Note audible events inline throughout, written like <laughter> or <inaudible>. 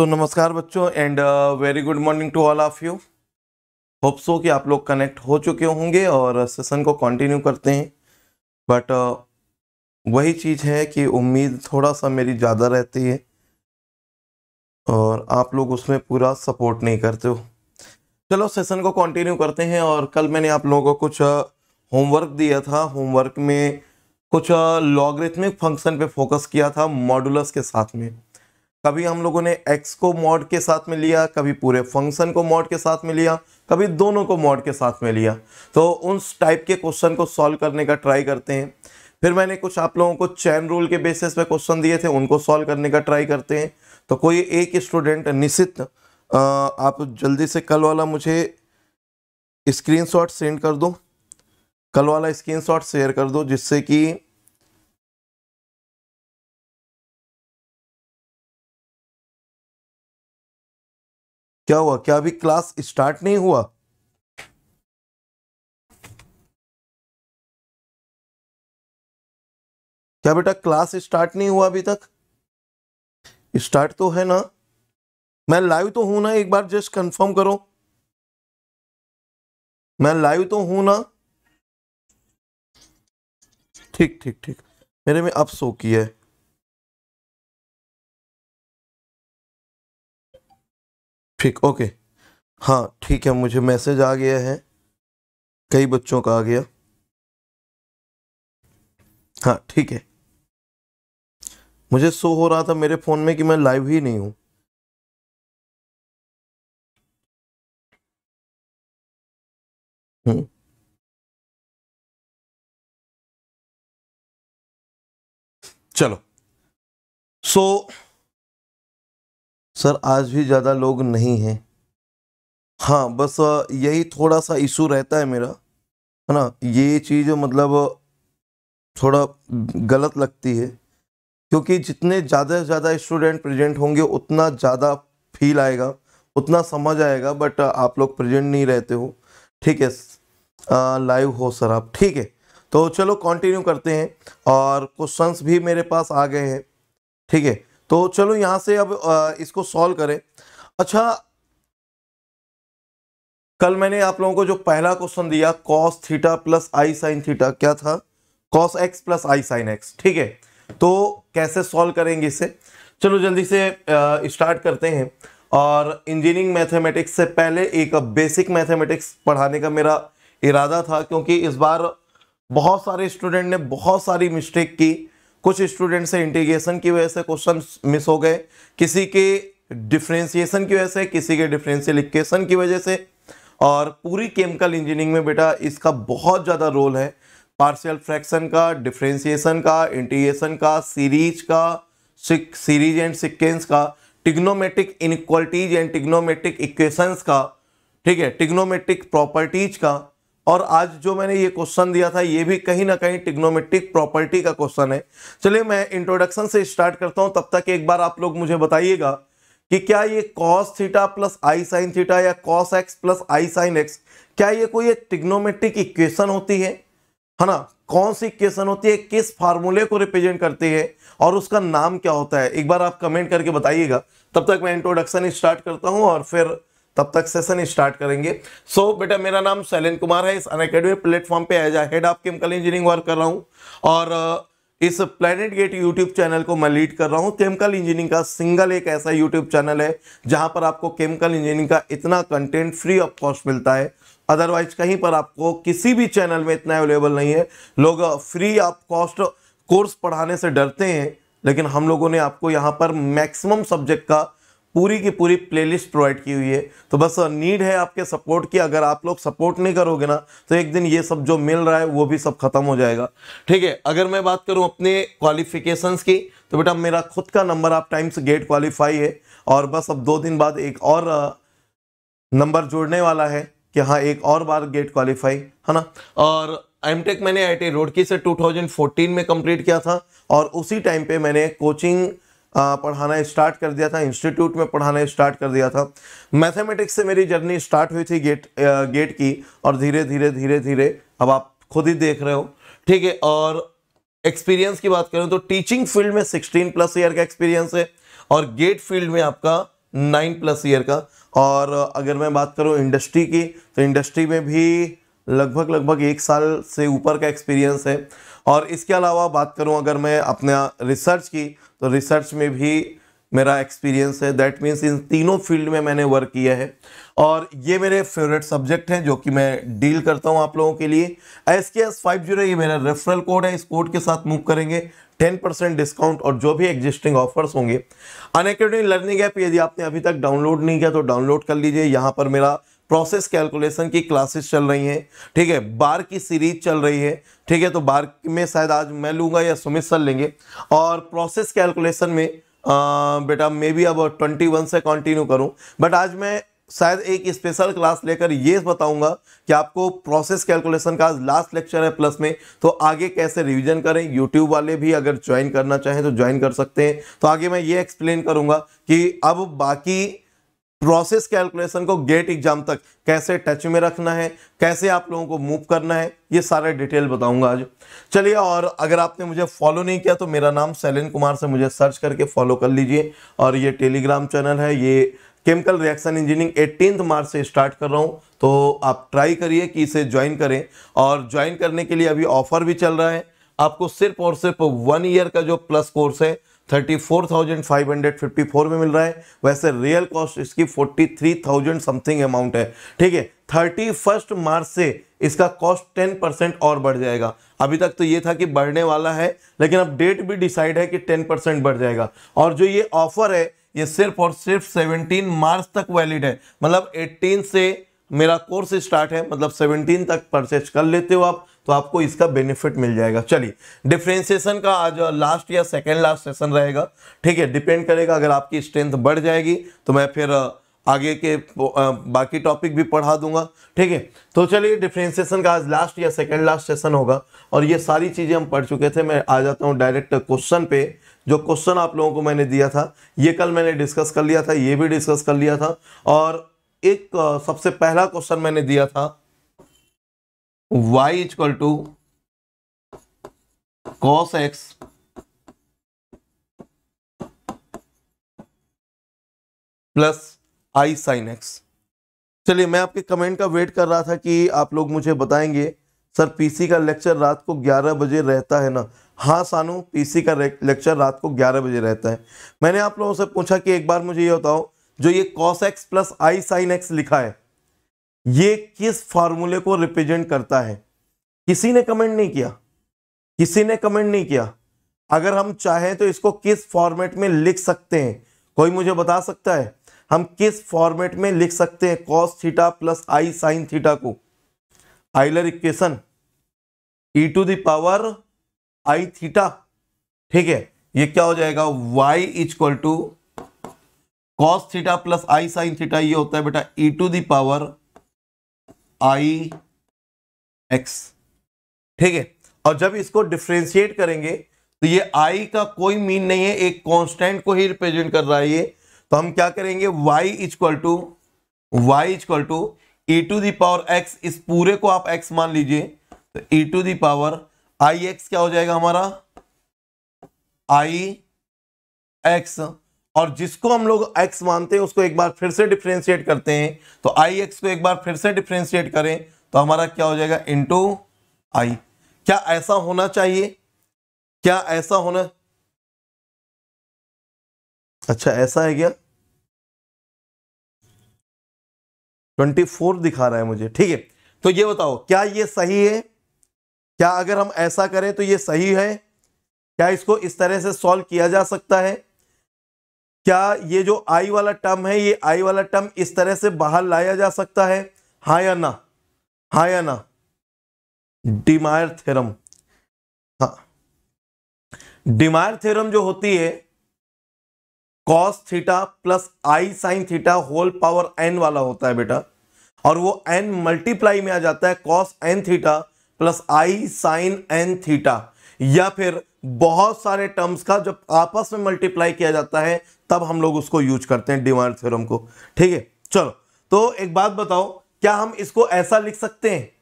तो नमस्कार बच्चों and very good morning to all of you hope so कि आप लोग कनेक्ट हो चुके होंगे और सेशन को कंटिन्यू करते हैं। बट uh, वही चीज़ है कि उम्मीद थोड़ा सा मेरी ज़्यादा रहती है और आप लोग उसमें पूरा सपोर्ट नहीं करते हो। चलो सेशन को कंटिन्यू करते हैं और कल मैंने आप लोगों को कुछ होमवर्क uh, दिया था। होमवर्क में कुछ लॉगरिथमिक uh, फ़ंक्शन पे फोकस किया था मॉडुलस के साथ में। कभी हम लोगों ने x को मॉड के साथ में लिया, कभी पूरे फ़ंक्शन को मॉड के साथ में लिया, कभी दोनों को मॉड के साथ में लिया। तो उस टाइप के क्वेश्चन को सॉल्व करने का ट्राई करते हैं। फिर मैंने कुछ आप लोगों को चैन रूल के बेसिस पे क्वेश्चन दिए थे, उनको सॉल्व करने का ट्राई करते हैं। तो कोई एक स्टूडेंट निश्चित आप जल्दी से कल वाला मुझे स्क्रीनशॉट सेंड कर दो। कल वाला स्क्रीनशॉट शेयर कर दो, जिससे कि क्या हुआ? क्या अभी क्लास स्टार्ट नहीं हुआ? क्या बेटा क्लास स्टार्ट नहीं हुआ अभी तक? स्टार्ट तो है ना। मैं लाइव तो हूँ ना, एक बार जस्ट कंफर्म करो। मैं लाइव तो हूँ ना। ठीक ठीक ठीक। मेरे में अब सो की है। ठीक ओके। हाँ ठीक है मुझे मैसेज आ गया है। कई बच्चों का आ गया। हाँ ठीक है। मुझे शो हो रहा था मेरे फ़ोन में कि मैं लाइव ही नहीं हूँ। हम्म। चलो। सो so, सर, आज भी ज़्यादा लोग नहीं हैं। हाँ बस यही थोड़ा सा इशू रहता है मेरा, है ना? ये चीज़ मतलब थोड़ा गलत लगती है, क्योंकि जितने ज़्यादा से ज़्यादा स्टूडेंट प्रेजेंट होंगे, उतना ज़्यादा फील आएगा, उतना समझ आएगा बट आप लोग प्रेजेंट नहीं रहते हो। ठीक है लाइव हो सर आप, ठीक है। तो चलो कंटिन्यू करते हैं, और क्वेश्चंस भी मेरे पास आ गए हैं, ठीक है? तो चलो यहाँ से अब इसको सॉल्व करें। अच्छा कल मैंने आप लोगों को जो पहला क्वेश्चन दिया cos theta plus I sine theta क्या था? Cos X plus I sine X ठीक है? तो कैसे सॉल्व करेंगे इसे? चलो जल्दी से स्टार्ट करते हैं। और इंजीनियरिंग मैथमेटिक्स से पहले एक बेसिक मैथमेटिक्स पढ़ाने का मेरा इरादा था, क्योंकि इस बार बहुत सारे स्टूडेंट ने बहुत सारी मिस्टेक की। कुछ स्टूडेंट से इंटीग्रेशन की वजह से क्वेश्चन मिस हो गए, किसी के डिफ्रेंसिएशन की वजह से, किसी के डिफ्रेंशियल इक्वेशन की वजह से, और पूरी केमिकल इंजीनियरिंग में बेटा इसका बहुत ज़्यादा रोल है। पार्शियल फ्रैक्शन का डिफ्रेंसिएशन का इंटीग्रेशन का सीरीज़ का सीरीज़ एंड सिक्वेंस का trigonometric inequalities and trigonometric equations का, ठीक है टिग्नोमेटिक प्रॉपर्टीज़ का और आज जो मैंने ये क्वेश्चन दिया था, ये भी कहीं ना कहीं टिग्नोमेट्रिक प्रॉपर्टी का क्वेश्चन है। चलिए, मैं इंट्रोडक्शन से स्टार्ट करता हूँ। तब तक एक बार आप लोग मुझे बताइएगा कि क्या ये cos theta plus I sine theta या cos X plus I sine X क्या ये कोई एक टिग्नोमेट्रिक इक्वेशन होती है? है ना? कौन सी इक्वेशन होती है? किस फार्मूले को रिप्रेजेंट करती है? और उसका नाम क्या होता है? एक बार आप कमेंट करके बताइएगा। तब तक मैं इंट्रोडक्शन स्टार्ट करता हूँ और फिर तब तक सेशन स्टार्ट करेंगे। सो so, बेटा मेरा नाम शैलेन कुमार है। इस अन अकेडमी प्लेटफॉर्म पे as head of chemical engineering work कर रहा हूँ। और इस प्लेनेट गेट यूट्यूब चैनल को मैं लीड कर रहा हूँ। केमिकल इंजीनियरिंग का सिंगल एक ऐसा यूट्यूब चैनल है जहाँ पर आपको केमिकल इंजीनियरिंग का इतना कंटेंट फ्री ऑफ़ कॉस्ट मिलता है। अदरवाइज़ कहीं पर आपको किसी भी चैनल में इतना अवेलेबल नहीं है। लोग फ्री ऑफ़ कॉस्ट कोर्स पढ़ाने से डरते हैं लेकिन हम लोगों ने आपको यहाँ पर मैक्सिमम सब्जेक्ट का पूरी की पूरी प्लेलिस्ट प्रोवाइड की हुई है। तो बस नीड है आपके सपोर्ट की। अगर आप लोग सपोर्ट नहीं करोगे ना तो एक दिन ये सब जो मिल रहा है, वो भी सब खत्म हो जाएगा। ठीक है, अगर मैं बात करूँ अपने क्वालिफिकेशंस की तो बेटा मेरा खुद का नंबर आप टाइम्स गेट क्वालिफाई है। और बस, अब दो दिन बाद एक और नंबर जोड़ने वाला है कि हाँ एक और बार गेट क्वालिफाई है ना? और एम टेक मैंने आई टी रोडकी से 2014 में कंप्लीट किया था। और उसी टाइम पे मैंने कोचिंग पढ़ाना स्टार्ट कर दिया था, इंस्टीट्यूट में पढ़ाना स्टार्ट कर दिया था। मैथमेटिक्स से मेरी जर्नी स्टार्ट हुई थी गेट गेट की, और धीरे धीरे धीरे धीरे, अब आप खुद ही देख रहे हो। ठीक है, और एक्सपीरियंस की बात करें तो टीचिंग फ़ील्ड में 16 प्लस ईयर का एक्सपीरियंस है, और गेट फ़ील्ड में आपका नाइन प्लस ईयर का। और अगर मैं बात करूँ इंडस्ट्री की तो इंडस्ट्री में भी लगभग लगभग एक साल से ऊपर का एक्सपीरियंस है। और इसके अलावा बात करूँ, अगर मैं अपना रिसर्च की तो रिसर्च में भी मेरा एक्सपीरियंस है। दैट मीन्स इन तीनों फ़ील्ड में मैंने वर्क किया है। और ये मेरे फेवरेट सब्जेक्ट हैं, जो कि मैं डील करता हूँ आप लोगों के लिए। S K S five zero ये मेरा रेफरल कोड है। इस कोड के साथ मूव करेंगे। टेन परसेंट डिस्काउंट और जो भी एग्जिस्टिंग ऑफर्स होंगे। अनकेडमी लर्निंग ऐप यदि आपने अभी तक डाउनलोड नहीं किया तो डाउनलोड कर लीजिए। यहाँ पर मेरा प्रोसेस कैलकुलेशन की क्लासेस चल रही हैं ठीक है? बार की सीरीज़ चल रही है ठीक है? तो बार में शायद आज मैं लूँगा या सुमित सर लेंगे। और प्रोसेस कैलकुलेशन में आ, बेटा मे बी अब ट्वेंटी वन से कंटिन्यू करूँ बट आज मैं शायद एक स्पेशल क्लास लेकर ये बताऊँगा कि आपको प्रोसेस कैलकुलेशन का आज लास्ट लेक्चर है प्लस में तो आगे कैसे रिवीजन करें। यूट्यूब वाले भी अगर ज्वाइन करना चाहें तो ज्वाइन कर सकते हैं। तो आगे मैं ये एक्सप्लेन करूँगा कि अब बाकी प्रोसेस कैलकुलेशन को गेट एग्ज़ाम तक कैसे टच में रखना है, कैसे आप लोगों को मूव करना है, ये सारे डिटेल बताऊँगा आज। चलिए और अगर आपने मुझे फॉलो नहीं किया तो मेरा नाम सैलिन कुमार से मुझे सर्च करके फॉलो कर लीजिए। और ये टेलीग्राम चैनल है, ये chemical reaction engineering eighteen March से स्टार्ट कर रहा हूँ। तो आप ट्राई करिए कि इसे ज्वाइन करें। और ज्वाइन करने के लिए अभी ऑफ़र भी चल रहा है। आपको सिर्फ़ और सिर्फ़ वन ईयर का जो प्लस कोर्स है thirty four thousand five hundred fifty four में मिल रहा है। वैसे रियल कॉस्ट इसकी forty three thousand something amount है। ठीक है, थर्टी फ़र्स्ट मार्च से इसका कॉस्ट टेन परसेंट और बढ़ जाएगा। अभी तक तो ये था कि बढ़ने वाला है, लेकिन अब डेट भी डिसाइड है कि टेन परसेंट बढ़ जाएगा। और जो ये ऑफ़र है, ये सिर्फ़ और सिर्फ़ 17 मार्च तक वैलिड है। मतलब 18 से मेरा कोर्स स्टार्ट है मतलब 17 तक परचेज कर लेते हो आप तो आपको इसका बेनिफिट मिल जाएगा। चलिए डिफ्रेंसिएशन का आज लास्ट या सेकेंड लास्ट सेशन रहेगा। ठीक है डिपेंड करेगा अगर आपकी स्ट्रेंथ बढ़ जाएगी तो मैं फिर आगे के बाकी टॉपिक भी पढ़ा दूँगा। ठीक है तो चलिए डिफ्रेंसिएशन का आज लास्ट या सेकेंड लास्ट सेशन होगा। और ये सारी चीज़ें हम पढ़ चुके थे, मैं आ जाता हूँ डायरेक्ट क्वेश्चन पे। जो क्वेश्चन आप लोगों को मैंने दिया था, ये कल मैंने डिस्कस कर लिया था, ये भी डिस्कस कर लिया था। और एक सबसे पहला क्वेश्चन मैंने दिया था, y equal to cos x plus i sine x चलिए, मैं आपके कमेंट का वेट कर रहा था कि आप लोग मुझे बताएँगे। सर पीसी का लेक्चर रात को 11 बजे रहता है ना? हाँ सानू पीसी का लेक्चर रात को 11 बजे रहता है। मैंने आप लोगों से पूछा कि एक बार मुझे ये बताओ जो ये cos x plus i sine x लिखा है, ये किस फॉर्मूले को रिप्रेजेंट करता है? किसी ने कमेंट नहीं किया। किसी ने कमेंट नहीं किया। अगर हम चाहें तो इसको किस फॉर्मेट में लिख सकते हैं? कोई मुझे बता सकता है? हम किस फॉर्मेट में लिख सकते हैं cos theta plus i sine theta को? Euler equation e to the power i theta ठीक है? ये क्या हो जाएगा? y equal to cos theta plus i sine theta ये होता है बेटा e to the power i x ठीक है? और जब इसको डिफ्रेंशिएट करेंगे तो ये आई का कोई मीन नहीं है, एक कांस्टेंट को ही रिप्रेजेंट कर रहा है ये। तो हम क्या करेंगे? Y equal to y equal to e to the power x इस पूरे को आप x मान लीजिए। तो e to the power i x क्या हो जाएगा हमारा? आई एक्स और जिसको हम लोग x मानते हैं, उसको एक बार फिर से डिफ्रेंशिएट करते हैं। तो आई एक्स को एक बार फिर से डिफ्रेंशिएट करें तो हमारा क्या हो जाएगा? इंटू आई क्या ऐसा होना चाहिए? क्या ऐसा होना? अच्छा ऐसा है क्या? 24 दिखा रहा है मुझे। ठीक है तो ये बताओ, क्या ये सही है? क्या अगर हम ऐसा करें तो ये सही है? क्या इसको इस तरह से सॉल्व किया जा सकता है? क्या ये जो आई वाला टर्म है, ये आई वाला टर्म इस तरह से बाहर लाया जा सकता है? हा या ना? हा या ना? डिमायर थ्योरम हाँ। डिमायर थ्योरम जो होती है cos theta plus i sine theta whole power n वाला होता है बेटा। और वो एन मल्टीप्लाई में आ जाता है cos n theta plus i sine n theta या फिर बहुत सारे टर्म्स का जब आपस में मल्टीप्लाई किया जाता है तब हम लोग उसको यूज़ करते हैं डिमांड थ्योरम को। ठीक है? चलो तो एक बात बताओ, क्या हम इसको ऐसा लिख सकते हैं?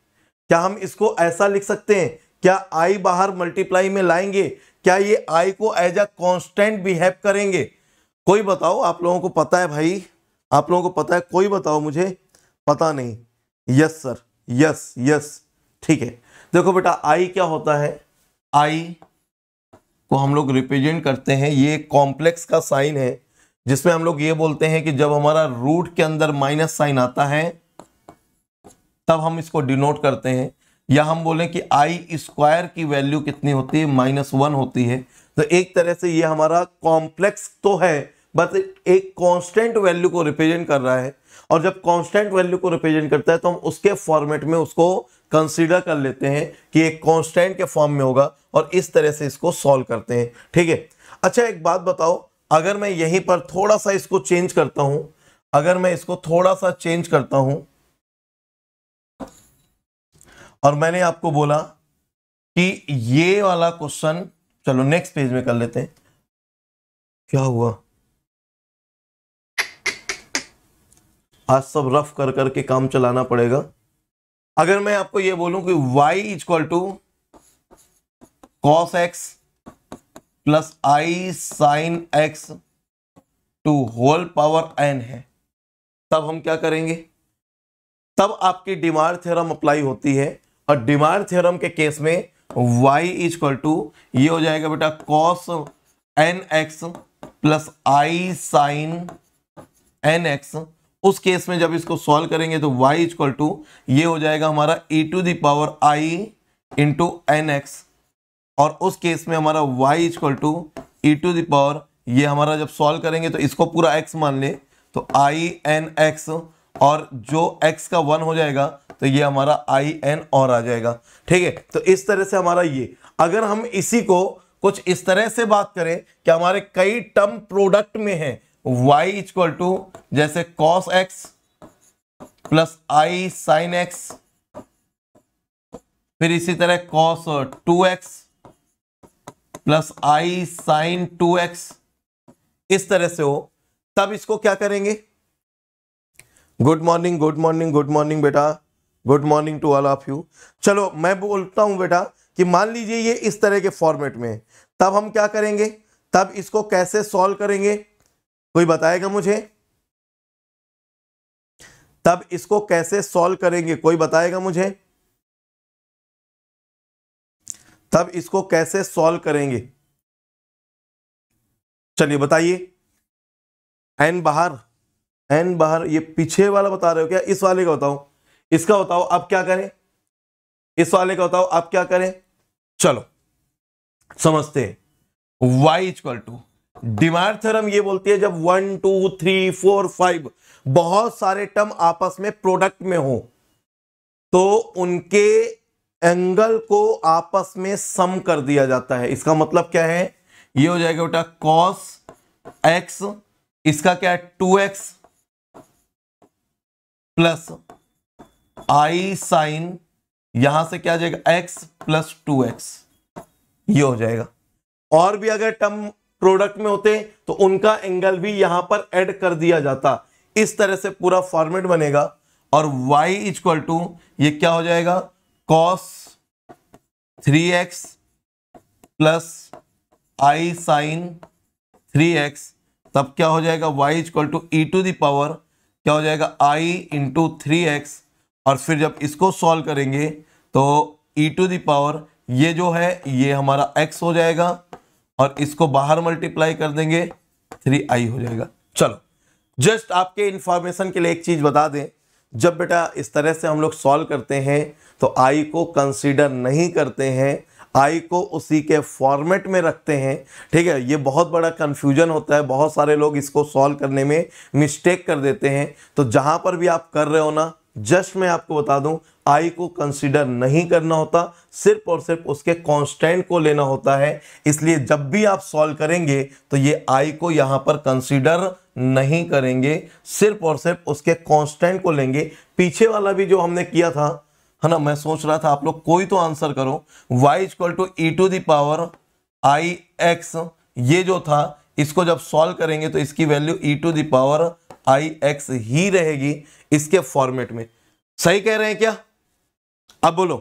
क्या हम इसको ऐसा लिख सकते हैं? क्या आई बाहर मल्टीप्लाई में लाएँगे? क्या ये आई को एज अ कांस्टेंट बिहेव करेंगे? कोई बताओ, आप लोगों को पता है भाई? आप लोगों को पता है? कोई बताओ मुझे? पता नहीं। यस सर यस यस ठीक है। देखो बेटा आई क्या होता है? आई को हम लोग रिप्रेजेंट करते हैं, ये कॉम्प्लेक्स का साइन है, जिसमें हम लोग ये बोलते हैं कि जब हमारा रूट के अंदर माइनस साइन आता है, तब हम इसको डिनोट करते हैं। या हम बोले कि आई स्क्वायर की वैल्यू कितनी होती है? माइनस वन होती है। तो एक तरह से ये हमारा कॉम्प्लेक्स तो है बट एक कांस्टेंट वैल्यू को रिप्रेजेंट कर रहा है। और जब कांस्टेंट वैल्यू को रिप्रेजेंट करता है तो हम उसके फॉर्मेट में उसको कंसीडर कर लेते हैं कि एक कांस्टेंट के फॉर्म में होगा। और इस तरह से इसको सॉल्व करते हैं। ठीक है? अच्छा एक बात बताओ, अगर मैं यहीं पर थोड़ा सा इसको चेंज करता हूँ, अगर मैं इसको थोड़ा सा चेंज करता हूँ, और मैंने आपको बोला कि ये वाला क्वेश्चन चलो नेक्स्ट पेज में कर लेते हैं। क्या हुआ? आज सब रफ कर करके काम चलाना पड़ेगा। अगर मैं आपको ये बोलूँ कि y is equal to cos x plus i sine x to whole power n है। तब हम क्या करेंगे? तब आपकी डिमार थ्योरम अप्लाई होती है और डिमार थ्योरम के केस में y इक्वल टू ये हो जाएगा बेटा cos n x plus i sine n x उस केस में जब इसको सॉल्व करेंगे तो y इक्वल टू ये हो जाएगा हमारा e to the power i into n x और उस केस में हमारा y equal to e to the power ये हमारा जब सॉल्व करेंगे तो इसको पूरा x मान ले। तो आई एन एक्स और जो x का वन हो जाएगा तो ये हमारा आई एन और आ जाएगा। ठीक है? तो इस तरह से हमारा ये। अगर हम इसी को कुछ इस तरह से बात करें कि हमारे कई टर्म प्रोडक्ट में है, y इक्वल टू जैसे cos x plus i sine x फिर इसी तरह cos 2x plus i sine two x, इस तरह से हो। तब इसको क्या करेंगे? Good morning good morning good morning बेटा। Good morning to all of you चलो, मैं बोलता हूँ बेटा कि मान लीजिए ये इस तरह के फॉर्मेट में तब हम क्या करेंगे? तब इसको कैसे सॉल्व करेंगे? कोई बताएगा मुझे? तब इसको कैसे सॉल्व करेंगे? कोई बताएगा मुझे? तब इसको कैसे सॉल्व करेंगे? चलिए बताइए। एन बाहर एन बाहर, ये पीछे वाला बता रहे हो क्या? इस वाले का बताओ। इसका बताओ, अब क्या करें? इस वाले का बताओ, अब क्या करें? चलो, समझते हैं। Y equal to De Moivre theorem ये बोलती है जब one two three four five बहुत सारे टर्म आपस में प्रोडक्ट में हो तो उनके एंगल को आपस में सम कर दिया जाता है। इसका मतलब क्या है? ये हो जाएगा बेटा कॉस एक्स इसका क्या है? Two x plus i sine यहाँ से क्या जाएगा? एक्स प्लस टू एक्स ये हो जाएगा। और भी अगर टर्म प्रोडक्ट में होते तो उनका एंगल भी यहाँ पर ऐड कर दिया जाता। इस तरह से पूरा फॉर्मेट बनेगा और y इक्वल टू ये क्या हो जाएगा? Cos three x plus i sine three x तब क्या हो जाएगा? Y equal to e to the power क्या हो जाएगा? i इंटू थ्री एक्स और फिर जब इसको सॉल्व करेंगे तो e टू दावर ये जो है, ये हमारा x हो जाएगा, और इसको बाहर मल्टीप्लाई कर देंगे थ्री आई हो जाएगा। चलो जस्ट आपके इंफॉर्मेशन के लिए एक चीज़ बता दें। जब बेटा इस तरह से हम लोग सॉल्व करते हैं तो आई को कंसीडर नहीं करते हैं, आई को उसी के फॉर्मेट में रखते हैं। ठीक है, ये बहुत बड़ा कंफ्यूजन होता है, बहुत सारे लोग इसको सॉल्व करने में मिस्टेक कर देते हैं। तो जहाँ पर भी आप कर रहे हो ना जस्ट मैं आपको बता दूँ, आई को कंसीडर नहीं करना होता, सिर्फ़ और सिर्फ़ उसके कांस्टेंट को लेना होता है। इसलिए जब भी आप सॉल्व करेंगे तो ये आई को यहाँ पर कंसीडर नहीं करेंगे, सिर्फ़ और सिर्फ़ उसके कांस्टेंट को लेंगे। पीछे वाला भी जो हमने किया था है ना? मैं सोच रहा था आप लोग कोई तो आंसर करो। Y equal to e to the power i x ये जो था, इसको जब सॉल्व करेंगे तो इसकी value e to the power i x ही रहेगी इसके फॉर्मेट में। सही कह रहे हैं क्या? अब बोलो।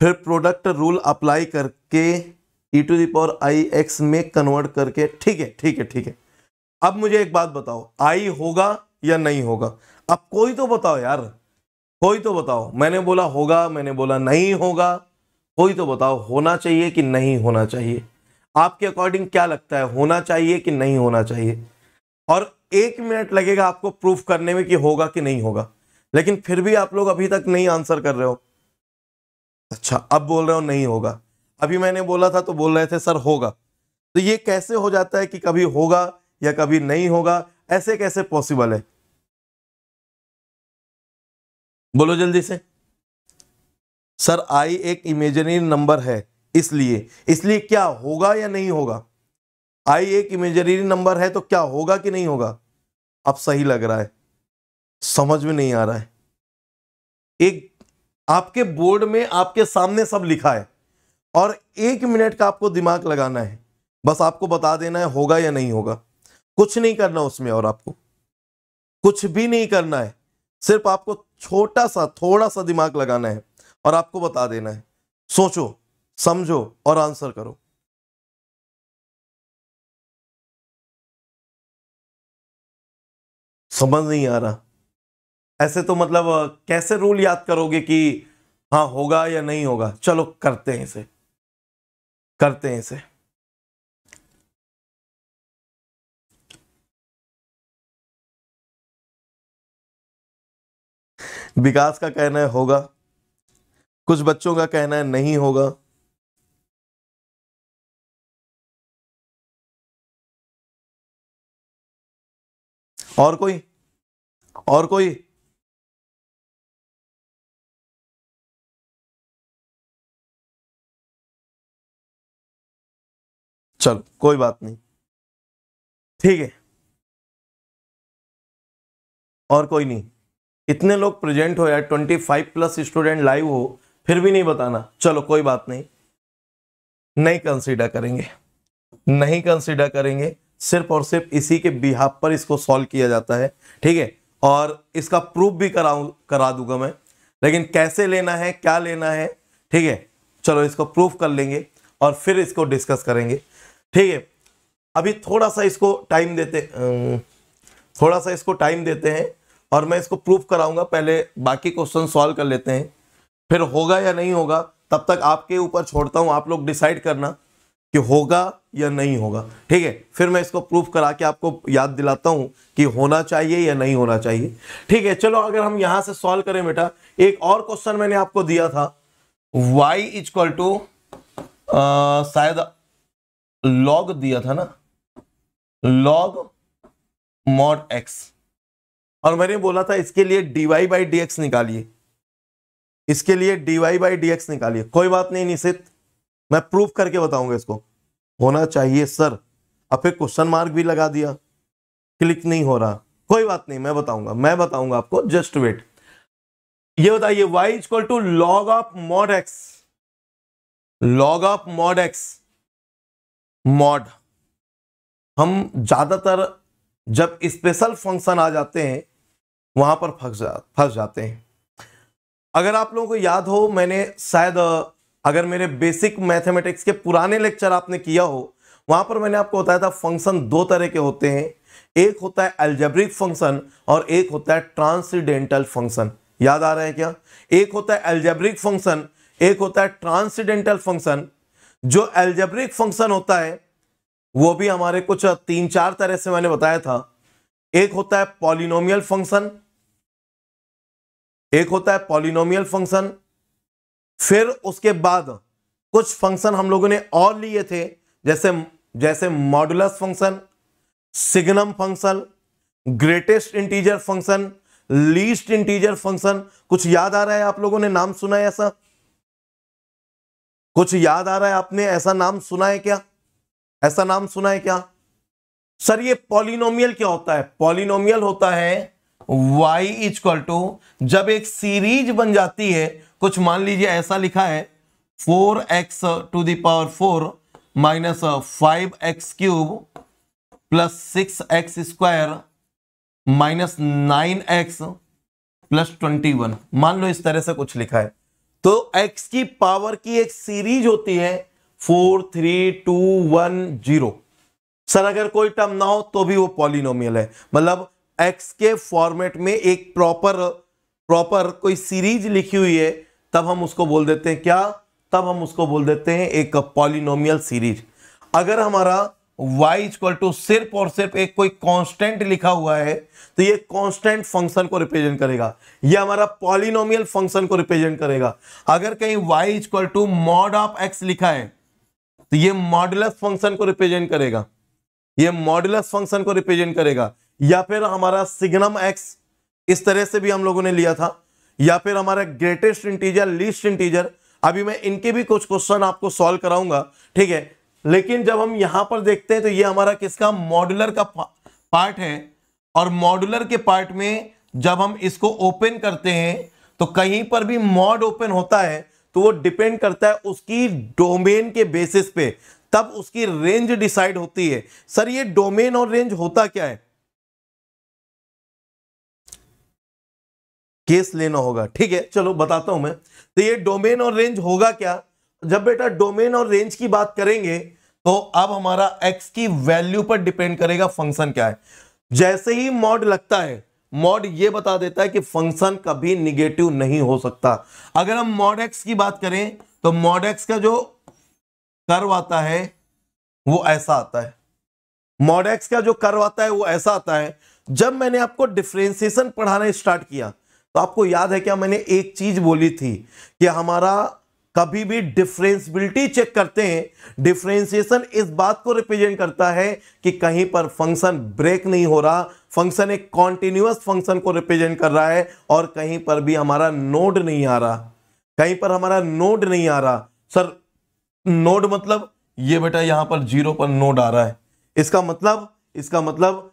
फिर प्रोडक्ट रूल अप्लाई करके e to the power i x में कन्वर्ट करके, ठीक है ठीक है ठीक है। अब मुझे एक बात बताओ आई होगा या नहीं होगा? अब कोई तो बताओ यार। कोई तो बताओ। मैंने बोला होगा, मैंने बोला नहीं होगा। कोई तो बताओ, होना चाहिए कि नहीं होना चाहिए? आपके अकॉर्डिंग क्या लगता है? होना चाहिए कि नहीं होना चाहिए? और एक मिनट लगेगा आपको प्रूफ करने में कि होगा कि नहीं होगा। लेकिन फिर भी आप लोग अभी तक नहीं आंसर कर रहे हो। अच्छा अब बोल रहे हो नहीं होगा। अभी मैंने बोला था तो बोल रहे थे, सर, होगा। तो ये कैसे हो जाता है कि कभी होगा या कभी नहीं होगा? ऐसे कैसे पॉसिबल है? बोलो जल्दी से। सर, आई एक इमेजिनरी नंबर है, इसलिए। इसलिए क्या होगा या नहीं होगा? आई एक इमेजिनरी नंबर है तो क्या होगा कि नहीं होगा? अब सही लग रहा है। समझ में नहीं आ रहा है। एक, आपके बोर्ड में आपके सामने सब लिखा है और एक मिनट का आपको दिमाग लगाना है। बस आपको बता देना है होगा या नहीं होगा। कुछ नहीं करना उसमें और आपको। कुछ भी नहीं करना है। सिर्फ़ आपको छोटा सा, थोड़ा सा दिमाग लगाना है और आपको बता देना है। सोचो, समझो और आंसर करो। समझ नहीं आ रहा। ऐसे तो मतलब कैसे रूल याद करोगे कि हाँ होगा या नहीं होगा? चलो, करते हैं इसे। करते हैं इसे। विकास का कहना है होगा, कुछ बच्चों का कहना है नहीं होगा। और कोई और कोई? चलो, कोई बात नहीं। ठीक है। और कोई नहीं। इतने लोग प्रेजेंट हो या twenty five plus student live हो, फिर भी नहीं बताना। चलो, कोई बात नहीं। नहीं कंसीडर करेंगे। नहीं कंसीडर करेंगे। सिर्फ़ और सिर्फ़ इसी के बिहाब पर इसको सॉल्व किया जाता है। ठीक है? और इसका प्रूफ भी कराऊं, करा दूँगा मैं। लेकिन कैसे लेना है, क्या लेना है? ठीक है? चलो, इसको प्रूफ कर लेंगे और फिर इसको डिस्कस करेंगे। ठीक है? अभी थोड़ा सा इसको टाइम देते थोड़ा सा इसको टाइम देते हैं। और मैं इसको प्रूफ कराऊँगा, पहले बाकी क्वेश्चन सॉल्व कर लेते हैं। फिर होगा या नहीं होगा, तब तक आपके ऊपर छोड़ता हूँ, आप लोग डिसाइड करना कि होगा या नहीं होगा। ठीक है, फिर मैं इसको प्रूफ करा के आपको याद दिलाता हूँ कि होना चाहिए या नहीं होना चाहिए। ठीक है, चलो अगर हम यहाँ से सॉल्व करें बेटा, एक और क्वेश्चन मैंने आपको दिया था। Y इक्वल टू शायद लॉग दिया था ना? लॉग मॉड एक्स और मैंने बोला था, इसके लिए डीवाई बाई डी एक्स निकालिए। इसके लिए डीवाई बाई डी एक्स निकालिए। कोई बात नहीं, निश्चित। मैं प्रूफ करके बताऊँगा इसको। होना चाहिए सर अब फिर क्वेश्चन मार्क भी लगा दिया। क्लिक नहीं हो रहा। कोई बात नहीं, मैं बताऊँगा। मैं बताऊँगा आपको। जस्ट वेट ये बताइए, y equal to log of mod x log of mod x mod हम ज़्यादातर जब स्पेशल फ़ंक्शन आ जाते हैं वहाँ पर फंस जा, फंस जाते हैं। अगर आप लोगों को याद हो, मैंने शायद अगर मेरे बेसिक मैथमेटिक्स के पुराने लेक्चर आपने किया हो, वहाँ पर मैंने आपको बताया था फ़ंक्शन दो तरह के होते हैं। एक होता है एल्जेब्रिक फ़ंक्शन और एक होता है ट्रांसीडेंटल फ़ंक्शन याद आ रहा है क्या? एक होता है एल्जेब्रिक फ़ंक्शन एक होता है ट्रांसीडेंटल फ़ंक्शन जो एल्जेब्रिक फ़ंक्शन होता है, वो भी हमारे कुछ तीन चार तरह से मैंने बताया था। एक होता है पॉलिनोमियल फ़ंक्शन एक होता है पॉलिनोमियल फ़ंक्शन फिर उसके बाद कुछ फ़ंक्शन हम लोगों ने और लिए थे, जैसे जैसे modulus function signum function greatest integer function least integer function कुछ याद आ रहा है आप लोगों ने नाम सुना है ऐसा? कुछ याद आ रहा है आपने ऐसा नाम सुना है क्या? ऐसा नाम सुना है क्या? सर, ये पॉलिनोमियल क्या होता है? पॉलिनोमियल होता है y इक्वल टू जब एक सीरीज़ बन जाती है, कुछ मान लीजिए ऐसा लिखा है four x to the power four minus five x cube plus six x square minus nine x plus twenty one मान लो इस तरह से कुछ लिखा है। तो x की पावर की एक सीरीज़ होती है four three two one zero sir, अगर कोई टर्म ना हो तो भी वो पॉलिनोमियल है। मतलब एक्स के फॉर्मेट में एक प्रॉपर प्रॉपर कोई सीरीज़ लिखी हुई है, तब हम उसको बोल देते हैं क्या? तब हम उसको बोल देते हैं एक पॉलिनोमियल सीरीज़। अगर हमारा y इक्वल टू सिर्फ़ और सिर्फ़ एक कोई कांस्टेंट लिखा हुआ है तो ये कांस्टेंट फ़ंक्शन को रिप्रेजेंट करेगा। ये हमारा पॉलिनोमियल फ़ंक्शन को रिप्रेजेंट करेगा। अगर कहीं y equal to mod of x लिखा है तो ये मॉडुलस फ़ंक्शन को रिप्रेजेंट करेगा। ये मॉडुलस फ़ंक्शन को रिप्रेजेंट करेगा। या फिर हमारा सिग्नम एक्स इस तरह से भी हम लोगों ने लिया था। या फिर हमारा ग्रेटेस्ट इंटीजर लीस्ट इंटीजर अभी मैं इनके भी कुछ क्वेश्चन आपको सॉल्व कराऊँगा, ठीक है? लेकिन जब हम यहाँ पर देखते हैं तो ये हमारा किसका? मॉड्यूलर का पार्ट है। और मॉड्यूलर के पार्ट में जब हम इसको ओपन करते हैं तो कहीं पर भी मॉड ओपन होता है तो वो डिपेंड करता है उसकी डोमेन के बेसिस पे। तब उसकी रेंज डिसाइड होती है। सर, ये डोमेन और रेंज होता क्या है? केस लेना होगा। ठीक है, चलो बताता हूँ मैं। तो ये डोमेन और रेंज होगा क्या? जब बेटा डोमेन और रेंज की बात करेंगे तो अब हमारा एक्स की वैल्यू पर डिपेंड करेगा फ़ंक्शन क्या है। जैसे ही मॉड लगता है मॉड ये बता देता है कि फ़ंक्शन कभी निगेटिव नहीं हो सकता। अगर हम मॉड एक्स की बात करें तो मॉड एक्स का जो कर्व आता है, वो ऐसा आता है। मॉड एक्स का जो कर्व आता है, वो ऐसा आता है। जब मैंने आपको डिफ्रेंसिएशन पढ़ाना स्टार्ट किया तो आपको याद है क्या मैंने एक चीज़ बोली थी कि हमारा कभी भी डिफरेंसिबिलिटी चेक करते हैं डिफरेंशिएशन इस बात को रिप्रेजेंट करता है कि कहीं पर फ़ंक्शन ब्रेक नहीं हो रहा फ़ंक्शन एक कॉन्टिन्यूस फ़ंक्शन को रिप्रेजेंट कर रहा है और कहीं पर भी हमारा नोड नहीं आ रहा। कहीं पर हमारा नोड नहीं आ रहा। सर नोड मतलब ये बेटा यहाँ पर ज़ीरो पर नोड आ रहा है। इसका मतलब इसका मतलब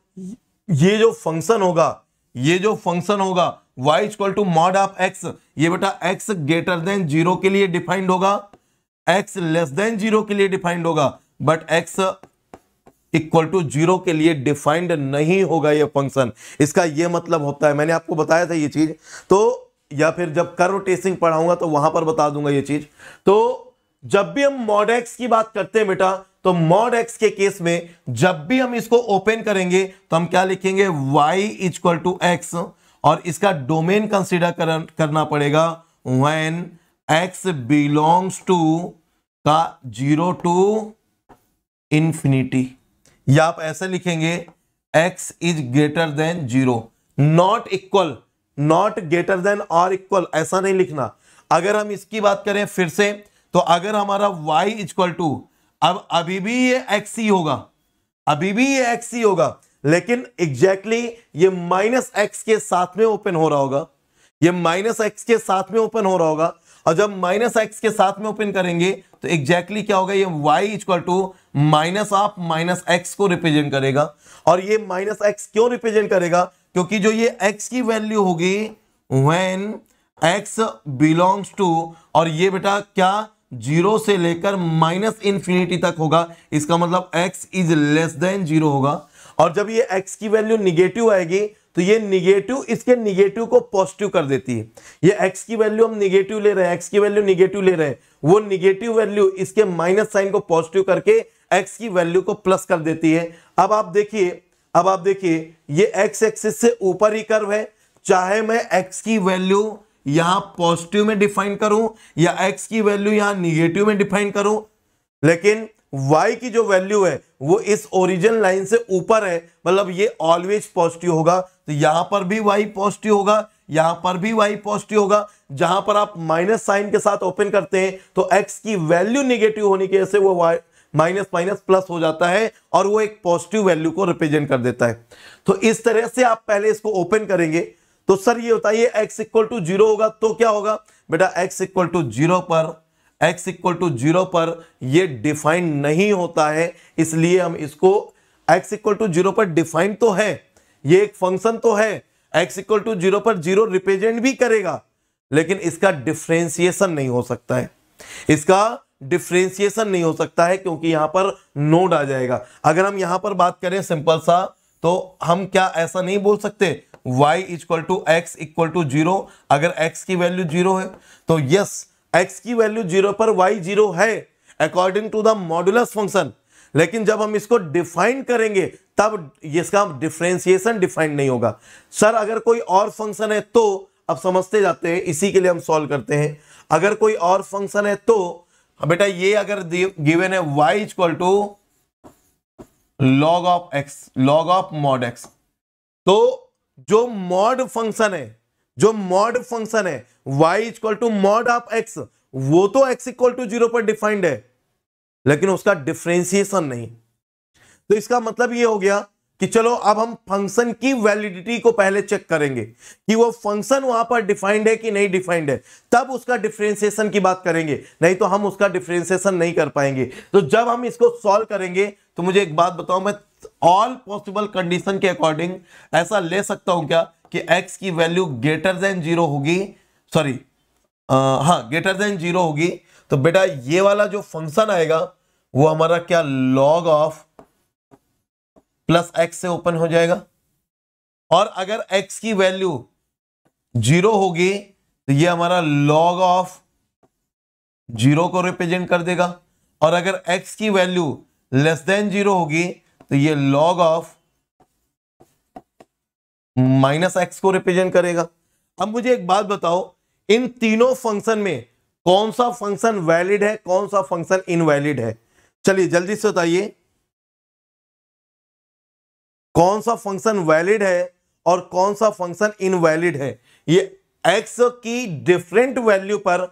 ये जो फ़ंक्शन होगा, ये जो फ़ंक्शन होगा, y equal to mod of x, ये बेटा x ग्रेटर देन ज़ीरो के लिए डिफाइंड होगा, x लेस देन ज़ीरो के लिए डिफाइंड होगा but x equal to zero के लिए डिफाइंड नहीं होगा ये फ़ंक्शन इसका ये मतलब होता है, मैंने आपको बताया था ये चीज़ तो या फिर जब कर्व टेस्टिंग पढ़ाऊँगा तो वहाँ पर बता दूँगा ये चीज़। तो जब भी हम मॉड एक्स की बात करते हैं बेटा तो मॉड एक्स के केस में जब भी हम इसको ओपन करेंगे तो हम क्या लिखेंगे? y इक्वल टू एक्स और इसका डोमेन कंसिडर कर, करना पड़ेगा व्हेन एक्स बिलोंग्स टू का ज़ीरो टू इंफिनिटी या आप ऐसे लिखेंगे x is greater than zero not equal not greater than और इक्वल ऐसा नहीं लिखना। अगर हम इसकी बात करें फिर से तो अगर हमारा y इक्वल टू अब अभी भी ये एक्स ही होगा। अभी भी ये एक्स ही होगा। लेकिन एग्जैक्टली exactly ये माइनस एक्स के साथ में ओपन हो रहा होगा। ये माइनस एक्स के साथ में ओपन हो रहा होगा। और जब माइनस एक्स के साथ में ओपन करेंगे तो एग्जैक्टली exactly क्या होगा? ये y equal to minus of minus x को रिप्रेजेंट करेगा। और ये माइनस एक्स क्यों रिप्रेजेंट करेगा? क्योंकि जो ये x की वैल्यू होगी व्हेन x बिलोंग्स टू और ये बेटा क्या ज़ीरो से लेकर माइनस इंफिनिटी तक होगा। इसका मतलब x is less than zero होगा। और जब ये x की वैल्यू निगेटिव आएगी तो ये निगेटिव इसके निगेटिव को पॉजिटिव कर देती है। ये x की वैल्यू हम निगेटिव ले रहे हैं, x की वैल्यू निगेटिव ले रहे हैं, वो निगेटिव वैल्यू इसके माइनस साइन को पॉजिटिव करके एक्स की वैल्यू को प्लस कर देती है। अब आप देखिए, अब आप देखिए, ये एक्स एक्सिस से ऊपर ही कर्व है। चाहे मैं एक्स की वैल्यू यहाँ पॉजिटिव में डिफाइन करूँ, या x की वैल्यू यहाँ निगेटिव में डिफाइन करूँ। लेकिन y की जो वैल्यू है, वो इस ओरिजिन लाइन से ऊपर है। मतलब ये ऑलवेज पॉजिटिव होगा। तो यहाँ पर भी y पॉजिटिव होगा, यहाँ पर भी y पॉजिटिव होगा। जहाँ पर आप माइनस साइन के साथ ओपन करते हैं तो x की वैल्यू निगेटिव होने की वजह से वो y माइनस माइनस प्लस हो जाता है और वो एक पॉजिटिव वैल्यू को रिप्रेजेंट कर देता है। तो इस तरह से आप पहले इसको ओपन करेंगे। तो सर ये ये x इक्वल टू ज़ीरो होगा तो क्या होगा? बेटा, x इक्वल टू ज़ीरो पर, x इक्वल टू ज़ीरो पर ये डिफाइन नहीं होता है, इसलिए हम इसको x इक्वल टू ज़ीरो पर डिफाइन तो है, ये एक फ़ंक्शन तो है, x इक्वल टू ज़ीरो पर ज़ीरो रिप्रेजेंट भी करेगा, लेकिन इसका डिफ्रेंसिएशन नहीं हो सकता है। इसका डिफ्रेंसिएशन नहीं हो सकता है, क्योंकि यहाँ पर नोड आ जाएगा। अगर हम यहाँ पर बात करें सिंपल सा तो हम क्या ऐसा नहीं बोल सकते? Y equal to x equal to zero अगर x की वैल्यू ज़ीरो है तो यस x की वैल्यू ज़ीरो पर y ज़ीरो है according to the modulus function लेकिन जब हम इसको डिफाइन करेंगे, तब इसका डिफ्रेंसिएशन डिफाइन नहीं होगा। सर अगर कोई और फ़ंक्शन है तो अब समझते जाते हैं, इसी के लिए हम सॉल्व करते हैं। अगर कोई और फ़ंक्शन है तो बेटा ये अगर गिवन है y equal to log of x log of mod x तो जो मॉड फ़ंक्शन है, जो मॉड फ़ंक्शन है, y equal to mod of x वो तो x इक्वल टू ज़ीरो पर डिफाइंड है, लेकिन उसका डिफ्रेंसिएशन नहीं। तो इसका मतलब ये हो गया कि चलो अब हम फ़ंक्शन की वैलिडिटी को पहले चेक करेंगे कि वो फ़ंक्शन वहाँ पर डिफाइंड है कि नहीं डिफाइंड है। तब उसका डिफ्रेंसिएशन की बात करेंगे, नहीं तो हम उसका डिफ्रेंसिएशन नहीं कर पाएँगे। तो जब हम इसको सॉल्व करेंगे तो मुझे एक बात बताओ, मैं ऑल पॉसिबल कंडीशन के अकॉर्डिंग ऐसा ले सकता हूँ क्या कि एक्स की वैल्यू ग्रेटर देन ज़ीरो होगी? सॉरी हाँ ग्रेटर देन ज़ीरो होगी। तो बेटा, ये वाला जो फ़ंक्शन आएगा, वो हमारा क्या लॉग ऑफ़ प्लस एक्स से ओपन हो जाएगा? और अगर एक्स की वैल्यू ज़ीरो होगी तो ये हमारा लॉग ऑफ़ ज़ीरो को रिप्रेजेंट कर देगा। और अगर एक्स की वैल्यू लेस देन ज़ीरो होगी तो ये लॉग ऑफ़ माइनस एक्स को रिप्रेजेंट करेगा। अब मुझे एक बात बताओ, इन तीनों फ़ंक्शन में कौन सा फ़ंक्शन वैलिड है, कौन सा फ़ंक्शन इनवैलिड है? चलिए, जल्दी से बताइए। कौन सा फ़ंक्शन वैलिड है और कौन सा फ़ंक्शन इनवैलिड है? ये एक्स की डिफरेंट वैल्यू पर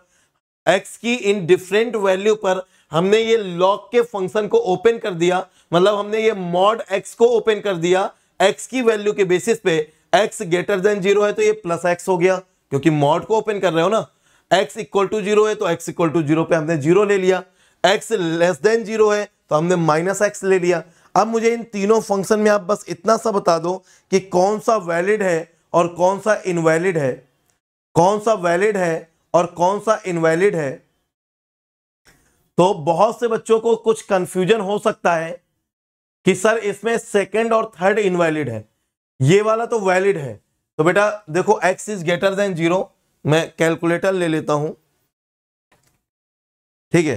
एक्स की इन डिफरेंट वैल्यू पर हमने ये लॉग के फ़ंक्शन को ओपन कर दिया। मतलब हमने ये मॉड x को ओपन कर दिया एक्स की वैल्यू के बेसिस पे, x ग्रेटर देन ज़ीरो है तो ये प्लस एक्स हो गया। क्योंकि मॉड को ओपन कर रहे हो ना, x इक्वल टू ज़ीरो है तो x इक्वल टू ज़ीरो पे हमने ज़ीरो ले लिया। x लेस देन ज़ीरो है तो हमने माइनस एक्स ले लिया। अब मुझे इन तीनों फ़ंक्शन में आप बस इतना सा बता दो कि कौन सा वैलिड है और कौन सा इनवैलिड है। कौन सा वैलिड है और कौन सा इनवैलिड है। तो बहुत से बच्चों को कुछ कंफ्यूजन हो सकता है। कि सर, इसमें सेकंड और थर्ड इनवैलिड है। ये वाला तो वैलिड है। तो बेटा, देखो x is greater than zero मैं कैलकुलेटर ले लेता हूँ। ठीक है?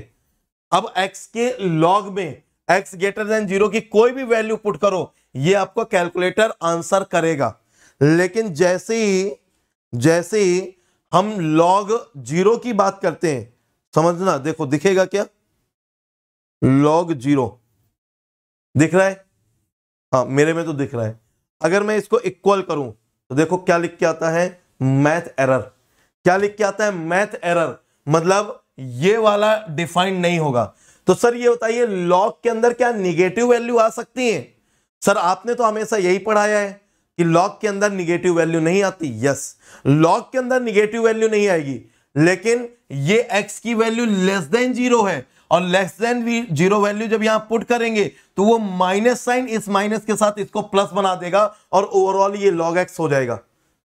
अब x के लॉग में एक्स ग्रेटर देन ज़ीरो की कोई भी वैल्यू पुट करो, ये आपको कैलकुलेटर आंसर करेगा। लेकिन जैसे ही जैसे ही हम लॉग ज़ीरो की बात करते हैं, समझना, देखो, दिखेगा क्या? लॉग ज़ीरो दिख रहा है? हाँ मेरे में तो दिख रहा है। अगर मैं इसको इक्वल करूँ तो देखो क्या लिख के आता है? मैथ एरर क्या लिख के आता है? मैथ एरर मतलब ये वाला डिफाइंड नहीं होगा। तो सर, ये बताइए लॉग के अंदर क्या निगेटिव वैल्यू आ सकती है? सर, आपने तो हमेशा यही पढ़ाया है कि लॉग के अंदर निगेटिव वैल्यू नहीं आती। यस लॉग के अंदर निगेटिव वैल्यू नहीं आएगी। लेकिन ये एक्स की वैल्यू लेस देन ज़ीरो है। और लेस देन ज़ीरो वैल्यू जब यहाँ पुट करेंगे तो वो माइनस साइन इस माइनस के साथ इसको प्लस बना देगा और ओवरऑल ये लॉग एक्स हो जाएगा।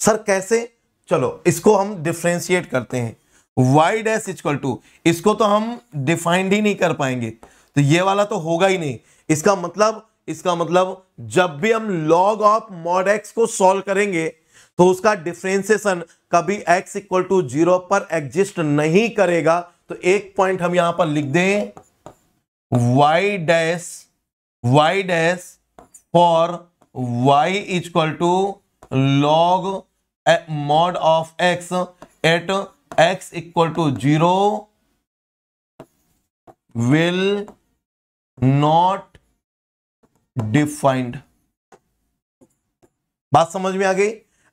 सर, कैसे? चलो, इसको हम डिफ्रेंशिएट करते हैं। वाई डैश इक्वल टू इसको तो हम डिफाइंड ही नहीं कर पाएँगे। तो ये वाला तो होगा ही नहीं। इसका मतलब इसका मतलब जब भी हम लॉग ऑफ़ मॉड एक्स को सॉल्व करेंगे तो उसका डिफ्रेंसिएशन कभी x इक्वल टू ज़ीरो पर एग्जिस्ट नहीं करेगा। तो एक पॉइंट हम यहाँ पर लिख दें, y dash y dash for y equal to log mod of x at x equal to zero will not defined बात समझ में आ गई?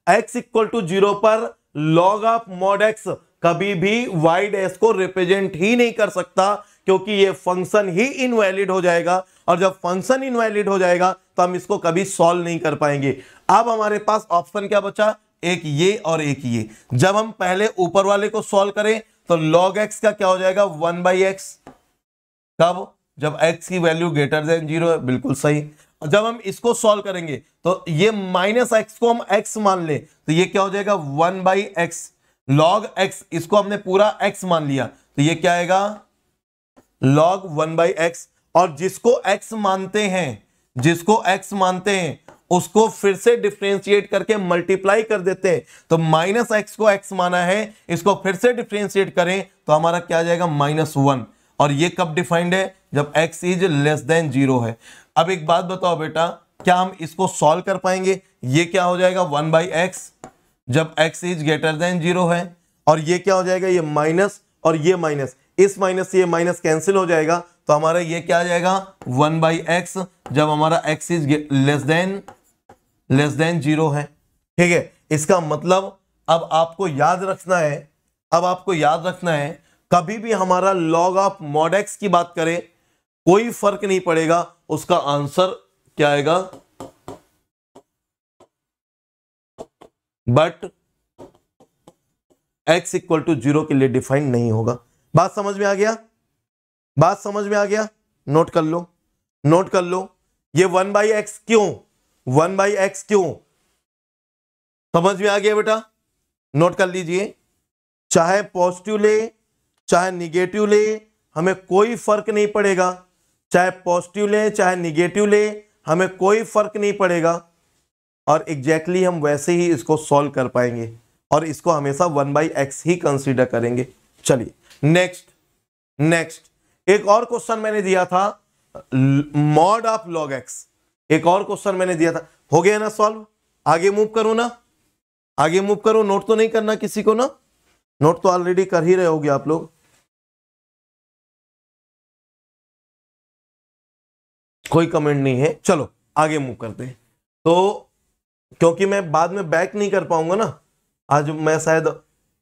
x इक्वल टू ज़ीरो पर लॉग ऑफ़ मॉड x कभी भी वाई डैश को रिप्रेजेंट ही नहीं कर सकता, क्योंकि ये फ़ंक्शन ही इनवैलिड हो जाएगा, और जब फ़ंक्शन इनवैलिड हो जाएगा तो हम इसको कभी सॉल्व नहीं कर पाएँगे। अब हमारे पास ऑप्शन क्या बचा? एक ये और एक ये। जब हम पहले ऊपर वाले को सॉल्व करें तो लॉग एक्स का क्या हो जाएगा? One by x. कब? जब एक्स की वैल्यू ग्रेटर देन ज़ीरो है, बिल्कुल सही। जब हम इसको सॉल्व करेंगे तो ये माइनस एक्स को हम एक्स मान ले तो ये क्या हो जाएगा? One by x. Log x इसको हमने पूरा एक्स मान लिया। तो ये क्या आएगा? लॉग वन बाई एक्स और जिसको एक्स मानते हैं, जिसको एक्स मानते हैं, उसको फिर से डिफ्रेंशिएट करके मल्टीप्लाई कर देते हैं। तो माइनस एक्स को एक्स माना है, इसको फिर से डिफ्रेंशिएट करें तो हमारा क्या जाएगा? माइनस वन और ये कब डिफाइंड है? जब x is less than zero है। अब एक बात बताओ बेटा, क्या हम इसको सॉल्व कर पाएँगे? ये क्या हो जाएगा? वन बाई एक्स जब x is greater than zero है, और ये क्या हो जाएगा? ये माइनस और ये माइनस इस माइनस से ये माइनस कैंसिल हो जाएगा तो हमारा ये क्या आ जाएगा? वन बाई एक्स जब हमारा x is less than less than zero है। ठीक है? इसका मतलब अब आपको याद रखना है, अब आपको याद रखना है, कभी भी हमारा लॉग ऑफ़ मॉड एक्स की बात करें, कोई फ़र्क नहीं पड़ेगा, उसका आंसर क्या आएगा? But x equal to zero के लिए डिफाइन नहीं होगा। बात समझ में आ गया? बात समझ में आ गया? नोट कर लो। नोट कर लो। ये वन बाई एक्स क्यों? वन बाई एक्स क्यों? समझ में आ गया बेटा? नोट कर लीजिए। चाहे पॉजिटिव ले, चाहे निगेटिव ले, हमें कोई फ़र्क नहीं पड़ेगा। चाहे पॉजिटिव ले, चाहे निगेटिव ले, हमें कोई फ़र्क नहीं पड़ेगा। और एग्जैक्टली exactly हम वैसे ही इसको सॉल्व कर पाएँगे और इसको हमेशा वन बाई एक्स ही कंसिडर करेंगे। चलिए नेक्स्ट नेक्स्ट एक और क्वेश्चन मैंने दिया था मॉड ऑफ़ लॉग एक्स एक और क्वेश्चन मैंने दिया था। हो गया ना सॉल्व आगे मूव करूँ ना। आगे मूव करूँ नोट तो नहीं करना किसी को ना। नोट तो ऑलरेडी कर ही रहे होगे आप लोग। कोई कमेंट नहीं है। चलो, आगे मूव करते हैं। तो क्योंकि मैं बाद में बैक नहीं कर पाऊँगा ना। आज मैं शायद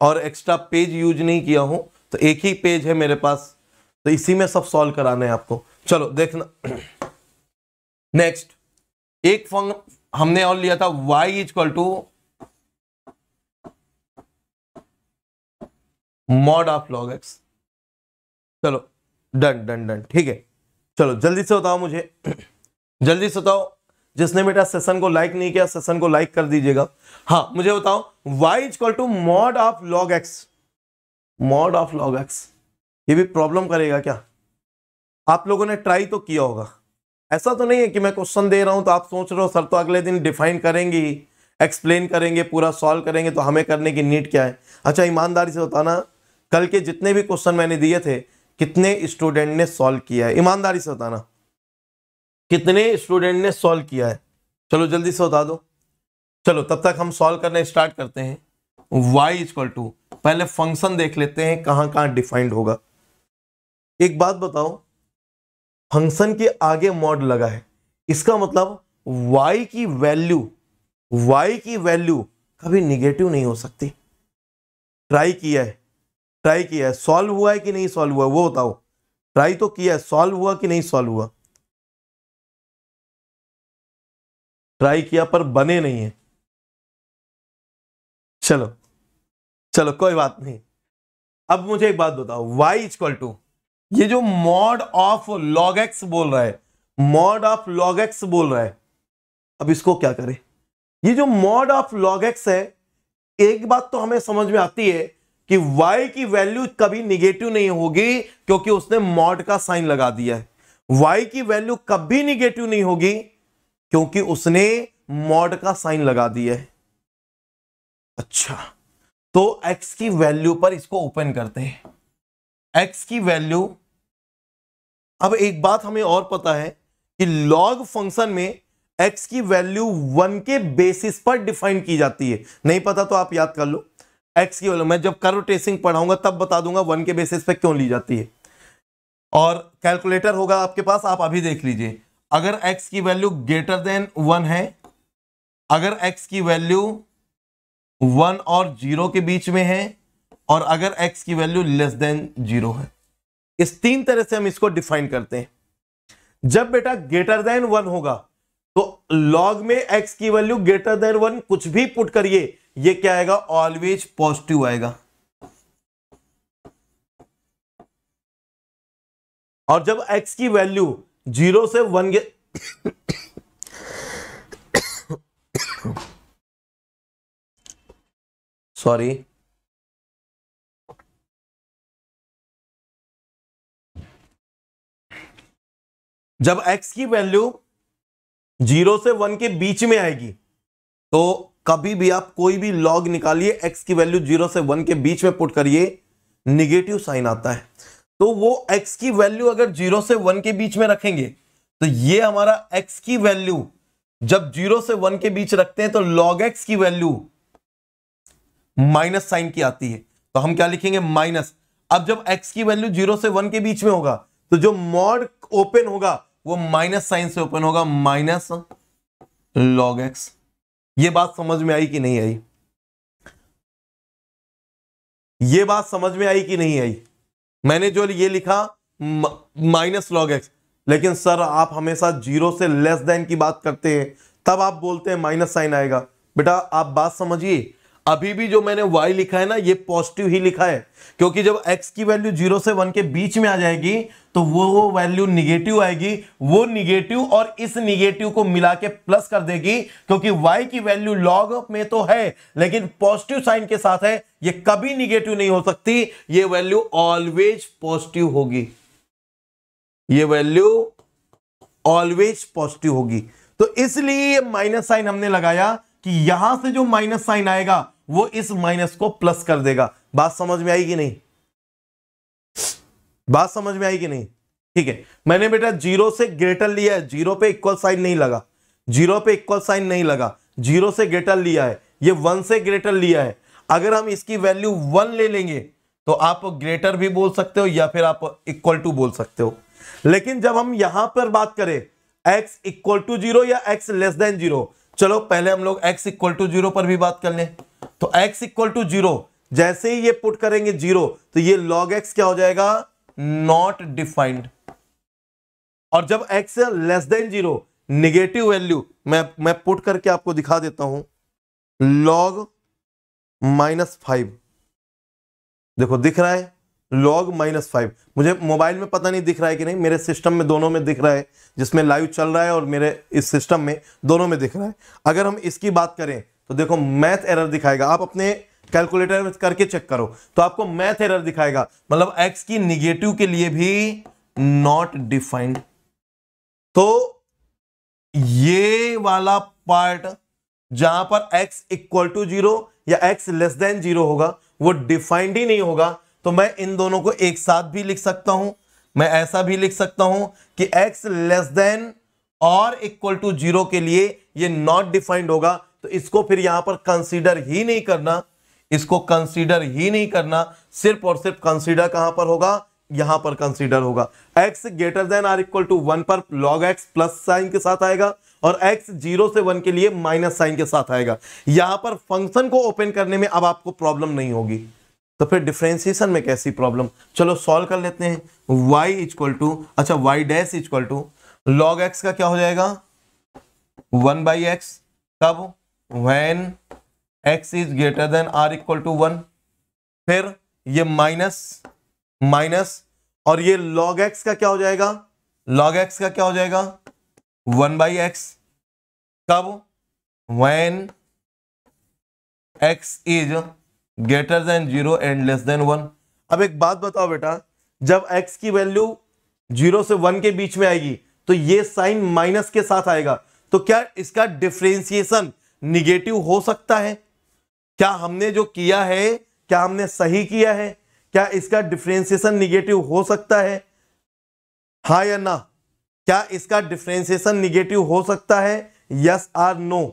और एक्स्ट्रा पेज यूज़ नहीं किया हूँ तो एक ही पेज है मेरे पास। तो इसी में सब सॉल्व कराना है आपको। चलो, देखना। <clears throat> नेक्स्ट एक फंग हमने और लिया था y is equal to mod of log x चलो डन डन डन ठीक है। चलो, जल्दी से बताओ मुझे। <clears throat> जल्दी से बताओ जिसने बेटा सेशन को लाइक नहीं किया सेशन को लाइक कर दीजिएगा। हाँ मुझे बताओ y is equal to mod of log x mod of log x ये भी प्रॉब्लम करेगा क्या? आप लोगों ने ट्राई तो किया होगा। ऐसा तो नहीं है कि मैं क्वेश्चन दे रहा हूँ तो आप सोच रहे हो सर तो अगले दिन डिफाइन करेंगे एक्सप्लेन करेंगे, पूरा सॉल्व करेंगे तो हमें करने की नीड क्या है? अच्छा ईमानदारी से बताना, कल के जितने भी क्वेश्चन मैंने दिए थे, कितने स्टूडेंट ने सॉल्व किया है? ईमानदारी से बताना। कितने स्टूडेंट ने सॉल्व किया है? चलो जल्दी से बता दो। चलो, तब तक हम सॉल्व करना स्टार्ट करते हैं। y इक्वल टू पहले फ़ंक्शन देख लेते हैं, कहाँ कहाँ डिफाइंड होगा। एक बात बताओ फ़ंक्शन के आगे मॉड लगा है। इसका मतलब y की वैल्यू y की वैल्यू कभी निगेटिव नहीं हो सकती। ट्राई किया है ट्राई किया है। सॉल्व हुआ है कि नहीं सॉल्व हुआ वो बताओ। ट्राई तो किया है सॉल्व हुआ कि नहीं सॉल्व हुआ? ट्राई किया, पर बने नहीं है। चलो चलो, कोई बात नहीं। अब मुझे एक बात बताओ, y इक्वल टू ये जो मॉड ऑफ़ लॉग एक्स बोल रहा है मॉड ऑफ़ लॉग एक्स बोल रहा है, अब इसको क्या करें? ये जो मॉड ऑफ़ लॉग एक्स है, एक बात तो हमें समझ में आती है कि y की वैल्यू कभी निगेटिव नहीं होगी, क्योंकि उसने मॉड का साइन लगा दिया है। y की वैल्यू कभी निगेटिव नहीं होगी क्योंकि उसने मॉड का साइन लगा दिया है। अच्छा तो x की वैल्यू पर इसको ओपन करते हैं। x की वैल्यू, अब एक बात हमें और पता है कि लॉग फ़ंक्शन में x की वैल्यू वन के बेसिस पर डिफाइन की जाती है। नहीं पता तो आप याद कर लो, x की वैल्यू, मैं जब कर्व ट्रेसिंग पढ़ाऊँगा तब बता दूँगा वन के बेसिस पर क्यों ली जाती है। और कैलकुलेटर होगा आपके पास, आप अभी देख लीजिए। अगर x की वैल्यू ग्रेटर देन वन है, अगर x की वैल्यू वन और ज़ीरो के बीच में है, और अगर x की वैल्यू लेस देन ज़ीरो है। इस तीन तरह से हम इसको डिफाइन करते हैं। जब बेटा ग्रेटर देन वन होगा तो लॉग में x की वैल्यू ग्रेटर देन वन कुछ भी पुट करिए, ये क्या आएगा? ऑलवेज पॉजिटिव आएगा। और जब x की वैल्यू ज़ीरो से वन के सॉरी। जब x की वैल्यू ज़ीरो से वन के बीच में आएगी तो कभी भी आप कोई भी लॉग निकालिए, x की वैल्यू ज़ीरो से वन के बीच में पुट करिए निगेटिव साइन आता है। तो वो x की वैल्यू अगर ज़ीरो से वन के बीच में रखेंगे तो ये हमारा x की वैल्यू जब ज़ीरो से वन के बीच रखते हैं तो log x की वैल्यू माइनस साइन की आती है। तो हम क्या लिखेंगे? माइनस अब जब x की वैल्यू ज़ीरो से वन के बीच में होगा तो जो मॉड ओपन होगा, वो माइनस साइन से ओपन होगा। माइनस लॉग एक्स ये बात समझ में आई कि नहीं आई? ये बात समझ में आई कि नहीं आई? मैंने जो ये लिखा माइनस लॉग एक्स लेकिन सर, आप हमेशा ज़ीरो से लेस देन की बात करते हैं। तब आप बोलते हैं माइनस साइन आएगा। बेटा, आप बात समझिए? अभी भी जो मैंने y लिखा है ना, ये पॉजिटिव ही लिखा है। क्योंकि जब x की वैल्यू ज़ीरो से वन के बीच में आ जाएगी तो वो वैल्यू निगेटिव आएगी, वो निगेटिव और इस निगेटिव को मिला के प्लस कर देगी, क्योंकि y की वैल्यू लॉग में तो है, लेकिन पॉजिटिव साइन के साथ है, ये कभी निगेटिव नहीं हो सकती, ये वैल्यू ऑलवेज पॉजिटिव होगी। ये वैल्यू ऑलवेज पॉजिटिव होगी। तो इसलिए माइनस साइन हमने लगाया कि यहाँ से जो माइनस साइन आएगा वो इस माइनस को प्लस कर देगा। बात समझ में आई कि नहीं? बात समझ में आई कि नहीं? ठीक है। मैंने बेटा ज़ीरो से ग्रेटर लिया है। ज़ीरो पे इक्वल साइन नहीं लगा। ज़ीरो पे इक्वल साइन नहीं लगा। ज़ीरो से ग्रेटर लिया है। ये वन से ग्रेटर लिया है। अगर हम इसकी वैल्यू वन ले लेंगे तो आप ग्रेटर भी बोल सकते हो या फिर आप इक्वल टू बोल सकते हो। लेकिन जब हम यहाँ पर बात करें एक्स इक्वल टू ज़ीरो या एक्स लेस देन ज़ीरो चलो पहले हम लोग एक्स इक्वल टू ज़ीरो पर भी बात कर लें। तो x इक्वल टू ज़ीरो जैसे ही ये पुट करेंगे ज़ीरो तो ये लॉग x क्या हो जाएगा? नॉट डिफाइंड और जब x लेस देन ज़ीरो निगेटिव वैल्यू मैं मैं पुट करके आपको दिखा देता हूँ। लॉग माइनस फाइव देखो, दिख रहा है? लॉग माइनस फाइव मुझे मोबाइल में पता नहीं दिख रहा है कि नहीं, मेरे सिस्टम में दोनों में दिख रहा है, जिसमें लाइव चल रहा है और मेरे इस सिस्टम में दोनों में दिख रहा है। अगर हम इसकी बात करें तो देखो मैथ एरर दिखाएगा। आप अपने कैलकुलेटर में करके चेक करो तो आपको मैथ एरर दिखाएगा। मतलब एक्स की निगेटिव के लिए भी नॉट डिफाइंड तो ये वाला पार्ट जहाँ पर x इक्वल टू ज़ीरो या x लेस देन ज़ीरो होगा, वो डिफाइंड ही नहीं होगा। तो मैं इन दोनों को एक साथ भी लिख सकता हूँ। मैं ऐसा भी लिख सकता हूँ कि x लेस देन और इक्वल टू ज़ीरो के लिए ये नॉट डिफाइंड होगा। तो इसको फिर यहाँ पर कंसीडर ही नहीं करना। इसको कंसीडर ही नहीं करना। सिर्फ़ और सिर्फ़ कंसीडर कहाँ पर होगा? यहाँ पर कंसीडर होगा। X greater than or equal to one पर लॉग x प्लस साइन के साथ आएगा और x ज़ीरो से वन के लिए माइनस साइन के साथ आएगा। यहाँ पर फ़ंक्शन को ओपन करने में अब आपको प्रॉब्लम नहीं होगी। तो फिर डिफ्रेंसिएशन में कैसी प्रॉब्लम चलो सॉल्व कर लेते हैं। Y इक्वल टू अच्छा y dash equal to log x का क्या हो जाएगा? वन बाई एक्स कब? When x is greater than or equal to one फिर ये माइनस माइनस और ये लॉग एक्स का क्या हो जाएगा? लॉग एक्स का क्या हो जाएगा? वन बाई एक्स कब? When x is greater than zero and less than one अब एक बात बताओ बेटा, जब एक्स की वैल्यू ज़ीरो से वन के बीच में आएगी तो ये साइन माइनस के साथ आएगा। तो क्या इसका डिफ्रेंसिएशन निगेटिव हो सकता है। क्या हमने जो किया है, क्या हमने सही किया है, क्या इसका डिफ्रेंसिएशन निगेटिव हो सकता है? हा या ना? क्या इसका डिफ्रेंसिएशन निगेटिव हो सकता है? यस आर नो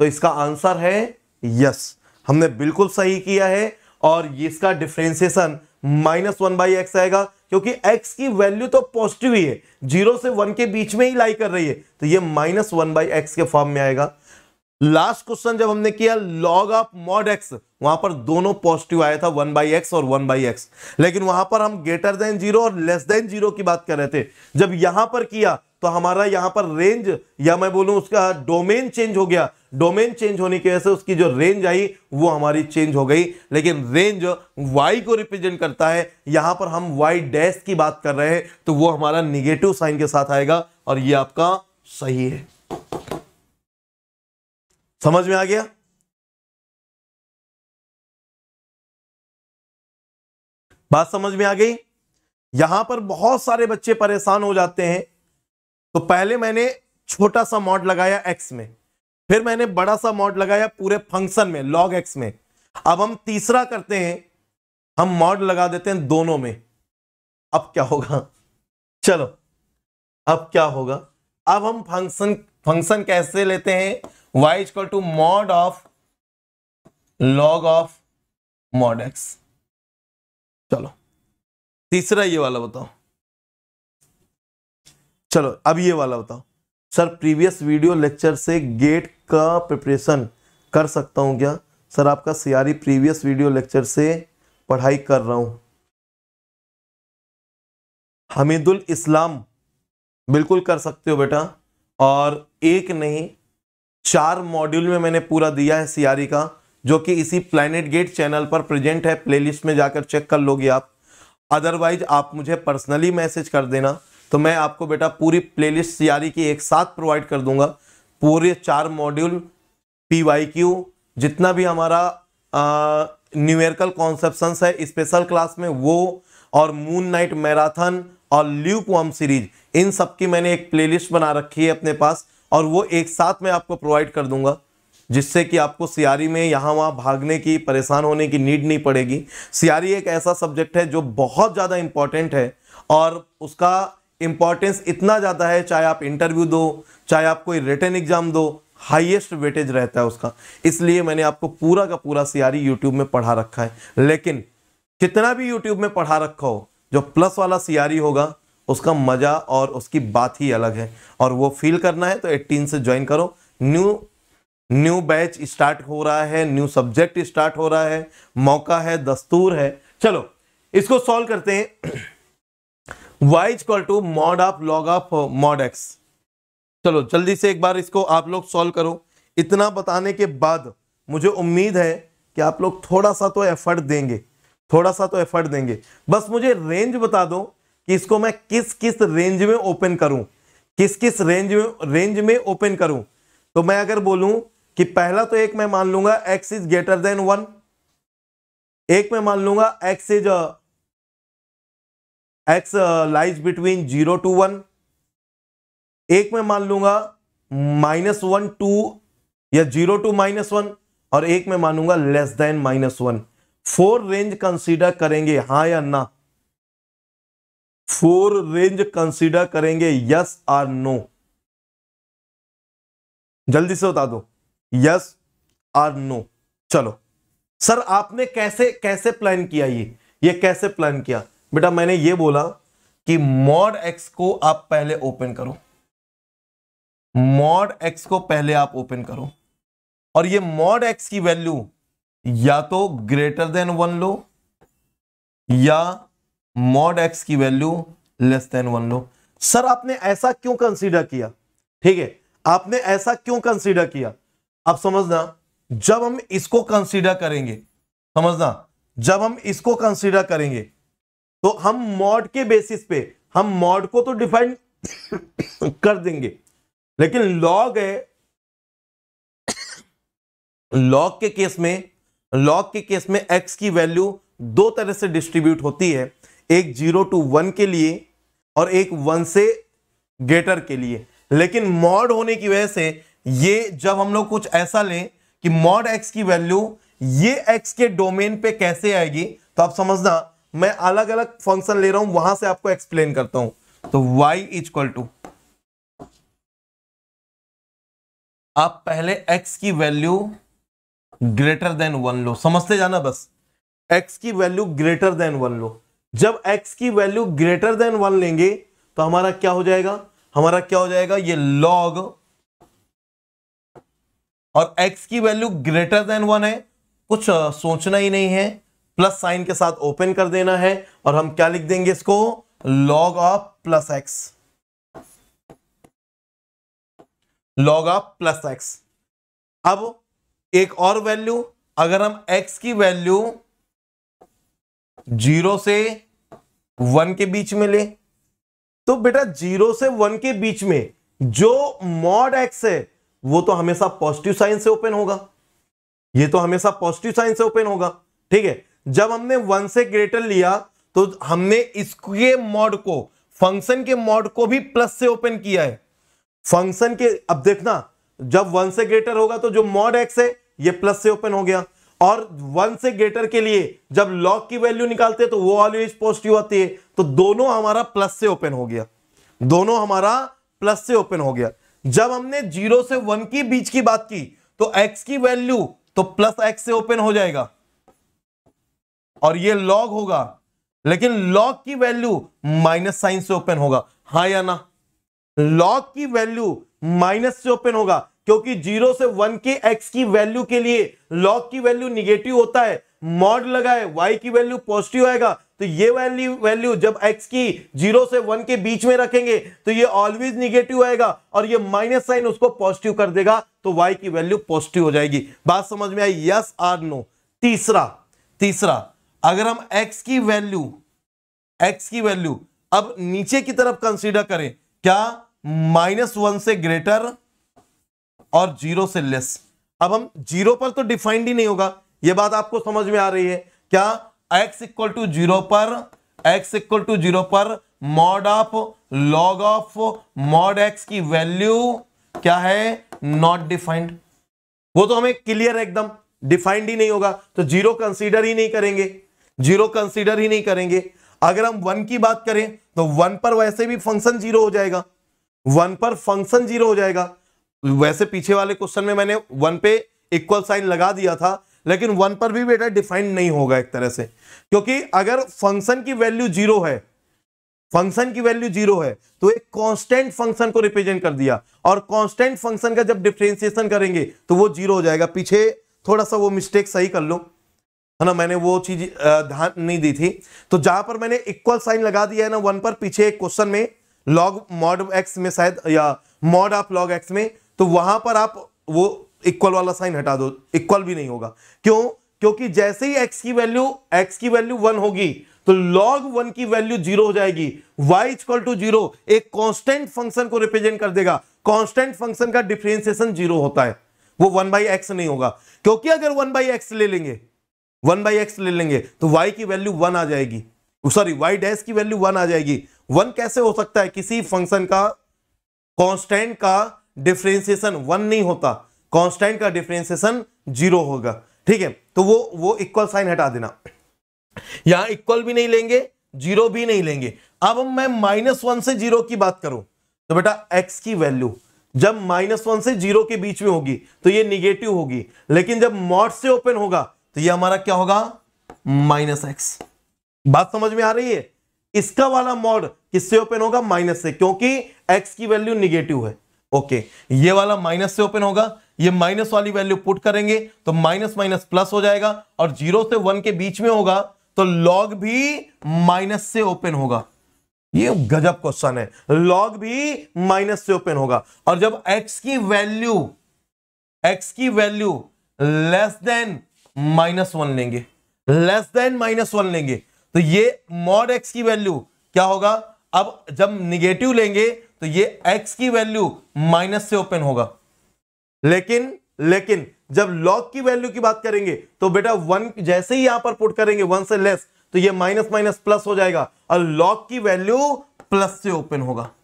तो इसका आंसर है यस हमने बिल्कुल सही किया है और इसका differentiation minus one by x आएगा, क्योंकि एक्स की वैल्यू तो पॉजिटिव ही है। ज़ीरो से वन के बीच में ही लाई कर रही है। तो ये माइनस वन बाई एक्स के फॉर्म में आएगा। लास्ट क्वेश्चन जब हमने किया लॉग ऑफ़ मॉड एक्स वहाँ पर दोनों पॉजिटिव आया था वन बाई एक्स और वन बाई एक्स लेकिन वहाँ पर हम ग्रेटर देन ज़ीरो और लेस देन ज़ीरो की बात कर रहे थे। जब यहाँ पर किया तो हमारा यहाँ पर रेंज या मैं बोलूँ उसका डोमेन चेंज हो गया। डोमेन चेंज होने की वजह से उसकी जो रेंज आई, वो हमारी चेंज हो गई। लेकिन रेंज वाई को रिप्रेजेंट करता है। यहाँ पर हम वाई डैश की बात कर रहे हैं तो वो हमारा निगेटिव साइन के साथ आएगा, और ये आपका सही है। समझ में आ गया? बात समझ में आ गई? यहाँ पर बहुत सारे बच्चे परेशान हो जाते हैं। तो पहले मैंने छोटा सा मॉड लगाया एक्स में। फिर मैंने बड़ा सा मॉड लगाया पूरे फ़ंक्शन में लॉग एक्स में। अब हम तीसरा करते हैं। हम मॉड लगा देते हैं दोनों में। अब क्या होगा? चलो, अब क्या होगा? अब हम फ़ंक्शन फ़ंक्शन कैसे लेते हैं? Y equal to mod of log of mod x चलो। तीसरा ये वाला बताओ। चलो, अब ये वाला बताओ। सर, प्रीवियस वीडियो लेक्चर से गेट का प्रिपरेशन कर सकता हूँ क्या? सर, आपका सियारी प्रीवियस वीडियो लेक्चर से पढ़ाई कर रहा हूँ। हमीदुल इस्लाम, बिल्कुल कर सकते हो बेटा। और एक नहीं चार मॉड्यूल में मैंने पूरा दिया है सियारी का, जो कि इसी प्लानट गेट चैनल पर प्रेजेंट है। प्लेलिस्ट में जाकर चेक कर लोगे आप। अदरवाइज़ आप मुझे पर्सनली मैसेज कर देना। तो मैं आपको बेटा पूरी प्लेलिस्ट सियारी की एक साथ प्रोवाइड कर दूँगा। पूरे चार मॉड्यूल पी वाई क्यू जितना भी हमारा न्यूमेरिकल कॉन्सेप्शन है स्पेशल क्लास में वो और मून नाइट मैराथन और ल्यूप वॉम सीरीज़ इन सब की मैंने एक प्लेलिस्ट बना रखी है अपने पास। और वो एक साथ में आपको प्रोवाइड कर दूँगा, जिससे कि आपको सियारी में यहाँ वहाँ भागने की, परेशान होने की नीड नहीं पड़ेगी। सियारी एक ऐसा सब्जेक्ट है जो बहुत ज़्यादा इंपॉर्टेंट है और उसका इंपॉर्टेंस इतना ज़्यादा है, चाहे आप इंटरव्यू दो, चाहे आप कोई रिटर्न एग्ज़ाम दो हाईएस्ट वेटेज रहता है उसका। इसलिए मैंने आपको पूरा का पूरा सियारी यूट्यूब में पढ़ा रखा है। लेकिन, कितना भी यूट्यूब में पढ़ा रखा हो, जो प्लस वाला सियारी होगा उसका मज़ा और उसकी बात ही अलग है। और वो फील करना है तो 18 से ज्वाइन करो। न्यू न्यू बैच स्टार्ट हो रहा है न्यू सब्जेक्ट स्टार्ट हो रहा है, मौका है, दस्तूर है। चलो, इसको सॉल्व करते हैं। <clears throat> Y equal to mod of log of mod x चलो, जल्दी से एक बार इसको आप लोग सॉल्व करो। इतना बताने के बाद मुझे उम्मीद है कि आप लोग थोड़ा सा तो एफर्ट देंगे, थोड़ा सा तो एफर्ट देंगे। बस मुझे रेंज बता दो कि इसको मैं किस किस रेंज में ओपन करूँ? किस किस रेंज में रेंज में ओपन करूँ? तो मैं अगर बोलूँ कि पहला तो एक मैं मान लूँगा x is greater than one एक मैं मान लूँगा x is x lies between zero to one एक मैं मान लूँगा माइनस वन टू या ज़ीरो टू माइनस वन और एक मैं मानूँगा less than minus one four range consider करेंगे, हा या ना? फोर रेंज कंसीडर करेंगे यस और नो जल्दी से बता दो। यस और नो चलो। सर, आपने कैसे कैसे प्लान किया ये? ये कैसे प्लान किया? बेटा, मैंने ये बोला कि मॉड एक्स को आप पहले ओपन करो। मॉड एक्स को पहले आप ओपन करो। और ये मॉड एक्स की वैल्यू या तो ग्रेटर देन वन लो या मॉड एक्स की वैल्यू लेस देन वन लो। सर आपने ऐसा क्यों कंसीडर किया? ठीक है, आपने ऐसा क्यों कंसीडर किया? अब समझना, जब हम इसको कंसीडर करेंगे, समझना, जब हम इसको कंसीडर करेंगे तो हम मॉड के बेसिस पे, हम मॉड को तो डिफाइन <coughs> कर देंगे, लेकिन लॉग है लॉग के केस में लॉग के केस में एक्स की वैल्यू दो तरह से डिस्ट्रीब्यूट होती है। एक ज़ीरो टू वन के लिए और एक वन से ग्रेटर के लिए। लेकिन मॉड होने की वजह से ये जब हम लोग कुछ ऐसा लें कि मॉड एक्स की वैल्यू ये एक्स के डोमेन पे कैसे आएगी तो आप समझना, मैं अलग अलग फ़ंक्शन ले रहा हूँ, वहाँ से आपको एक्सप्लेन करता हूँ। तो y इक्वल टू आप पहले x की वैल्यू ग्रेटर देन वन लो। समझते जाना बस। x की वैल्यू ग्रेटर देन वन लो। जब x की वैल्यू ग्रेटर देन वन लेंगे तो हमारा क्या हो जाएगा? हमारा क्या हो जाएगा? ये लॉग और x की वैल्यू ग्रेटर देन वन है, कुछ सोचना ही नहीं है। प्लस साइन के साथ ओपन कर देना है, और हम क्या लिख देंगे इसको? Log of plus x log of plus x अब एक और वैल्यू अगर हम x की वैल्यू ज़ीरो से वन के बीच में ले। तो बेटा, ज़ीरो से वन के बीच में जो मॉड एक्स है, वो तो हमेशा पॉजिटिव साइन से ओपन होगा। ये तो हमेशा पॉजिटिव साइन से ओपन होगा। ठीक है? जब हमने वन से ग्रेटर लिया तो हमने इसके मॉड को फ़ंक्शन के मॉड को भी प्लस से ओपन किया है। फ़ंक्शन के, अब देखना, जब वन से ग्रेटर होगा तो जो मॉड एक्स है, ये प्लस से ओपन हो गया। और वन से ग्रेटर के लिए जब लॉग की वैल्यू निकालते हैं तो वो ऑलवेज पॉजिटिव आती है। तो दोनों हमारा प्लस से ओपन हो गया। दोनों हमारा प्लस से ओपन हो गया। जब हमने ज़ीरो से वन की बीच की बात की तो एक्स की वैल्यू तो प्लस एक्स से ओपन हो जाएगा। और ये लॉग होगा, लेकिन लॉग की वैल्यू माइनस साइन से ओपन होगा। हा या ना? लॉग की वैल्यू माइनस से ओपन होगा। क्योंकि ज़ीरो से वन के एक्स की वैल्यू के लिए लॉग की वैल्यू निगेटिव होता है, मॉड लगाए, वाई की वैल्यू पॉजिटिव आएगा तो ये वैल्यू वैल्यू जब एक्स की ज़ीरो से वन के बीच में रखेंगे तो ये ऑलवेज निगेटिव आएगा और ये माइनस साइन उसको पॉजिटिव कर देगा तो वाई की वैल्यू पॉजिटिव हो जाएगी। बात समझ में आई? यस आर नो तीसरा तीसरा, अगर हम एक्स की वैल्यू एक्स की वैल्यू अब नीचे की तरफ़ कंसीडर करें, क्या माइनस वन से ग्रेटर और ज़ीरो से लेस अब हम ज़ीरो पर तो डिफाइंड ही नहीं होगा। यह बात आपको समझ में आ रही है। क्या x इक्वल टू ज़ीरो पर, x इक्वल टू ज़ीरो पर mod of log of mod x की वैल्यू क्या है? नॉट डिफाइंड वो तो हमें क्लियर है एकदम। डिफाइंड ही नहीं होगा। तो ज़ीरो कंसीडर ही नहीं करेंगे। ज़ीरो कंसीडर ही नहीं करेंगे। अगर हम वन की बात करें तो वन पर वैसे भी फ़ंक्शन ज़ीरो हो जाएगा। वन पर फ़ंक्शन ज़ीरो हो जाएगा। वैसे पीछे वाले क्वेश्चन में मैंने वन पे इक्वल साइन लगा दिया था, लेकिन वन पर भी बेटा डिफाइंड नहीं होगा एक तरह से। क्योंकि अगर फ़ंक्शन की वैल्यू ज़ीरो है फ़ंक्शन की वैल्यू ज़ीरो है तो एक कांस्टेंट फ़ंक्शन को रिप्रेजेंट कर दिया। और कांस्टेंट फ़ंक्शन का जब डिफ्रेंसिएशन करेंगे तो वो ज़ीरो हो जाएगा। पीछे थोड़ा सा वो मिस्टेक सही कर लो। है ना, मैंने वो चीज़ ध्यान नहीं दी थी। तो जहाँ पर मैंने इक्वल साइन लगा दिया है ना वन पर, पीछे क्वेश्चन में लॉग मॉड एक्स में शायद, या मॉड ऑफ़ लॉग एक्स में तो वहाँ पर आप वो इक्वल वाला साइन हटा दो इक्वल भी नहीं होगा। क्यों? क्योंकि जैसे ही एक्स की वैल्यू एक्स की वैल्यू वन होगी तो लॉग वन की वैल्यू ज़ीरो हो जाएगी। y इक्वल टू ज़ीरो एक कांस्टेंट फ़ंक्शन को रिप्रेजेंट कर देगा। कांस्टेंट फ़ंक्शन का डिफरेंशिएशन ज़ीरो होता है। वो वन बाई एक्स नहीं होगा। क्योंकि अगर वन बाई एक्स ले लेंगे वन बाई एक्स ले लेंगे तो y की वैल्यू वन आ जाएगी। सॉरी y डैश की वैल्यू वन आ जाएगी। वन कैसे हो सकता है? किसी फ़ंक्शन का कांस्टेंट का डिफ्रेंसिएशन वन नहीं होता, कांस्टेंट का डिफ्रेंसिएशन ज़ीरो होगा। ठीक है तो वो वो इक्वल साइन हटा देना। यहाँ इक्वल भी नहीं लेंगे, ज़ीरो भी नहीं लेंगे। अब मैं माइनस वन से ज़ीरो की बात करूँ तो बेटा एक्स की वैल्यू जब माइनस वन से ज़ीरो के बीच में होगी तो ये निगेटिव होगी। लेकिन जब मॉड से ओपन होगा तो ये हमारा क्या होगा? माइनस एक्स बात समझ में आ रही है? इसका वाला मॉड किससे ओपन होगा? माइनस से, क्योंकि एक्स की वैल्यू निगेटिव है। ओके ये वाला माइनस से ओपन होगा, ये माइनस वाली वैल्यू पुट करेंगे तो माइनस माइनस प्लस हो जाएगा, और ज़ीरो से वन के बीच में होगा तो लॉग भी माइनस से ओपन होगा। ये गजब क्वेश्चन है। लॉग भी माइनस से ओपन होगा। और जब एक्स की वैल्यू एक्स की value less than minus one लेंगे लेस देन माइनस वन लेंगे तो ये मॉड एक्स की वैल्यू क्या होगा? अब जब निगेटिव लेंगे तो ये x की वैल्यू माइनस से ओपन होगा। लेकिन लेकिन, जब लॉग की वैल्यू की बात करेंगे तो बेटा वन जैसे ही यहाँ पर पुट करेंगे वन से लेस तो ये माइनस माइनस प्लस हो जाएगा और लॉग की वैल्यू प्लस से ओपन होगा।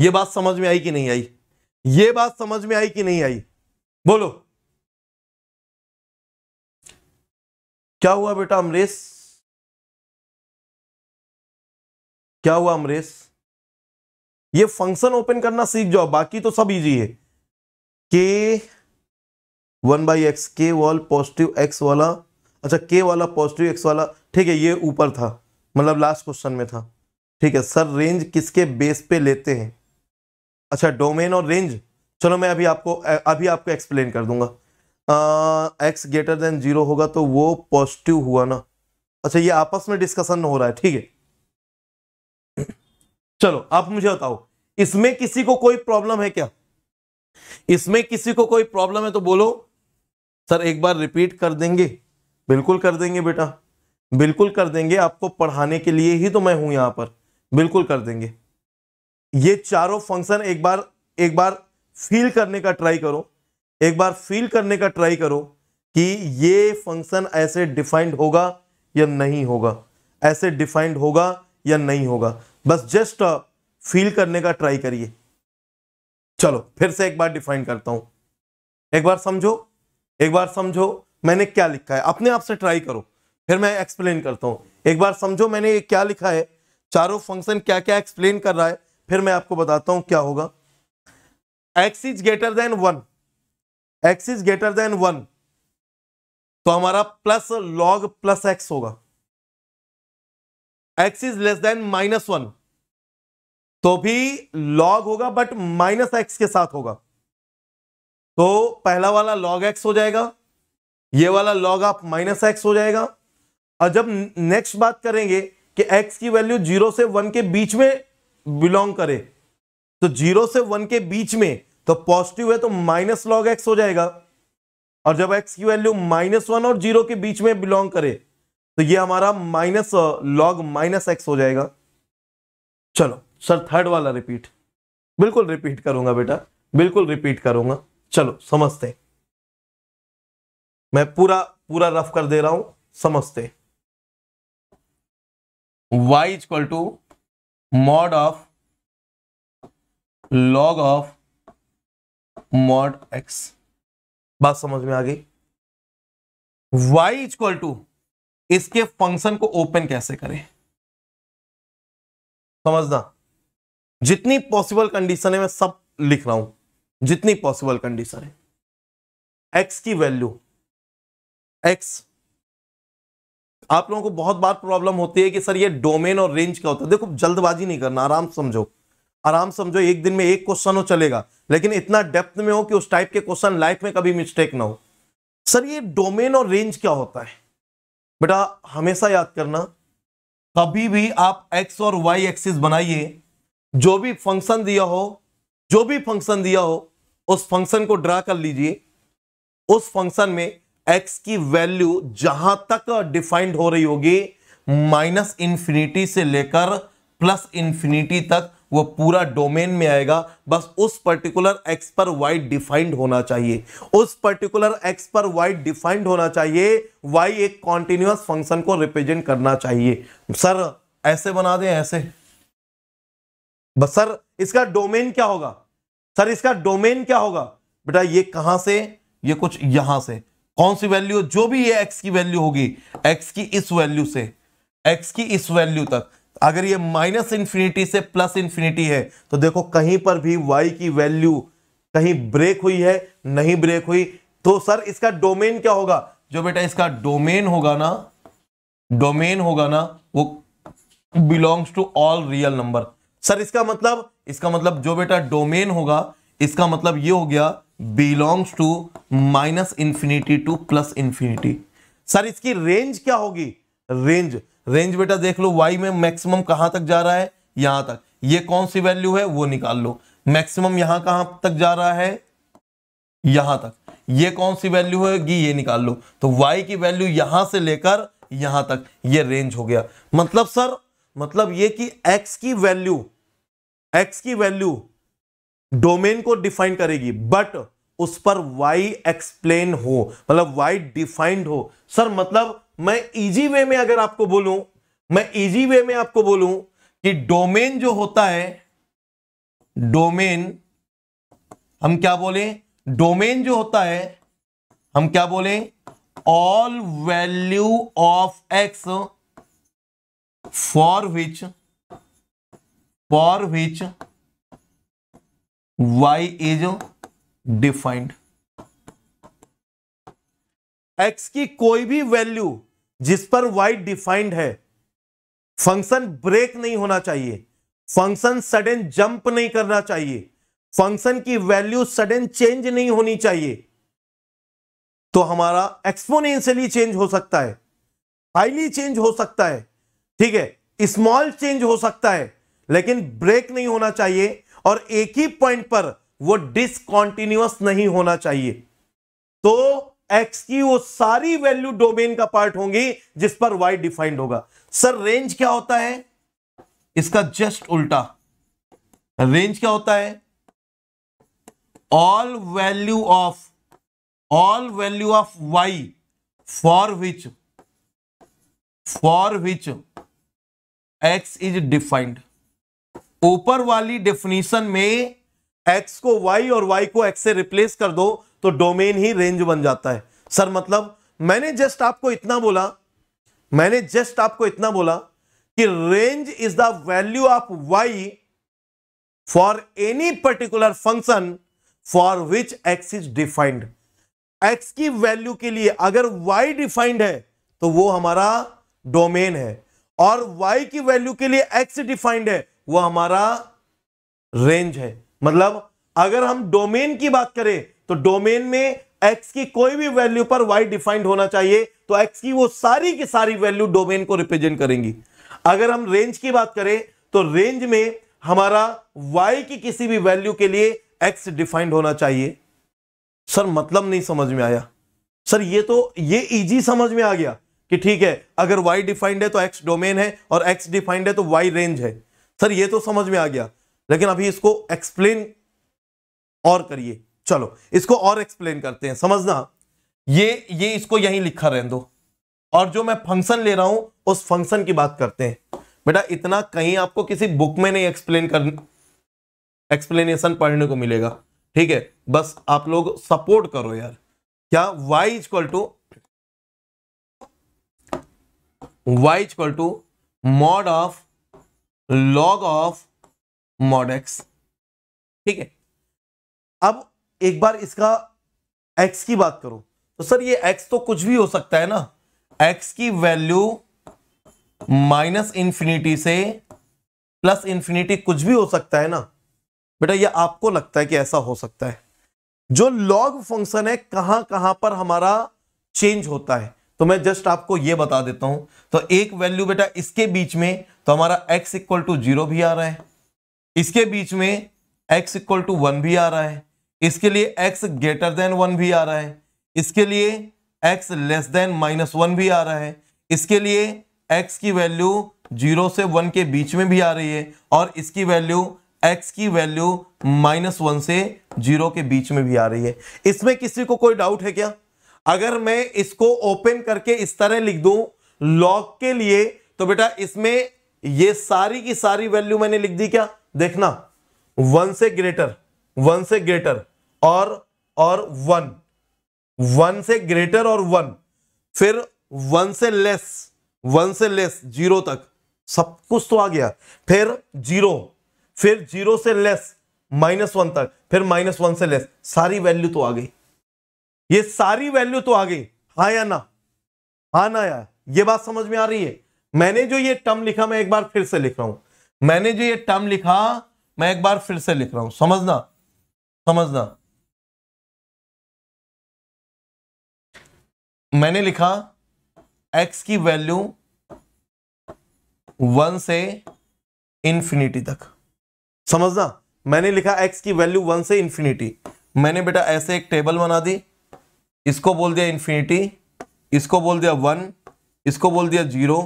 ये बात समझ में आई कि नहीं आई? ये बात समझ में आई कि नहीं आई? बोलो। क्या हुआ बेटा अमरेश? क्या हुआ अमरेश? ये फ़ंक्शन ओपन करना सीख जाओ, बाकी तो सब इजी है। के वन बाई एक्स के वॉल पॉजिटिव एक्स वाला अच्छा के वाला पॉजिटिव एक्स वाला, ठीक है, ये ऊपर था मतलब लास्ट क्वेश्चन में था। ठीक है सर रेंज किसके बेस पे लेते हैं? अच्छा डोमेन और रेंज चलो मैं अभी आपको अभी आपको एक्सप्लेन कर दूँगा। एक्स ग्रेटर देन ज़ीरो होगा तो वो पॉजिटिव हुआ ना। अच्छा ये आपस में डिस्कशन हो रहा है, ठीक है। चलो, आप मुझे बताओ, इसमें किसी को कोई प्रॉब्लम है क्या? इसमें किसी को कोई प्रॉब्लम है तो बोलो। सर, एक बार रिपीट कर देंगे। बिल्कुल कर देंगे बेटा। बिल्कुल कर देंगे। आपको पढ़ाने के लिए ही तो मैं हूँ यहाँ पर। बिल्कुल कर देंगे। ये चारों फ़ंक्शन एक बार एक बार फील करने का ट्राई करो। एक बार फील करने का ट्राई करो कि ये फ़ंक्शन ऐसे डिफाइंड होगा या नहीं होगा। ऐसे डिफाइंड होगा या नहीं होगा। बस जस्ट फील करने का ट्राई करिए। चलो, फिर से एक बार डिफाइन करता हूँ। एक बार समझो, एक बार समझो मैंने क्या लिखा है। अपने आप से ट्राई करो। फिर मैं एक्सप्लेन करता हूँ। एक बार समझो मैंने ये क्या लिखा है। चारों फ़ंक्शन क्या क्या एक्सप्लेन कर रहा है। फिर मैं आपको बताता हूँ क्या होगा। X is greater than one x is greater than one तो हमारा प्लस लॉग प्लस एक्स होगा। X is less than minus one. तो भी लॉग होगा बट माइनस एक्स के साथ होगा। तो पहला वाला लॉग एक्स हो जाएगा, ये वाला लॉग ऑफ़ माइनस एक्स हो जाएगा। और जब नेक्स्ट बात करेंगे कि एक्स की वैल्यू ज़ीरो से वन के बीच में बिलोंग करे तो ज़ीरो से वन के बीच में तो पॉजिटिव है तो माइनस लॉग एक्स हो जाएगा। और जब एक्स की वैल्यू माइनस वन और ज़ीरो के बीच में बिलोंग करे तो ये हमारा माइनस लॉग माइनस एक्स हो जाएगा। चलो, सर थर्ड वाला रिपीट बिल्कुल रिपीट करूँगा बेटा, बिल्कुल रिपीट करूँगा। चलो, समझते। मैं पूरा पूरा रफ कर दे रहा हूँ, समझते। y equal to mod of log of mod x बात समझ में आ गई? y इक्वल टू इसके फ़ंक्शन को ओपन कैसे करें? समझना। जितनी पॉसिबल कंडीशन है, मैं सब लिख रहा हूँ। जितनी पॉसिबल कंडीशन है। एक्स की वैल्यू। एक्स आप लोगों को बहुत बार प्रॉब्लम होती है कि सर, ये डोमेन और रेंज क्या होता है? देखो, जल्दबाजी नहीं करना, आराम समझो। आराम समझो, एक दिन में एक क्वेश्चन हो चलेगा, लेकिन इतना डेप्थ में हो कि उस टाइप के क्वेश्चन लाइफ में कभी मिस्टेक ना हो। सर, ये डोमेन और रेंज क्या होता है? बेटा, हमेशा याद करना, कभी भी आप एक्स और वाई एक्सिस बनाइए, जो भी फ़ंक्शन दिया हो, जो भी फ़ंक्शन दिया हो, उस फ़ंक्शन को ड्रा कर लीजिए। उस फ़ंक्शन में एक्स की वैल्यू जहाँ तक डिफाइंड हो रही होगी माइनस इंफिनिटी से लेकर प्लस इंफिनिटी तक वो पूरा डोमेन में आएगा। बस उस पर्टिकुलर एक्स पर वाई डिफाइंड होना चाहिए। उस पर्टिकुलर एक्स पर वाई डिफाइंड होना चाहिए। वाई एक कॉन्टिन्यूस फ़ंक्शन को रिप्रेजेंट करना चाहिए। सर, ऐसे बना दें, ऐसे। बस सर, इसका डोमेन क्या होगा? सर, इसका डोमेन क्या होगा? बेटा, ये कहाँ से? ये कुछ यहाँ से। कौन सी वैल्यू जो भी ये एक्स की वैल्यू होगी। एक्स की इस वैल्यू से। एक्स की इस वैल्यू तक। अगर ये माइनस इंफिनिटी से प्लस इंफिनिटी है तो देखो कहीं पर भी वाई की वैल्यू कहीं ब्रेक हुई है, नहीं ब्रेक हुई। तो सर, इसका डोमेन क्या होगा? जो बेटा इसका डोमेन होगा ना डोमेन होगा ना, वो belongs to all real number sir, इसका मतलब इसका मतलब जो बेटा डोमेन होगा, इसका मतलब ये हो गया belongs to minus infinity to plus infinity sir, इसकी रेंज क्या होगी? रेंज रेंज बेटा देख लो वाई में मैक्सिमम कहाँ तक जा रहा है? यहाँ तक। ये कौन सी वैल्यू है? वो निकाल लो। मैक्सिमम यहाँ कहाँ तक जा रहा है? यहाँ तक। ये कौन सी वैल्यू होगी? ये निकाल लो। तो y की वैल्यू यहाँ से लेकर यहाँ तक। ये रेंज हो गया। मतलब सर मतलब ये कि एक्स की वैल्यू एक्स की वैल्यू डोमेन को डिफाइन करेगी बट उस पर वाई एक्सप्लेन हो मतलब वाई डिफाइंड हो। सर मतलब मैं इजी वे में अगर आपको बोलूँ, मैं इजी वे में आपको बोलूँ कि डोमेन जो होता है डोमेन हम क्या बोले? डोमेन जो होता है, हम क्या बोले? All value of x for which for which y is defined x की कोई भी वैल्यू जिस पर y डिफाइंड है। फ़ंक्शन ब्रेक नहीं होना चाहिए। फ़ंक्शन सडन जंप नहीं करना चाहिए। फ़ंक्शन की वैल्यू सडन चेंज नहीं होनी चाहिए। तो हमारा एक्सपोनेंशियली चेंज हो सकता है। हाईली चेंज हो सकता है। ठीक है? स्मॉल चेंज हो सकता है। लेकिन ब्रेक नहीं होना चाहिए। और एक ही पॉइंट पर वो डिसकॉन्टिन्यूस नहीं होना चाहिए। तो एक्स की वो सारी वैल्यू डोमेन का पार्ट होंगी, जिस पर वाई डिफाइंड होगा। सर रेंज क्या होता है? इसका जस्ट उल्टा। रेंज क्या होता है? All value of all value of y for which for which x is defined ऊपर वाली डेफिनेशन में एक्स को वाई और वाई को एक्स से रिप्लेस कर दो। तो डोमेन ही रेंज बन जाता है। सर मतलब मैंने जस्ट आपको इतना बोला, मैंने जस्ट आपको इतना बोला कि range is the value of y for any particular function for which x is defined x की वैल्यू के लिए अगर वाई डिफाइंड है तो वो हमारा डोमेन है। और वाई की वैल्यू के लिए एक्स डिफाइंड है, वो हमारा रेंज है। मतलब अगर हम डोमेन की बात करें तो डोमेन में एक्स की कोई भी वैल्यू पर वाई डिफाइंड होना चाहिए तो एक्स की वो सारी की सारी वैल्यू डोमेन को रिप्रेजेंट करेंगी। अगर हम रेंज की बात करें तो रेंज में हमारा वाई की किसी भी वैल्यू के लिए एक्स डिफाइंड होना चाहिए। सर मतलब नहीं समझ में आया। सर, ये तो ये इजी समझ में आ गया कि ठीक है, अगर y डिफाइंड है तो x डोमेन है और x डिफाइंड है तो y रेंज है। सर, ये तो समझ में आ गया। लेकिन अभी इसको एक्सप्लेन और करिए। चलो, इसको और एक्सप्लेन करते हैं, समझना? ये ये इसको यहीं लिखा रहने दो। और जो मैं फ़ंक्शन ले रहा हूँ, उस फ़ंक्शन की बात करते हैं। बेटा, इतना कहीं आपको किसी बुक में नहीं एक्सप्लेन कर एक्सप्लेनेशन पढ़ने को मिलेगा। ठीक है? बस आप लोग सपोर्ट करो यार। क्या y equal to y equal to mod of log of mod x ठीक है? अब एक बार इसका x की बात करो तो सर ये x तो कुछ भी हो सकता है ना? x की वैल्यू माइनस इंफिनिटी से प्लस इंफिनिटी कुछ भी हो सकता है ना? बेटा, ये आपको लगता है कि ऐसा हो सकता है। जो लॉग फ़ंक्शन है, कहाँ कहाँ पर हमारा चेंज होता है। तो मैं जस्ट आपको ये बता देता हूँ। तो एक वैल्यू बेटा इसके बीच में तो हमारा x इक्वल टू ज़ीरो भी आ रहा है। इसके बीच में x इक्वल टू वन भी आ रहा है। इसके लिए x ग्रेटर देन वन भी आ रहा है। इसके लिए x less than minus one भी आ रहा है। इसके लिए x की वैल्यू ज़ीरो से वन के बीच में भी आ रही है और इसकी वैल्यू x की वैल्यू माइनस वन से ज़ीरो के बीच में भी आ रही है। इसमें किसी को कोई डाउट है क्या? अगर मैं इसको ओपन करके इस तरह लिख दूँ लॉग के लिए तो बेटा इसमें ये सारी की सारी वैल्यू मैंने लिख दी क्या? देखना वन से ग्रेटर वन से ग्रेटर और और वन वन से ग्रेटर और वन फिर वन से लेस वन से लेस ज़ीरो तक. सब कुछ तो आ गया. फिर ज़ीरो फिर ज़ीरो से लेस माइनस वन तक. फिर माइनस वन से लेस सारी वैल्यू तो आ गई. ये सारी वैल्यू तो आ गई. हा या ना? हा ना या ये बात समझ में आ रही है? मैंने जो ये टर्म लिखा, मैं एक बार फिर से लिख रहा हूँ. मैंने जो ये टर्म लिखा, मैं एक बार फिर से लिख रहा हूँ. समझना? समझना। मैंने लिखा, x की वैल्यू वन से इंफिनिटी तक। समझना? मैंने लिखा, x की वैल्यू वन से इंफिनिटी मैंने बेटा ऐसे एक टेबल बना दी। इसको बोल दिया इंफिनिटी इसको बोल दिया वन इसको बोल दिया ज़ीरो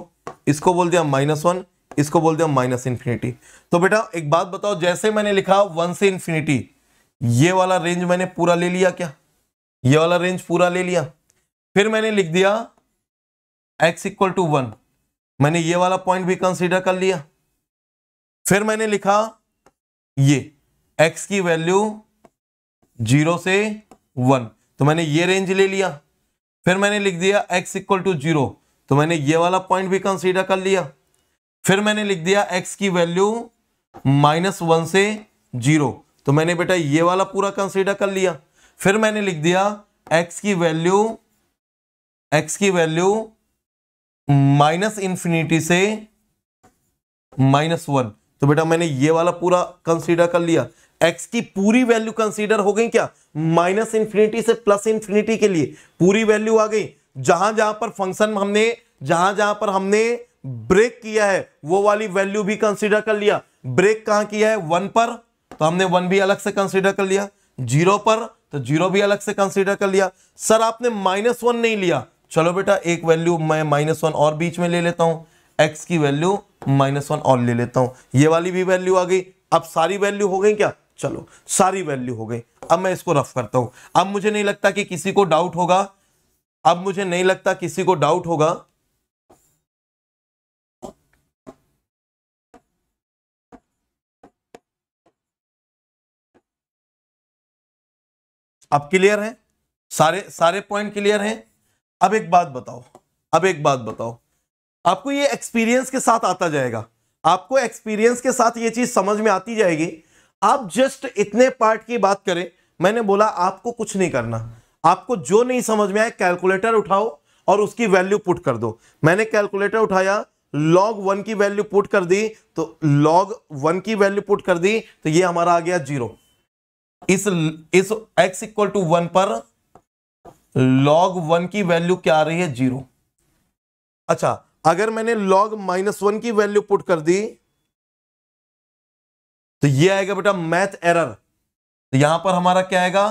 इसको बोल दिया माइनस वन इसको बोल दिया माइनस इंफिनिटी तो बेटा, एक बात बताओ, जैसे मैंने लिखा वन से इंफिनिटी ये वाला रेंज मैंने पूरा ले लिया क्या? ये वाला रेंज पूरा ले लिया। फिर मैंने लिख दिया x इक्वल टू वन मैंने ये वाला पॉइंट भी कंसीडर कर लिया। फिर मैंने लिखा ये, x की वैल्यू ज़ीरो से वन तो मैंने ये रेंज ले लिया। फिर मैंने लिख दिया x इक्वल टू ज़ीरो तो मैंने ये वाला पॉइंट भी कंसीडर कर लिया। फिर मैंने लिख दिया x की वैल्यू माइनस वन से ज़ीरो तो मैंने बेटा ये वाला पूरा कंसीडर कर लिया। फिर मैंने लिख दिया एक्स की वैल्यू एक्स की वैल्यू माइनस इंफिनिटी से माइनस वन तो बेटा मैंने ये वाला पूरा कंसीडर कर लिया। x की पूरी वैल्यू कंसीडर हो गई क्या? माइनस इंफिनिटी से प्लस इंफिनिटी के लिए। पूरी वैल्यू आ गई। जहाँ जहाँ पर फ़ंक्शन हमने, जहाँ जहाँ पर हमने ब्रेक किया है, वो वाली वैल्यू भी कंसीडर कर लिया। ब्रेक कहाँ किया है? वन पर। तो हमने वन भी अलग से कंसिडर कर लिया ज़ीरो पर तो ज़ीरो भी अलग से कंसिडर कर लिया। सर आपने माइनस वन नहीं लिया। चलो बेटा, एक वैल्यू मैं माइनस वन और बीच में ले लेता हूँ। एक्स की वैल्यू माइनस वन और ले लेता हूँ। ये वाली भी वैल्यू आ गई। अब सारी वैल्यू हो गई क्या? चलो, सारी वैल्यू हो गई। अब मैं इसको रफ करता हूँ। अब मुझे नहीं लगता कि किसी को डाउट होगा। अब मुझे नहीं लगता किसी को डाउट होगा। अब क्लियर है? सारे सारे पॉइंट क्लियर हैं? अब एक बात बताओ, अब एक बात बताओ। आपको ये एक्सपीरियंस के साथ आता जाएगा। आपको एक्सपीरियंस के साथ ये चीज़ समझ में आती जाएगी। आप जस्ट इतने पार्ट की बात करें, मैंने बोला आपको कुछ नहीं करना। आपको जो नहीं समझ में आए कैलकुलेटर उठाओ और उसकी वैल्यू पुट कर दो। मैंने कैलकुलेटर उठाया लॉग वन की वैल्यू पुट कर दी तो लॉग वन की वैल्यू पुट कर दी तो ये हमारा आ गया ज़ीरो इस इस x इक्वल टू वन पर लॉग वन की वैल्यू क्या आ रही है? ज़ीरो अच्छा अगर मैंने लॉग माइनस वन की वैल्यू पुट कर दी तो ये आएगा बेटा मैथ एरर तो यहाँ पर हमारा क्या आएगा?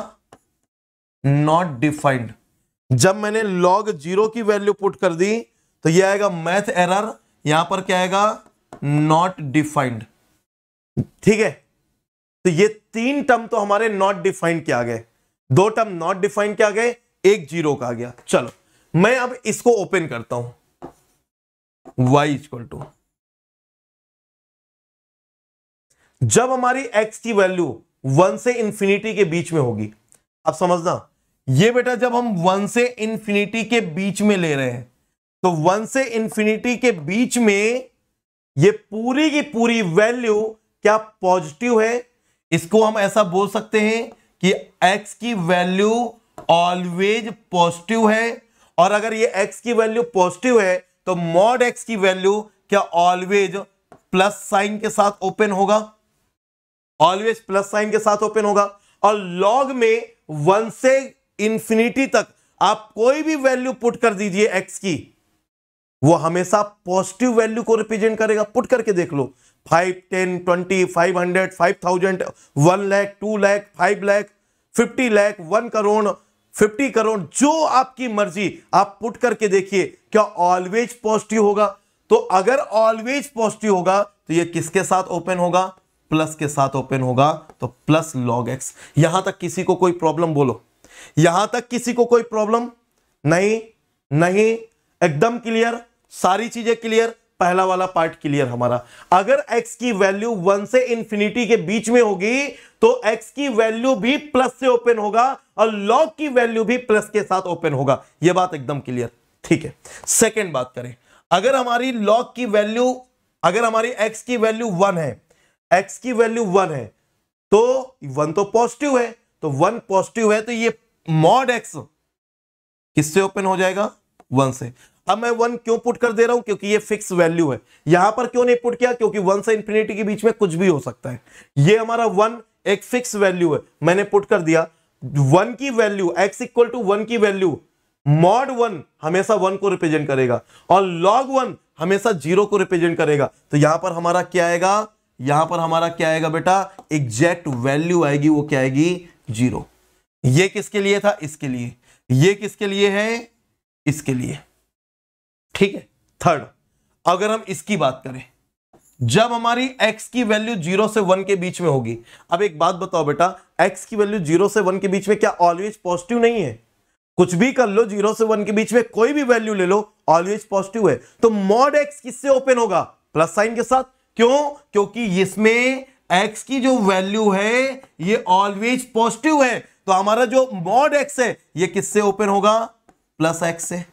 नॉट डिफाइंड जब मैंने लॉग ज़ीरो की वैल्यू पुट कर दी तो ये आएगा मैथ एरर यहाँ पर क्या आएगा? नॉट डिफाइंड ठीक है? तो ये तीन टर्म तो हमारे नॉट डिफाइंड क्या गए। दो टर्म नॉट डिफाइंड क्या गए, एक ज़ीरो का आ गया। चलो, मैं अब इसको ओपन करता हूँ। वाई इक्वल टू जब हमारी एक्स की वैल्यू वन से इंफिनिटी के बीच में होगी, अब समझना, ये बेटा जब हम वन से इंफिनिटी के बीच में ले रहे हैं तो वन से इंफिनिटी के बीच में ये पूरी की पूरी वैल्यू क्या पॉजिटिव है? इसको हम ऐसा बोल सकते हैं कि x की वैल्यू ऑलवेज पॉजिटिव है। और अगर ये x की वैल्यू पॉजिटिव है तो मॉड x की वैल्यू क्या ऑलवेज प्लस साइन के साथ ओपन होगा? ऑलवेज प्लस साइन के साथ ओपन होगा। और लॉग में वन से इंफिनिटी तक आप कोई भी वैल्यू पुट कर दीजिए x की, वो हमेशा पॉजिटिव वैल्यू को रिप्रेजेंट करेगा। पुट करके देख लो। Five ten twenty five hundred five thousand one lakh two lakh five lakh fifty lakh one crore fifty crore जो आपकी मर्ज़ी, आप पुट करके देखिए, क्या ऑलवेज पॉजिटिव होगा? तो अगर ऑलवेज पॉजिटिव होगा तो ये किसके साथ ओपन होगा? प्लस के साथ ओपन होगा तो प्लस लॉग एक्स यहाँ तक किसी को कोई प्रॉब्लम बोलो। यहाँ तक किसी को कोई प्रॉब्लम नहीं नहीं, एकदम क्लियर सारी चीज़ें क्लियर पहला वाला पार्ट क्लियर हमारा। अगर x की वैल्यू वन से इंफिनिटी के बीच में होगी तो x की वैल्यू भी प्लस से ओपन होगा और log की वैल्यू भी प्लस के साथ ओपन होगा। यह बात एकदम क्लियर ठीक है। सेकेंड बात करें। अगर हमारी log की वैल्यू अगर हमारी x की वैल्यू वन है, x की वैल्यू वन है तो वन तो पॉजिटिव है तो वन पॉजिटिव है तो ये मॉड एक्स किससे ओपन हो जाएगा? वन से। अब मैं वन क्यों पुट कर दे रहा हूँ? क्योंकि ये फिक्स वैल्यू है। यहाँ पर क्यों नहीं पुट किया? क्योंकि वन से इंफिनिटी के बीच में कुछ भी हो सकता है। ये हमारा वन एक फिक्स वैल्यू है। मैंने पुट कर दिया। वन की value x equal to one की वैल्यू मॉड वन हमेशा वन को रिप्रेजेंट करेगा। और लॉग वन हमेशा ज़ीरो को रिप्रेजेंट करेगा। तो यहाँ पर हमारा क्या आएगा? यहाँ पर हमारा क्या आएगा बेटा? एग्जैक्ट वैल्यू आएगी, वो क्या आएगी? ज़ीरो ये किसके लिए था? इसके लिए। ये किसके लिए है? इसके लिए। ठीक है? थर्ड अगर हम इसकी बात करें, जब हमारी x की वैल्यू ज़ीरो से वन के बीच में होगी, अब एक बात बताओ बेटा, x की वैल्यू ज़ीरो से वन के बीच में क्या ऑलवेज पॉजिटिव नहीं है? कुछ भी कर लो ज़ीरो से वन के बीच में कोई भी वैल्यू ले लो ऑलवेज पॉजिटिव है। तो मॉड एक्स किससे ओपन होगा? प्लस साइन के साथ। क्यों? क्योंकि इसमें x की जो वैल्यू है, ये ऑलवेज पॉजिटिव है। तो हमारा जो मॉड एक्स है, ये किससे ओपन होगा? प्लस एक्स से।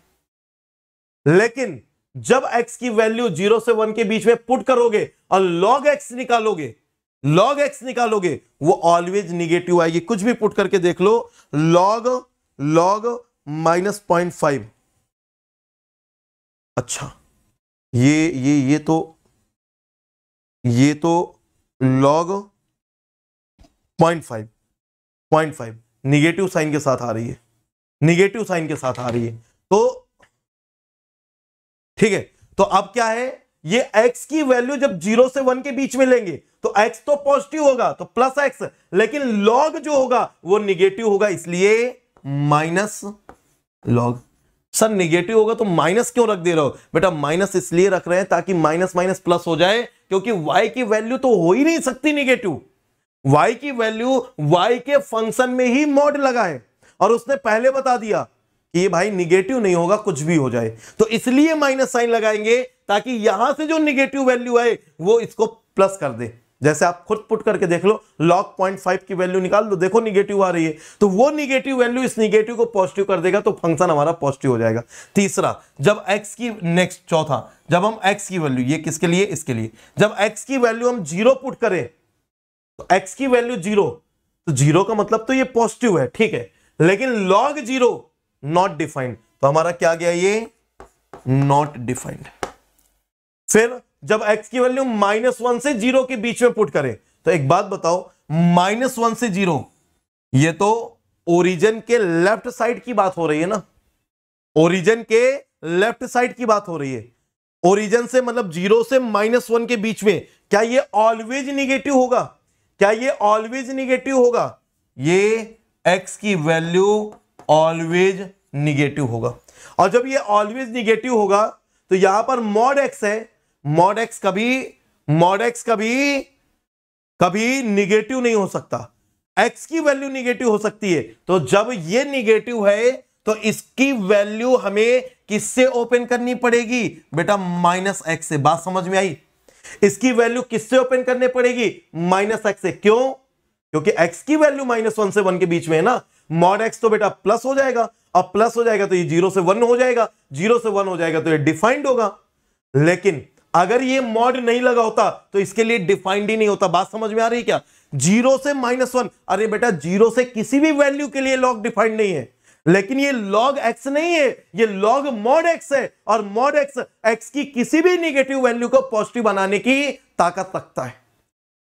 लेकिन जब x की वैल्यू ज़ीरो से वन के बीच में पुट करोगे और लॉग x निकालोगे लॉग x निकालोगे, वो ऑलवेज निगेटिव आएगी। कुछ भी पुट करके देख लो log log minus point five अच्छा ये ये ये तो ये तो log point five point five negative sign के साथ आ रही है। निगेटिव साइन के साथ आ रही है। तो ठीक है? तो अब क्या है? ये x की वैल्यू जब ज़ीरो से वन के बीच में लेंगे तो x तो पॉजिटिव होगा तो प्लस x, लेकिन log जो होगा, वो निगेटिव होगा, इसलिए माइनस लॉग सर निगेटिव होगा तो माइनस क्यों रख दे रहे हो? बेटा माइनस इसलिए रख रहे हैं ताकि माइनस माइनस प्लस हो जाए, क्योंकि y की वैल्यू तो हो ही नहीं सकती निगेटिव y की वैल्यू y के फ़ंक्शन में ही मॉड लगा है और उसने पहले बता दिया कि ये भाई निगेटिव नहीं होगा, कुछ भी हो जाए। तो इसलिए माइनस साइन लगाएँगे ताकि यहाँ से जो निगेटिव वैल्यू है वो इसको प्लस कर दे। जैसे आप खुद पुट करके देख लो लॉग पॉइंट फाइव की वैल्यू निकाल दो, देखो निगेटिव आ रही है। तो वो निगेटिव वैल्यू इस निगेटिव को पॉजिटिव कर देगा तो फ़ंक्शन हमारा पॉजिटिव हो जाएगा। तीसरा, जब एक्स की नेक्स्ट चौथा, जब हम एक्स की वैल्यू ये किसके लिए? इसके लिए। जब एक्स की वैल्यू हम ज़ीरो पुट करें तो एक्स की वैल्यू ज़ीरो तो ज़ीरो का मतलब तो ये पॉजिटिव है, ठीक है। लेकिन लॉग ज़ीरो नॉट डिफाइंड तो हमारा क्या गया ये? नॉट डिफाइंड फिर जब x की वैल्यू माइनस वन से ज़ीरो के बीच में पुट करें तो एक बात बताओ माइनस वन से ज़ीरो ये तो ओरिजिन के लेफ़्ट साइड की बात हो रही है ना? ओरिजिन के लेफ़्ट साइड की बात हो रही है। ओरिजिन से मतलब ज़ीरो से माइनस वन के बीच में, क्या ये ऑलवेज निगेटिव होगा? क्या ये ऑलवेज निगेटिव होगा? ये x की वैल्यू ऑलवेज निगेटिव होगा। और जब ये ऑलवेज निगेटिव होगा तो यहाँ पर मॉड एक्स है। मॉड एक्स कभी मॉड एक्स कभी कभी निगेटिव नहीं हो सकता। एक्स की वैल्यू निगेटिव हो सकती है। तो जब ये निगेटिव है तो इसकी वैल्यू हमें किससे ओपन करनी पड़ेगी? बेटा माइनस एक्स से। बात समझ में आई? इसकी वैल्यू किससे ओपन करनी पड़ेगी? माइनस एक्स से। क्यों? क्योंकि एक्स की वैल्यू माइनस वन से वन के बीच में है ना। मॉड एक्स तो बेटा प्लस हो जाएगा। अब प्लस हो जाएगा तो ये ज़ीरो से वन हो जाएगा। ज़ीरो से वन हो जाएगा तो ये डिफाइंड होगा। लेकिन अगर ये मॉड नहीं लगा होता तो इसके लिए डिफाइंड ही नहीं होता। बात समझ में आ रही है क्या? ज़ीरो से माइनस वन अरे बेटा ज़ीरो से किसी भी वैल्यू के लिए लॉग डिफाइंड नहीं है। लेकिन ये लॉग एक्स नहीं है। ये लॉग मॉड एक्स है। और मॉड एक्स एक्स की किसी भी निगेटिव वैल्यू को पॉजिटिव बनाने की ताकत रखता है।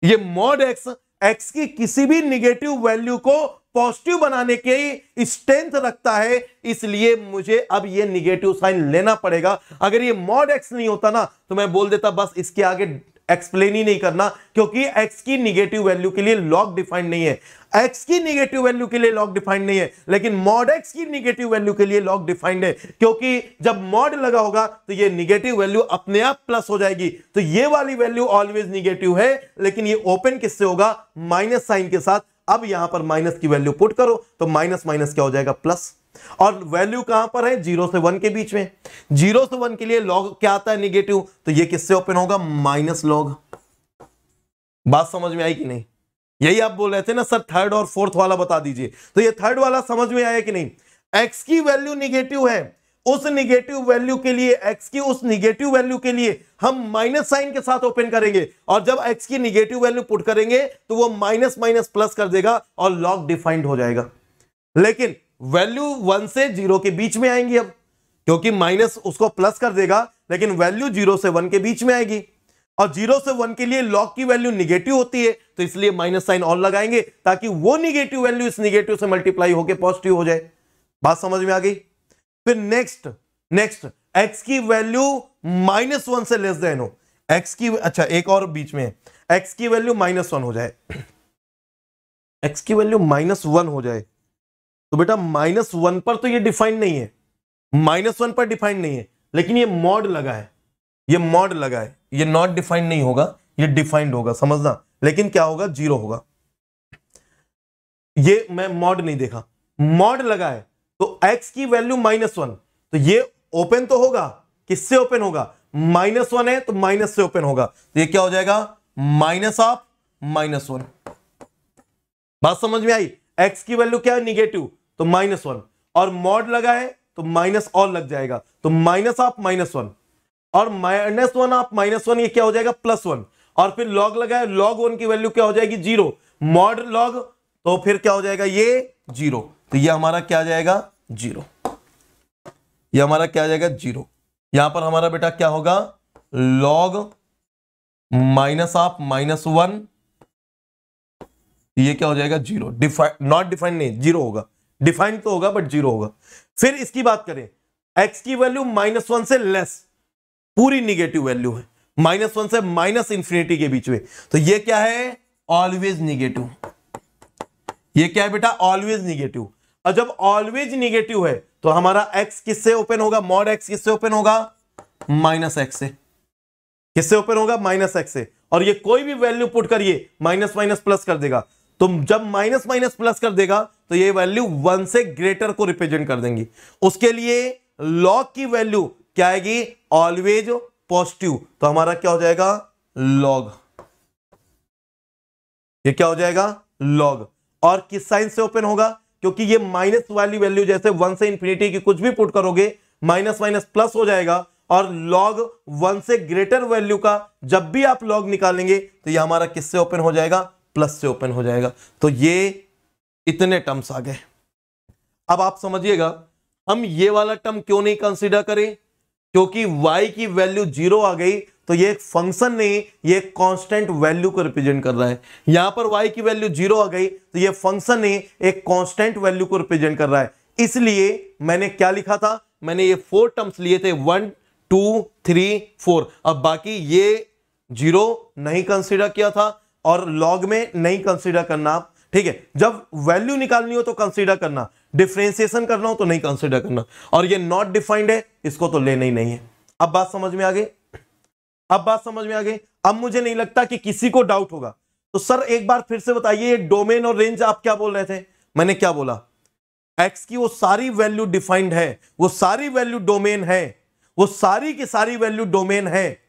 ये मॉड एक्स एक्स की किसी भी निगेटिव वैल्यू को पॉजिटिव बनाने के स्ट्रेंथ रखता है, इसलिए मुझे अब ये निगेटिव साइन लेना पड़ेगा। अगर ये मॉड एक्स नहीं होता ना तो मैं बोल देता, बस इसके आगे एक्सप्लेन ही नहीं करना, क्योंकि x की निगेटिव वैल्यू के लिए लॉग डिफाइंड नहीं है। X की निगेटिव वैल्यू के लिए लॉग डिफाइंड नहीं है, लेकिन मॉड x की निगेटिव वैल्यू के लिए लॉग डिफाइंड है, क्योंकि जब मॉड लगा होगा तो ये निगेटिव वैल्यू अपने आप प्लस हो जाएगी। तो ये वाली वैल्यू ऑलवेज निगेटिव है, लेकिन ये ओपन किससे होगा? माइनस साइन के साथ। अब यहाँ पर माइनस की वैल्यू पुट करो तो माइनस माइनस क्या हो जाएगा? प्लस और वैल्यू कहाँ पर है? ज़ीरो से वन के बीच में। ज़ीरो से वन के लिए लॉग क्या आता है निगेटिव तो ये किससे ओपन होगा? माइनस लॉग बात समझ में आई कि नहीं? यही आप बोल रहे थे ना, सर थर्ड और फोर्थ वाला बता दीजिए। तो ये थर्ड वाला समझ में आया कि नहीं? एक्स की वैल्यू निगेटिव है। उस निगेटिव वैल्यू के लिए एक्स की उस निगेटिव वैल्यू के लिए हम माइनस साइन के साथ ओपन करेंगे। और जब एक्स की निगेटिव वैल्यू पुट करेंगे तो वो माइनस माइनस प्लस कर देगा और लॉग डिफाइंड हो जाएगा। लेकिन वैल्यू वन से ज़ीरो के बीच में आएँगी अब, क्योंकि माइनस उसको प्लस कर देगा, लेकिन वैल्यू ज़ीरो से वन के बीच में आएगी। और ज़ीरो से वन के लिए लॉग की वैल्यू निगेटिव होती है तो इसलिए माइनस साइन और लगाएँगे, ताकि वो निगेटिव वैल्यू इस निगेटिव से मल्टीप्लाई होकर पॉजिटिव हो जाए। बात समझ में आ गई? फिर नेक्स्ट नेक्स्ट एक्स की वैल्यू माइनस वन से लेस देन हो। एक्स की अच्छा एक और बीच में एक्स की वैल्यू माइनस वन हो जाए। एक्स की वैल्यू माइनस वन हो जाए। तो बेटा माइनस वन पर तो ये डिफाइंड नहीं है। माइनस वन पर डिफाइंड नहीं है, लेकिन ये मॉड लगा है। ये मॉड लगा है। ये नॉट डिफाइंड नहीं होगा, ये डिफाइंड होगा, समझना? लेकिन क्या होगा? ज़ीरो होगा। ये मैं मॉड नहीं देखा। मॉड लगा है तो x की वैल्यू माइनस वन। तो ये ओपन तो होगा। किससे ओपन होगा? माइनस वन है तो माइनस से ओपन होगा। तो ये क्या हो जाएगा? Minus of minus one. बात समझ में आई? एक्स की वैल्यू क्या है? निगेटिव। तो माइनस वन और मॉड लगा है तो माइनस और लग जाएगा। तो माइनस ऑफ़ माइनस वन और minus one of minus one ये क्या हो जाएगा? प्लस वन और फिर लॉग लगा है लॉग वन की वैल्यू क्या हो जाएगी? ज़ीरो मॉड लॉग तो फिर क्या हो जाएगा? ये ज़ीरो तो ये हमारा क्या जाएगा? ज़ीरो ये हमारा क्या आ जाएगा? ज़ीरो यहाँ पर हमारा बेटा क्या होगा? Log minus of minus one ये क्या हो जाएगा? ज़ीरो डिफाइन नॉट डिफाइंड नहीं ज़ीरो होगा। डिफाइंड तो होगा बट ज़ीरो होगा। फिर इसकी बात करें एक्स की वैल्यू माइनस वन से लेस पूरी निगेटिव वैल्यू है। माइनस वन से माइनस इंफिनिटी के बीच में। तो ये क्या है? ऑलवेज निगेटिव ये क्या है बेटा? ऑलवेज निगेटिव और जब ऑलवेज निगेटिव है तो हमारा एक्स किससे ओपन होगा? मॉड एक्स किससे ओपन होगा? माइनस एक्स से। किससे ओपन होगा? माइनस एक्स से। और ये कोई भी वैल्यू पुट करिए माइनस माइनस प्लस कर देगा। तो जब माइनस माइनस प्लस कर देगा तो ये वैल्यू वन से ग्रेटर को रिप्रेजेंट कर देंगी। उसके लिए लॉग की वैल्यू क्या आएगी? ऑलवेज पॉजिटिव तो हमारा क्या हो जाएगा? लॉग ये क्या हो जाएगा? लॉग और किस साइन से ओपन होगा? क्योंकि ये माइनस वाली वैल्यू जैसे वन से इंफिनिटी की कुछ भी पुट करोगे माइनस माइनस प्लस हो जाएगा। और लॉग वन से ग्रेटर वैल्यू का जब भी आप लॉग निकालेंगे तो ये हमारा किससे ओपन हो जाएगा? प्लस से ओपन हो जाएगा। तो ये इतने टर्म्स आ गए। अब आप समझिएगा, हम ये वाला टर्म क्यों नहीं कंसीडर करें? क्योंकि y की वैल्यू ज़ीरो आ गई तो ये एक फ़ंक्शन नहीं, ये एक कांस्टेंट वैल्यू को रिप्रेजेंट कर रहा है। यहाँ पर y की वैल्यू ज़ीरो आ गई तो ये फ़ंक्शन नहीं, एक कांस्टेंट वैल्यू को रिप्रेजेंट कर रहा है। इसलिए मैंने क्या लिखा था? मैंने ये फोर टर्म्स लिए थे वन टू थ्री फोर अब बाकी ये ज़ीरो नहीं कंसिडर किया था, और लॉग में नहीं कंसिडर करना। ठीक है? जब वैल्यू निकालनी हो तो कंसिडर करना। डिफ्रेंसिएशन करना हो तो नहीं कंसिडर करना। और ये नॉट डिफाइंड है, इसको तो लेना ही नहीं है। अब बात समझ में आ गई? अब बात समझ में आ गई? अब मुझे नहीं लगता कि किसी को डाउट होगा। तो सर, एक बार फिर से बताइए डोमेन और रेंज आप क्या बोल रहे थे? मैंने क्या बोला? एक्स की वो सारी वैल्यू डिफाइंड है, वो सारी वैल्यू डोमेन है, वो सारी की सारी वैल्यू डोमेन है,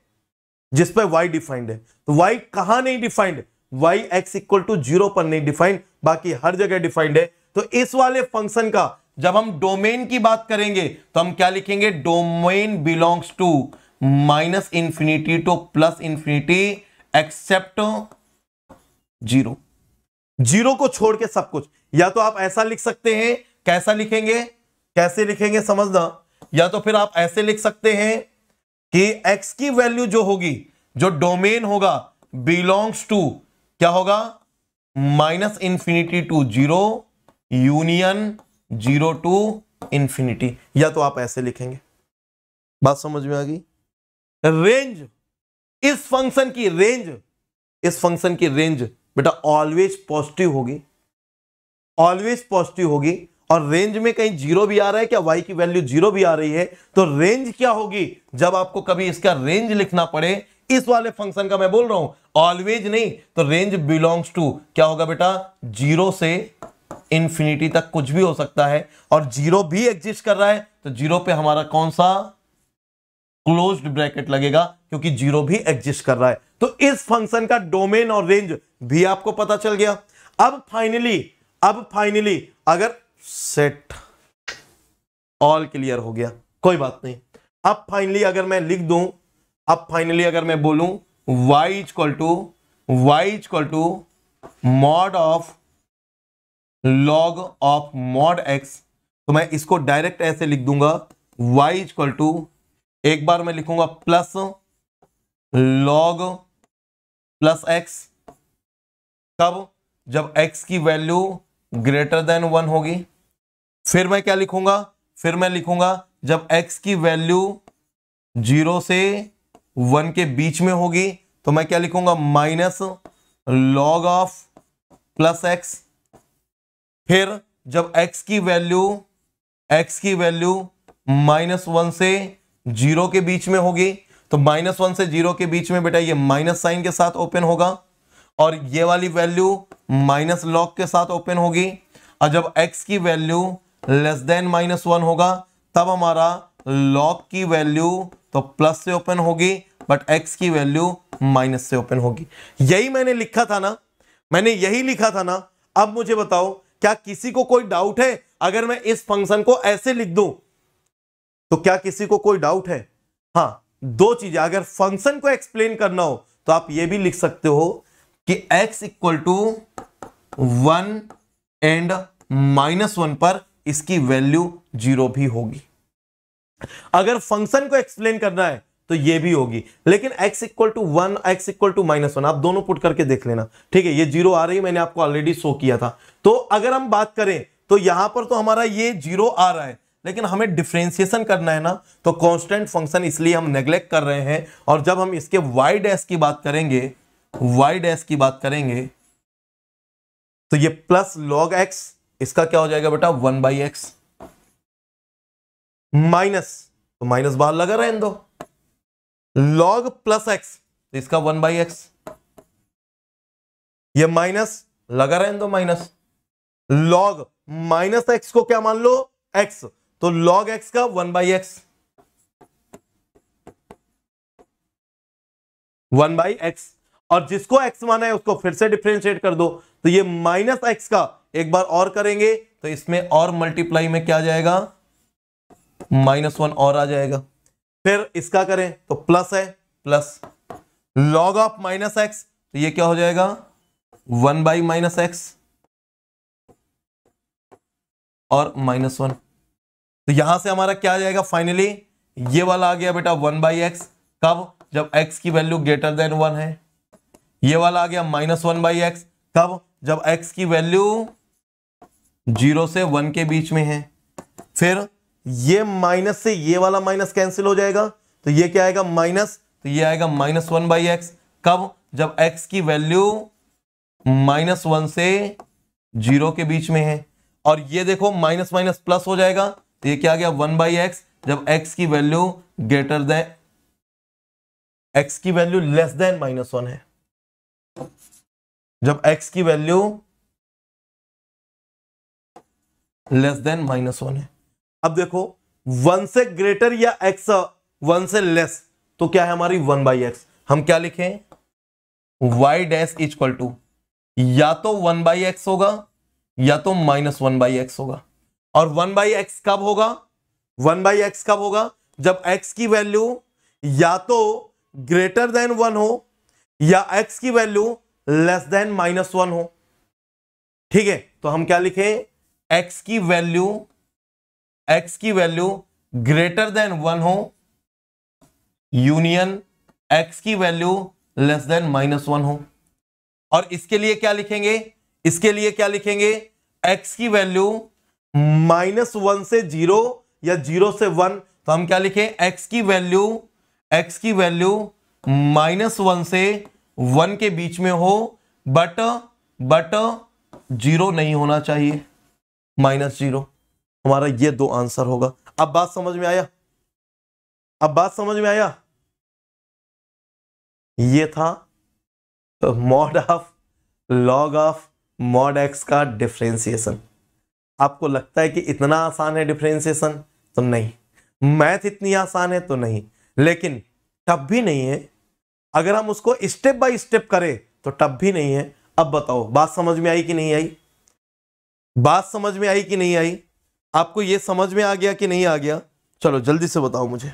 जिस पर वाई डिफाइंड है। तो वाई कहाँ नहीं defined y x equal to zero पर नहीं डिफाइंड बाकी हर जगह डिफाइंड है। तो इस वाले फ़ंक्शन का जब हम डोमेन की बात करेंगे तो हम क्या लिखेंगे? Domain belongs to minus infinity to plus infinity except zero zero को छोड़ के सब कुछ। या तो आप ऐसा लिख सकते हैं, कैसा लिखेंगे? कैसे लिखेंगे समझना। या तो फिर आप ऐसे लिख सकते हैं कि x की वैल्यू जो होगी, जो डोमेन होगा बिलोंग्स टू क्या होगा? Minus infinity to zero, union zero to infinity या तो आप ऐसे लिखेंगे। बात समझ में आ गई? रेंज। इस फ़ंक्शन की रेंज। इस फ़ंक्शन की रेंज। बेटा ऑलवेज पॉजिटिव होगी। ऑलवेज पॉजिटिव होगी। और रेंज में कहीं ज़ीरो भी आ रहा है क्या? वाई की वैल्यू ज़ीरो भी आ रही है। तो रेंज क्या होगी? जब आपको कभी इसका रेंज लिखना पड़े इस वाले फ़ंक्शन का मैं बोल रहा हूँ। ऑलवेज नहीं तो रेंज बिलोंग्स टू क्या होगा बेटा? ज़ीरो से इंफिनिटी तक कुछ भी हो सकता है। और ज़ीरो भी एग्जिस्ट कर रहा है तो ज़ीरो पे हमारा कौन सा? क्लोज्ड ब्रैकेट लगेगा, क्योंकि ज़ीरो भी एग्जिस्ट कर रहा है। तो इस फ़ंक्शन का डोमेन और रेंज भी आपको पता चल गया। अब फाइनली अब फाइनली अगर सेट ऑल क्लियर हो गया, कोई बात नहीं। अब फाइनली अगर मैं लिख दूँ अब फाइनली अगर मैं बोलूँ, y equal to y equal to mod of log of mod x तो मैं इसको डायरेक्ट ऐसे लिख दूँगा, y इक्वल टू एक बार मैं लिखूँगा प्लस लॉग प्लस एक्स कब जब x की वैल्यू ग्रेटर देन वन होगी, फिर मैं क्या लिखूँगा, फिर मैं लिखूँगा, जब x की वैल्यू ज़ीरो से वन के बीच में होगी तो मैं क्या लिखूँगा? Minus log of plus x. फिर जब x की वैल्यू, एक्स की वैल्यू माइनस वन से ज़ीरो के बीच में होगी तो माइनस वन से ज़ीरो के बीच में बेटा ये माइनस साइन के साथ ओपन होगा, और ये वाली वैल्यू माइनस लॉग के साथ ओपन होगी, और जब एक्स की value less than minus one होगा, तब हमारा लॉग की वैल्यू तो प्लस से ओपन होगी बट एक्स की वैल्यू माइनस से ओपन होगी। यही मैंने लिखा था ना, मैंने यही लिखा था ना, अब मुझे बताओ, क्या किसी को कोई डाउट है? अगर मैं इस फ़ंक्शन को ऐसे लिख दूँ तो क्या किसी को कोई डाउट है? हाँ, दो चीज़ें। अगर फ़ंक्शन को एक्सप्लेन करना हो तो आप ये भी लिख सकते हो कि x equal to one and minus one पर इसकी वैल्यू ज़ीरो भी होगी। अगर फ़ंक्शन को एक्सप्लेन करना है तो ये भी होगी। लेकिन x equal to one x equal to minus one आप दोनों पुट करके देख लेना। ठीक है, ये ज़ीरो आ रही मैंने आपको ऑलरेडी शो किया था। तो अगर हम बात करें तो यहाँ पर तो हमारा ये ज़ीरो आ रहा है, लेकिन हमें डिफ्रेंसिएशन करना है ना तो कांस्टेंट फ़ंक्शन इसलिए हम नेग्लेक्ट कर रहे हैं। और जब हम इसके वाई डैश की बात करेंगे वाई डैश की बात करेंगे तो ये प्लस लॉग एक्स इसका क्या हो जाएगा बेटा? वन बाई एक्स माइनस तो माइनस बाहर लगा रहे दो। लॉग प्लस एक्स तो इसका वन बाई एक्स ये माइनस, लगा रहे दो माइनस। लॉग माइनस एक्स को क्या मान लो? एक्स तो लॉग एक्स का one by x one by x और जिसको एक्स माना है उसको फिर से डिफ्रेंशिएट कर दो। तो ये माइनस एक्स का एक बार और करेंगे तो इसमें और मल्टीप्लाई में क्या जाएगा? माइनस वन और आ जाएगा। फिर इसका करें तो प्लस है, plus log of minus x तो ये क्या हो जाएगा? वन बाई माइनस एक्स और माइनस वन। तो यहाँ से हमारा क्या आ जाएगा? फाइनली ये वाला आ गया बेटा वन बाई एक्स। कब? जब एक्स की वैल्यू ग्रेटर देन वन है। ये वाला आ गया माइनस वन बाई एक्स। कब? जब एक्स की वैल्यू ज़ीरो से वन के बीच में है। फिर ये माइनस से ये वाला माइनस कैंसिल हो जाएगा तो ये क्या आएगा माइनस तो ये आएगा माइनस वन बाई एक्स। कब? जब एक्स की वैल्यू माइनस वन से ज़ीरो के बीच में है। और ये देखो, माइनस माइनस प्लस हो जाएगा तो ये क्या आ गया, वन बाई एक्स। जब एक्स की वैल्यू ग्रेटर देन, एक्स की value less than minus one है। जब एक्स की value less than minus one है। अब देखो वन से ग्रेटर या एक्स वन से लेस तो क्या है हमारी वन बाई एक्स हम क्या लिखें? वाई डैश इक्वल टू या तो वन बाई एक्स होगा, या तो माइनस वन बाई एक्स होगा। और वन बाई एक्स कब होगा? वन बाई एक्स कब होगा? जब एक्स की वैल्यू या तो ग्रेटर देन वन हो, या एक्स की value less than minus one हो। ठीक है तो हम क्या लिखें? एक्स की वैल्यू एक्स की वैल्यू ग्रेटर देन वन हो यूनियन एक्स की value less than minus one हो। और इसके लिए क्या लिखेंगे? इसके लिए क्या लिखेंगे? एक्स की वैल्यू माइनस वन से ज़ीरो या ज़ीरो से वन तो हम क्या लिखें? एक्स की वैल्यू एक्स की वैल्यू माइनस वन से वन के बीच में हो बट बट ज़ीरो नहीं होना चाहिए माइनस ज़ीरो हमारा ये दो आंसर होगा। अब बात समझ में आया? अब बात समझ में आया? ये था mod of log of mod x का डिफ्रेंसिएशन आपको लगता है कि इतना आसान है डिफ्रेंसिएशन तो नहीं। मैथ इतनी आसान है तो नहीं। लेकिन टब भी नहीं है। अगर हम उसको स्टेप बाय स्टेप करें तो टब भी नहीं है। अब बताओ, बात समझ में आई कि नहीं आई? बात समझ में आई कि नहीं आई? आपको यह समझ में आ गया कि नहीं आ गया? चलो, जल्दी से बताओ मुझे।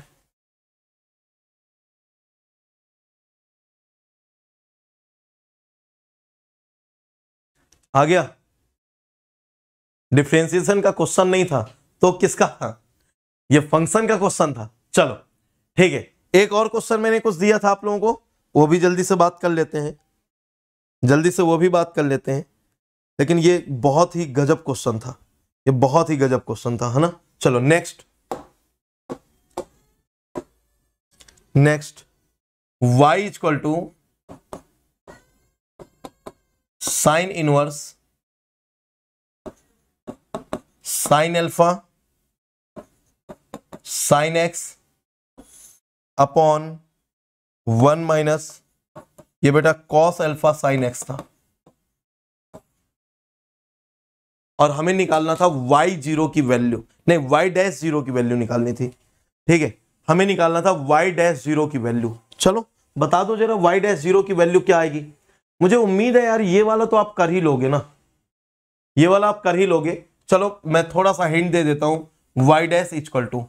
आ गया। डिफ्रेंसिएशन का क्वेश्चन नहीं था तो किसका? था ये फ़ंक्शन का क्वेश्चन था। चलो, ठीक है, एक और क्वेश्चन मैंने कुछ दिया था आप लोगों को, वो भी जल्दी से बात कर लेते हैं। जल्दी से वो भी बात कर लेते हैं, लेकिन ये बहुत ही गजब क्वेश्चन था। ये बहुत ही गजब क्वेश्चन था, है ना? चलो next next y equal to sine inverse sine alpha sine x upon one minus ये बेटा कॉस एल्फा साइन एक्स था। और हमें निकालना था वाई ज़ीरो की वैल्यू नहीं वाई डैश ज़ीरो की वैल्यू निकालनी थी। ठीक है? हमें निकालना था वाई डैश ज़ीरो की वैल्यू चलो, बता दो जरा वाई डैश ज़ीरो की वैल्यू क्या आएगी। मुझे उम्मीद है यार, ये वाला तो आप कर ही लोगे ना। ये वाला आप कर ही लोगे। चलो, मैं थोड़ा सा हिंट दे देता हूँ। Y dash equal to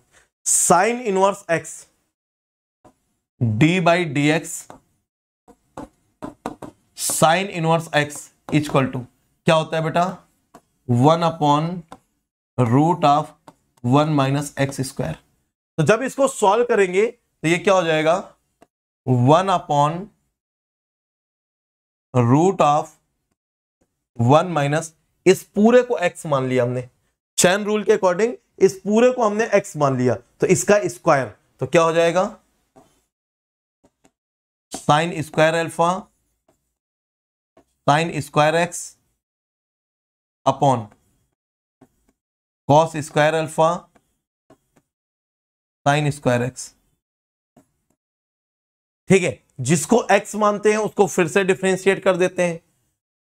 sine inverse x d by d x sine inverse x equal to क्या होता है बेटा? One upon root of one minus x square. तो जब इसको सॉल्व करेंगे तो ये क्या हो जाएगा? One upon root of one minus, इस पूरे को एक्स मान लिया हमने। चैन रूल के अकॉर्डिंग, इस पूरे को हमने एक्स मान लिया। तो इसका स्क्वायर तो क्या हो जाएगा? Sine square alpha sine square x upon cos square alpha sine square x ठीक है? जिसको एक्स मानते हैं, उसको फिर से डिफ्रेंशिएट कर देते हैं।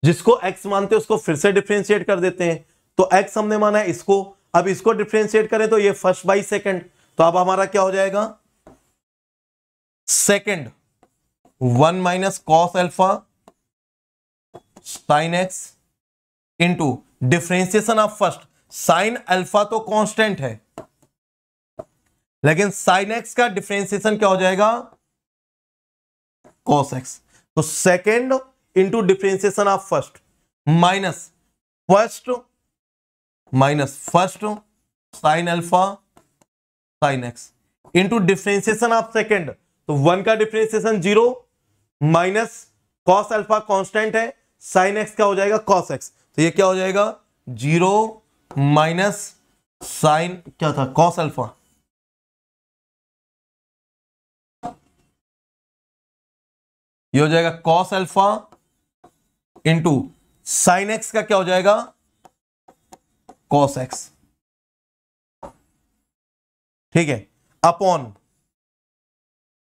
जिसको एक्स मानते हैं, उसको फिर से डिफ्रेंशिएट कर देते हैं। तो एक्स हमने माना है इसको। अब इसको डिफ्रेंशिएट करें तो ये फ़र्स्ट बाई सेकंड तो अब हमारा क्या हो जाएगा? Second one minus cos alpha sine x into differentiation of first sine alpha तो कांस्टेंट है। लेकिन साइन एक्स का डिफ्रेंसिएशन क्या हो जाएगा? कॉस एक्स तो second into differentiation of first minus first minus first sine alpha sine x into differentiation of second तो one का differentiation zero minus cos alpha constant है। साइन एक्स का हो जाएगा? कॉस एक्स तो ये क्या हो जाएगा? ज़ीरो माइनस साइन, क्या था? Cos alpha. ये हो जाएगा cos alpha into sine x का क्या हो जाएगा? कॉस एक्स ठीक है? अपॉन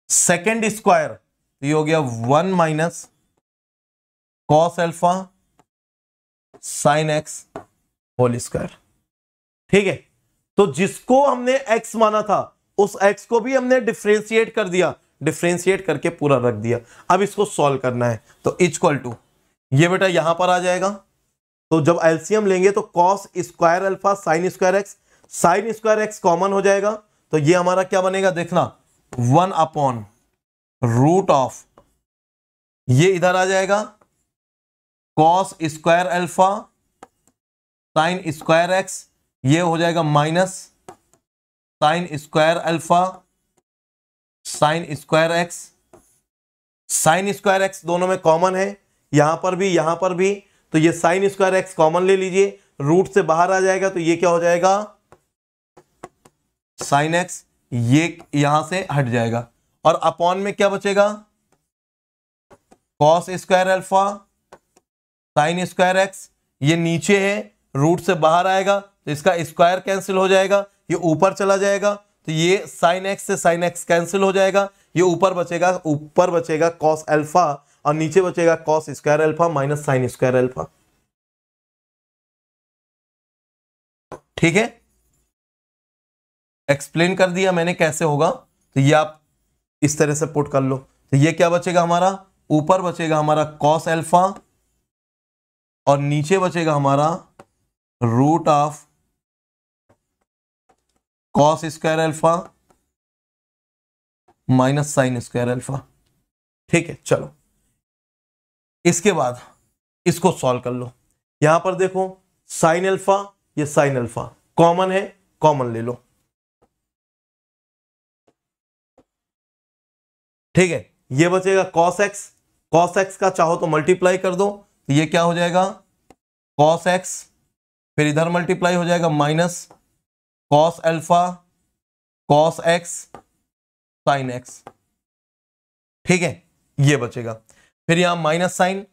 सेकेंड स्क्वायर तो ये हो गया one minus cos alpha sine x whole square ठीक है? तो जिसको हमने एक्स माना था, उस एक्स को भी हमने डिफ्रेंशिएट कर दिया। डिफ्रेंशिएट करके पूरा रख दिया। अब इसको सॉल्व करना है। तो इक्वल टू ये बेटा यहाँ पर आ जाएगा। तो जब एलसीएम लेंगे तो cos square alpha sine square x sine square x common हो जाएगा। तो ये हमारा क्या बनेगा देखना। वन अपॉन रूट ऑफ़ ये इधर आ जाएगा। Cos square alpha sine square x ये हो जाएगा minus sine square alpha sine square x sine square x दोनों में कॉमन है। यहाँ पर भी, यहाँ पर भी। तो ये साइन स्क्वायर एक्स कॉमन ले लीजिए। रूट से बाहर आ जाएगा तो ये क्या हो जाएगा? साइन एक्स ये यहाँ से हट जाएगा। और अपॉन में क्या बचेगा? Cos square alpha sine square x, ये नीचे है, रूट से बाहर आएगा तो इसका स्क्वायर कैंसिल हो जाएगा, ये ऊपर चला जाएगा तो ये साइन एक्स से साइन एक्स कैंसिल हो जाएगा, ये ऊपर बचेगा ऊपर बचेगा कॉस अल्फ़ा और नीचे बचेगा cos square alpha minus sine square alpha ठीक है? एक्सप्लेन कर दिया मैंने कैसे होगा तो ये आप इस तरह से पुट कर लो। तो ये क्या बचेगा हमारा? ऊपर बचेगा हमारा कॉस एल्फा और नीचे बचेगा हमारा root of cos square alpha minus sine square alpha ठीक है, चलो। इसके बाद इसको सॉल्व कर लो। यहाँ पर देखो साइन अल्फ़ा ये साइन अल्फ़ा कॉमन है कॉमन ले लो। ठीक है, ये बचेगा कॉस एक्स कॉस एक्स का चाहो तो मल्टीप्लाई कर दो। तो ये क्या हो जाएगा? कॉस एक्स फिर इधर मल्टीप्लाई हो जाएगा minus cos alpha cos x sine x ठीक है? ये बचेगा। फिर यहाँ माइनस साइन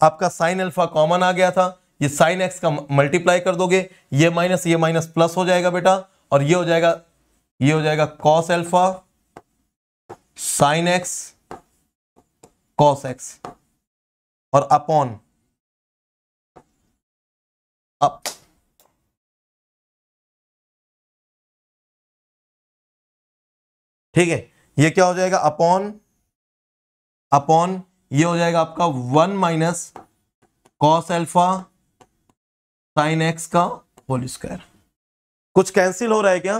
आपका साइन अल्फ़ा कॉमन आ गया था। ये साइन एक्स का मल्टीप्लाई कर दोगे। ये माइनस ये माइनस प्लस हो जाएगा बेटा। और ये हो जाएगा, ये हो जाएगा cos alpha sine x cos x और अपॉन अप ठीक है, ये क्या हो जाएगा? अपॉन अपॉन, ये हो जाएगा आपका one minus cos alpha sine x का होल स्क्वायर। कुछ कैंसिल हो रहा है क्या?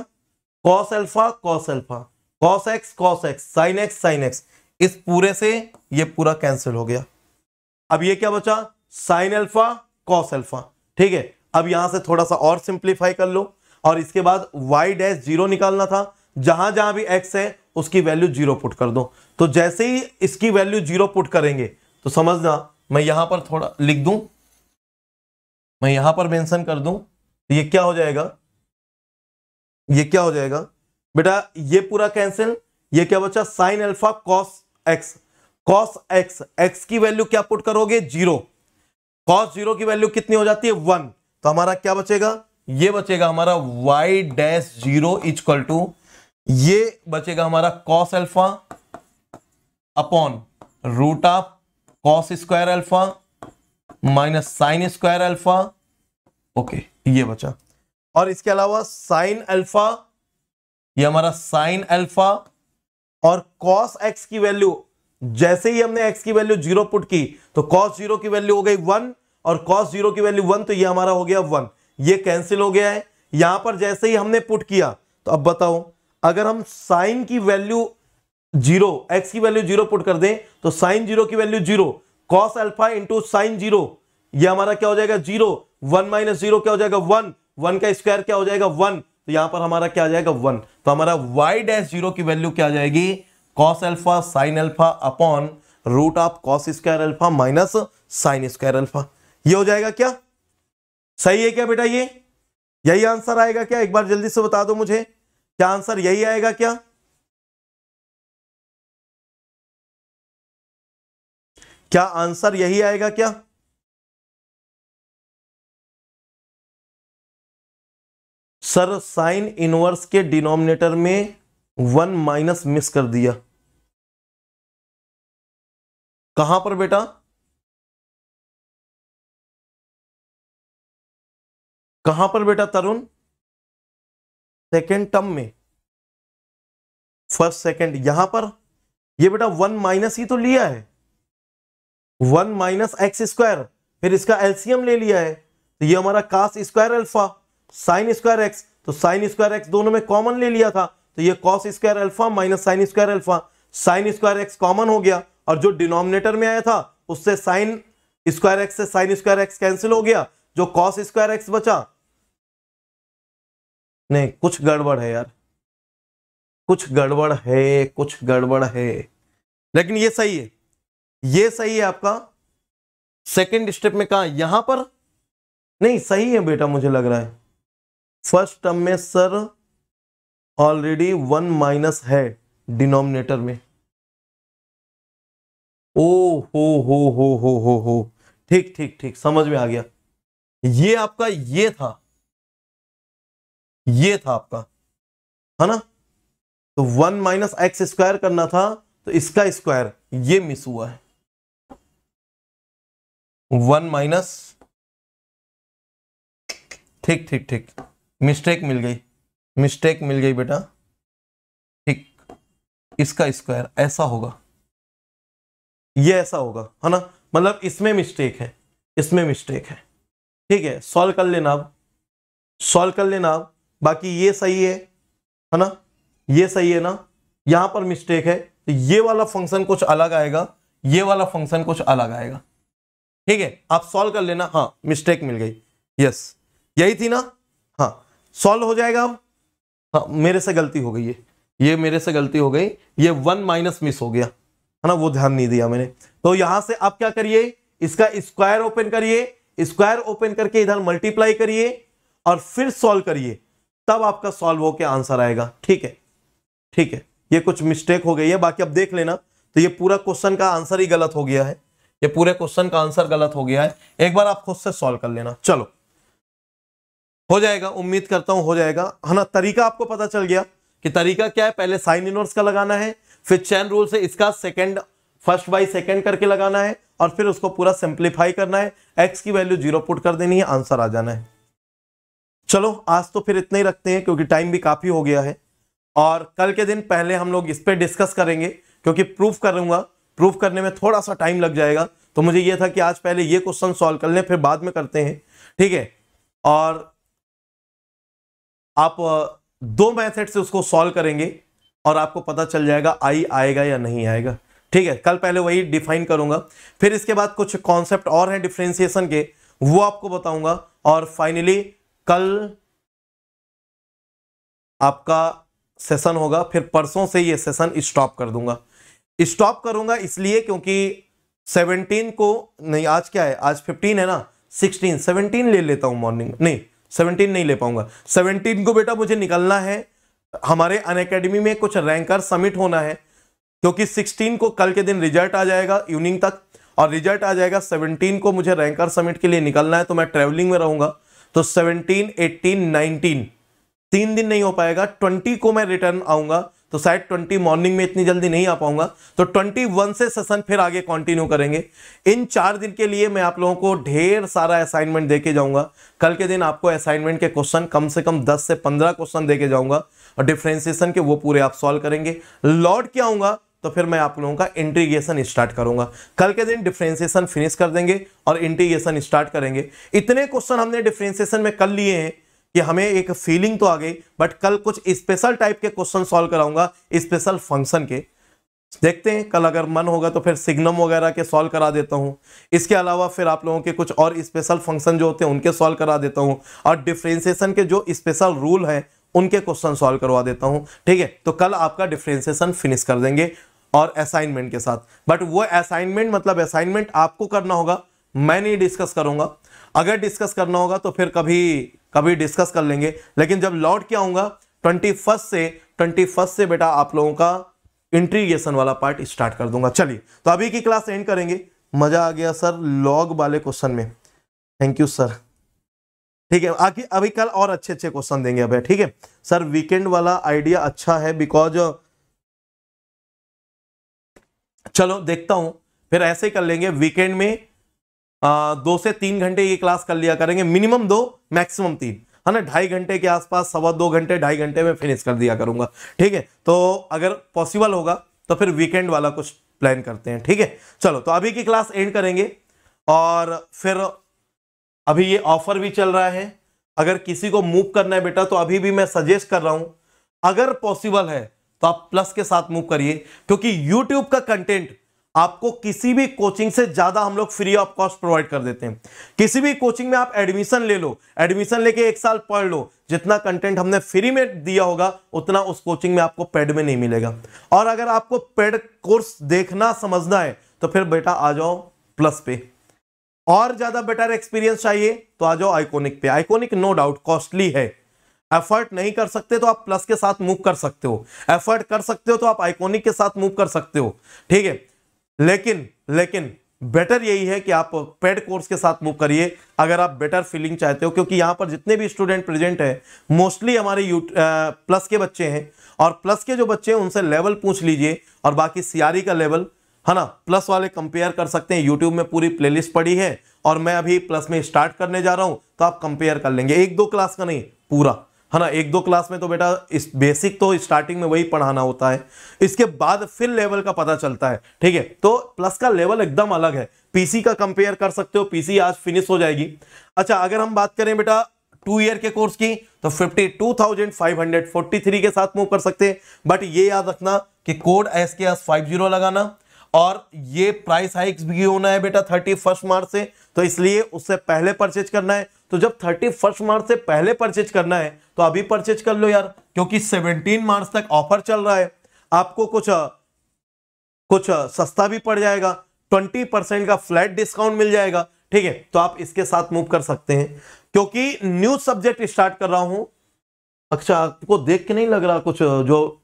Cos alpha cos alpha, cos x cos x, sine x sine x. इस पूरे से ये पूरा कैंसिल हो गया। अब ये क्या बचा? साइन एल्फा, कॉस अल्फ़ा ठीक है? अब यहाँ से थोड़ा सा और सिंप्लीफाई कर लो। और इसके बाद वाई डैश ज़ीरो निकालना था। जहाँ जहाँ भी एक्स है, उसकी वैल्यू ज़ीरो पुट कर दो। तो जैसे ही इसकी वैल्यू ज़ीरो पुट करेंगे तो समझना, मैं यहाँ पर थोड़ा लिख दूँ। मैं यहाँ पर मेंशन कर दूँ। ये क्या हो जाएगा? ये क्या हो जाएगा? बेटा, ये पूरा कैंसिल ये क्या बचा? Sine alpha cos x cos x x की वैल्यू क्या पुट करोगे? ज़ीरो कॉस ज़ीरो की वैल्यू कितनी हो जाती है? वन तो हमारा क्या बचेगा? ये बचेगा हमारा y dash zero equal to ये बचेगा हमारा cos alpha upon root of cos square alpha minus sine square alpha okay ये बचा। और इसके अलावा साइन अल्फ़ा ये हमारा साइन अल्फ़ा और कॉस एक्स की वैल्यू जैसे ही हमने एक्स की वैल्यू ज़ीरो पुट की तो कॉस ज़ीरो की वैल्यू हो गई वन, और कॉस ज़ीरो की वैल्यू वन तो ये हमारा हो गया वन। ये कैंसिल हो गया है। यहाँ पर जैसे ही हमने पुट किया तो अब बताओ, अगर हम साइन की वैल्यू ज़ीरो एक्स की वैल्यू ज़ीरो पुट कर दें तो साइन ज़ीरो की value zero cos alpha into sine zero हमारा क्या हो जाएगा ज़ीरो। वन माइनस ज़ीरो क्या हो जाएगा वन। वन का स्क्वायर क्या हो जाएगा वन। तो यहाँ पर हमारा क्या आ जाएगा वन। तो हमारा वाई डैश ज़ीरो की वैल्यू क्या आ जाएगी? Cos alpha sine alpha upon root of cos square alpha minus sine square alpha ये हो जाएगा क्या? सही है क्या बेटा ये? यही आंसर आएगा क्या? एक बार जल्दी से बता दो मुझे। क्या आंसर यही आएगा क्या? क्या आंसर यही आएगा क्या? सर साइन इनवर्स के डिनोमिनेटर में वन माइनस मिस कर दिया। कहाँ पर बेटा? कहाँ पर बेटा तरुण? सेकेंड टर्म में। फ़र्स्ट, सेकेंड, यहाँ पर? ये बेटा वन माइनस ही तो लिया है। वन माइनस एक्स स्क्वायर, फिर इसका एलसीएम ले लिया है। तो ये हमारा cos square alpha, sine square x तो साइन स्क्वायर एक्स दोनों में कॉमन ले लिया था। तो ये cos square alpha minus sine square alpha, sine square x common हो गया। और जो डिनोमिनेटर में आया था, उससे साइन स्क्वायर एक्स से साइन स्क्वायर एक्स कैंसिल हो गया, जो कॉस स्क्वायर एक्स बचा। नहीं, कुछ गड़बड़ है यार। कुछ गड़बड़ है, कुछ गड़बड़ है। लेकिन ये सही है। ये सही है आपका। सेकेंड स्टेप में कहा, यहाँ पर। नहीं, सही है बेटा, मुझे लग रहा है। फ़र्स्ट टर्म में सर ऑलरेडी वन माइनस है डिनोमिनेटर में। ओ हो हो हो हो हो हो। ठीक ठीक ठीक, समझ में आ गया। ये आपका, ये था। ये था आपका, है ना? तो वन माइनस एक्स स्क्वायर करना था तो इसका स्क्वायर, ये मिस हुआ है। वन माइनस, ठीक ठीक ठीक, मिस्टेक मिल गई, मिस्टेक मिल गई बेटा। ठीक, इसका स्क्वायर ऐसा होगा। ये ऐसा होगा, है ना? मतलब इसमें मिस्टेक है, इसमें मिस्टेक है। ठीक है सॉल्व कर लेना अब। सॉल्व कर लेना अब। बाकी ये सही है है ना? ये सही है ना? यहाँ पर मिस्टेक है। तो ये वाला फ़ंक्शन कुछ अलग आएगा, ये वाला फ़ंक्शन कुछ अलग आएगा। ठीक है, आप सॉल्व कर लेना। हाँ मिस्टेक मिल गई। यस यही थी ना? हाँ। सॉल्व हो जाएगा अब। हाँ मेरे से गलती हो गई है ये मेरे से गलती हो गई। ये वन माइनस मिस हो गया। है ना, वो ध्यान नहीं दिया मैंने। तो यहाँ से आप क्या करिए, इसका स्क्वायर ओपन करिए स्क्वायर ओपन करके इधर मल्टीप्लाई करिए और फिर सॉल्व करिए। तब आपका सॉल्व होकर आंसर आएगा। ठीक है? ठीक है? ये कुछ मिस्टेक हो गई है। बाकी अब देख लेना। तो ये पूरा क्वेश्चन का आंसर ही गलत हो गया है। ये पूरे क्वेश्चन का आंसर गलत हो गया है। एक बार आप खुद से सॉल्व कर लेना। चलो। हो जाएगा। उम्मीद करता हूँ हो जाएगा। है ना? तरीका आपको पता चल गया कि तरीका क्या है? पहले साइन इनवर्स का लगाना है। फिर चैन रूल से इसका सेकंड फ़र्स्ट बाई सेकंड करके लगाना है और फिर उसको पूरा सिंप्लीफाई करना है। एक्स की वैल्यू ज़ीरो पुट कर देनी है आंसर आ जाना है। चलो, आज तो फिर इतना ही रखते हैं, क्योंकि टाइम भी काफ़ी हो गया है। और कल के दिन पहले हम लोग इस पर डिस्कस करेंगे, क्योंकि प्रूफ करूँगा। प्रूफ करने में थोड़ा सा टाइम लग जाएगा। तो मुझे यह था कि आज पहले ये क्वेश्चन सॉल्व कर लें, फिर बाद में करते हैं। ठीक है? और आप दो मेथड से उसको सॉल्व करेंगे। और आपको पता चल जाएगा, आई आएगा या नहीं आएगा। ठीक है, कल पहले वही डिफाइन करूँगा। फिर इसके बाद कुछ कॉन्सेप्ट और हैं डिफ्रेंसिएशन के, वो आपको बताऊँगा। और फाइनली कल आपका सेशन होगा, फिर परसों से ये सेशन स्टॉप कर दूँगा। स्टॉप करूँगा इसलिए क्योंकि 17 को, नहीं, आज क्या है? आज 15 है ना? 16 17 ले लेता हूँ मॉर्निंग नहीं 17 नहीं ले पाऊँगा। 17 को बेटा मुझे निकलना है हमारे अन अकेडमी में कुछ रैंकर समिट होना है क्योंकि 16 को कल के दिन रिज़ल्ट आ जाएगा इवनिंग तक और रिज़ल्ट आ जाएगा 17 को मुझे रैंकर समिट के लिए निकलना है तो मैं ट्रेवलिंग में रहूँगा। तो 17, 18, 19 तीन दिन नहीं हो पाएगा 20 को मैं रिटर्न आऊँगा तो शायद ट्वेंटी मॉर्निंग में इतनी जल्दी नहीं आ पाऊँगा। तो ट्वेंटी वन से सेशन फिर आगे कंटिन्यू करेंगे। इन चार दिन के लिए मैं आप लोगों को ढेर सारा असाइनमेंट देके जाऊँगा। कल के दिन आपको असाइनमेंट के क्वेश्चन कम से कम दस से पंद्रह क्वेश्चन देके जाऊँगा। और डिफ्रेंसिएशन के वो पूरे आप सॉल्व करेंगे। लौट के आऊँगा तो फिर मैं आप लोगों का इंटीग्रेशन स्टार्ट करूँगा। कल के दिन डिफ्रेंसिएशन फिनिश कर देंगे और इंटीग्रेशन स्टार्ट करेंगे। इतने क्वेश्चन हमने डिफ्रेंसिएशन में कर लिए हैं कि हमें एक फीलिंग तो आ गई बट कल कुछ स्पेशल टाइप के क्वेश्चन सॉल्व कराऊँगा स्पेशल फ़ंक्शन के। देखते हैं, कल अगर मन होगा तो फिर सिग्नम वगैरह के सॉल्व करा देता हूँ। इसके अलावा फिर आप लोगों के कुछ और स्पेशल फ़ंक्शन जो होते हैं, उनके सॉल्व करा देता हूँ। और डिफ्रेंसिएशन के जो स्पेशल रूल हैं उनके क्वेश्चन सॉल्व करवा देता हूँ। ठीक है? तो कल आपका डिफ्रेंसिएशन फिनिश कर देंगे और असाइनमेंट के साथ। बट वो असाइनमेंट मतलब असाइनमेंट आपको करना होगा। मैं नहीं डिस्कस करूँगा। अगर डिस्कस करना होगा तो फिर कभी कभी डिस्कस कर लेंगे। लेकिन जब लौट के आऊँगा ट्वेंटी फ़र्स्ट से ट्वेंटी फ़र्स्ट से बेटा आप लोगों का इंट्रीगेशन वाला पार्ट स्टार्ट कर दूँगा। चलिए तो अभी की क्लास एंड करेंगे। मज़ा आ गया सर लॉग वाले क्वेश्चन में। थैंक यू सर ठीक है आगे अभी कल और अच्छे अच्छे क्वेश्चन देंगे अभी ठीक है? सर वीकेंड वाला आइडिया अच्छा है बिकॉज़ चलो देखता हूँ फिर ऐसे ही कर लेंगे वीकेंड में आ, दो से तीन घंटे ये क्लास कर लिया करेंगे मिनिमम दो मैक्सिमम तीन। है ना ढाई घंटे के आसपास सवा दो घंटे ढाई घंटे में फिनिश कर दिया करूँगा ठीक है? तो अगर पॉसिबल होगा तो फिर वीकेंड वाला कुछ प्लान करते हैं ठीक है? चलो तो अभी की क्लास एंड करेंगे और फिर अभी ये ऑफ़र भी चल रहा है। अगर किसी को मूव करना है बेटा तो अभी भी मैं सजेस्ट कर रहा हूँ, अगर पॉसिबल है तो आप प्लस के साथ मूव करिए। क्योंकि यूट्यूब का कंटेंट आपको किसी भी कोचिंग से ज़्यादा हम लोग फ्री ऑफ़ कॉस्ट प्रोवाइड कर देते हैं। किसी भी कोचिंग में आप एडमिशन ले लो एडमिशन लेके एक साल पढ़ लो, जितना कंटेंट हमने फ्री में दिया होगा, उतना उस कोचिंग में आपको पेड में नहीं मिलेगा। और अगर आपको पेड कोर्स देखना, समझना है तो फिर बेटा आ जाओ प्लस पे। और ज़्यादा बेटर एक्सपीरियंस चाहिए तो आ जाओ आइकोनिक पे। आइकोनिक नो डाउट कॉस्टली है। एफर्ट नहीं कर सकते तो आप प्लस के साथ मूव कर सकते हो। एफर्ट कर सकते हो तो आप आइकोनिक के साथ मूव कर सकते हो। ठीक है? लेकिन लेकिन बेटर यही है कि आप पेड कोर्स के साथ मूव करिए। अगर आप बेटर फीलिंग चाहते हो, क्योंकि यहाँ पर जितने भी स्टूडेंट प्रेजेंट है मोस्टली हमारे यू प्लस के बच्चे हैं। और प्लस के जो बच्चे हैं, उनसे लेवल पूछ लीजिए। और बाकी सीआरई का लेवल है ना? प्लस वाले कंपेयर कर सकते हैं। यूट्यूब में पूरी प्लेलिस्ट पड़ी है और मैं अभी प्लस में स्टार्ट करने जा रहा हूँ तो आप कंपेयर कर लेंगे। एक दो क्लास का नहीं पूरा है ना? एक दो क्लास में तो बेटा इस बेसिक तो स्टार्टिंग में वही पढ़ाना होता है। इसके बाद फिर लेवल का पता चलता है ठीक है? तो प्लस का लेवल एकदम अलग है। पीसी का कंपेयर कर सकते हो। पीसी आज फिनिश हो जाएगी। अच्छा अगर हम बात करें बेटा टू ईयर के कोर्स की तो 52,543 के साथ मूव कर सकते हैं। बट ये याद रखना कि code S K S five zero लगाना और ये प्राइस हाइक्स भी होना है बेटा थर्टी फ़र्स्ट मार्च से तो इसलिए उससे पहले परचेज करना है। तो जब थर्टी फ़र्स्ट मार्च से पहले परचेज करना है तो अभी परचेज कर लो यार, क्योंकि सेवनटीन मार्च तक ऑफ़र चल रहा है। आपको कुछ कुछ सस्ता भी पड़ जाएगा ट्वेंटी परसेंट का फ्लैट डिस्काउंट मिल जाएगा, ठीक है? तो आप इसके साथ मूव कर सकते हैं। क्योंकि न्यू सब्जेक्ट स्टार्ट कर रहा हूँ। अच्छा आपको देख के नहीं लग रहा कुछ जो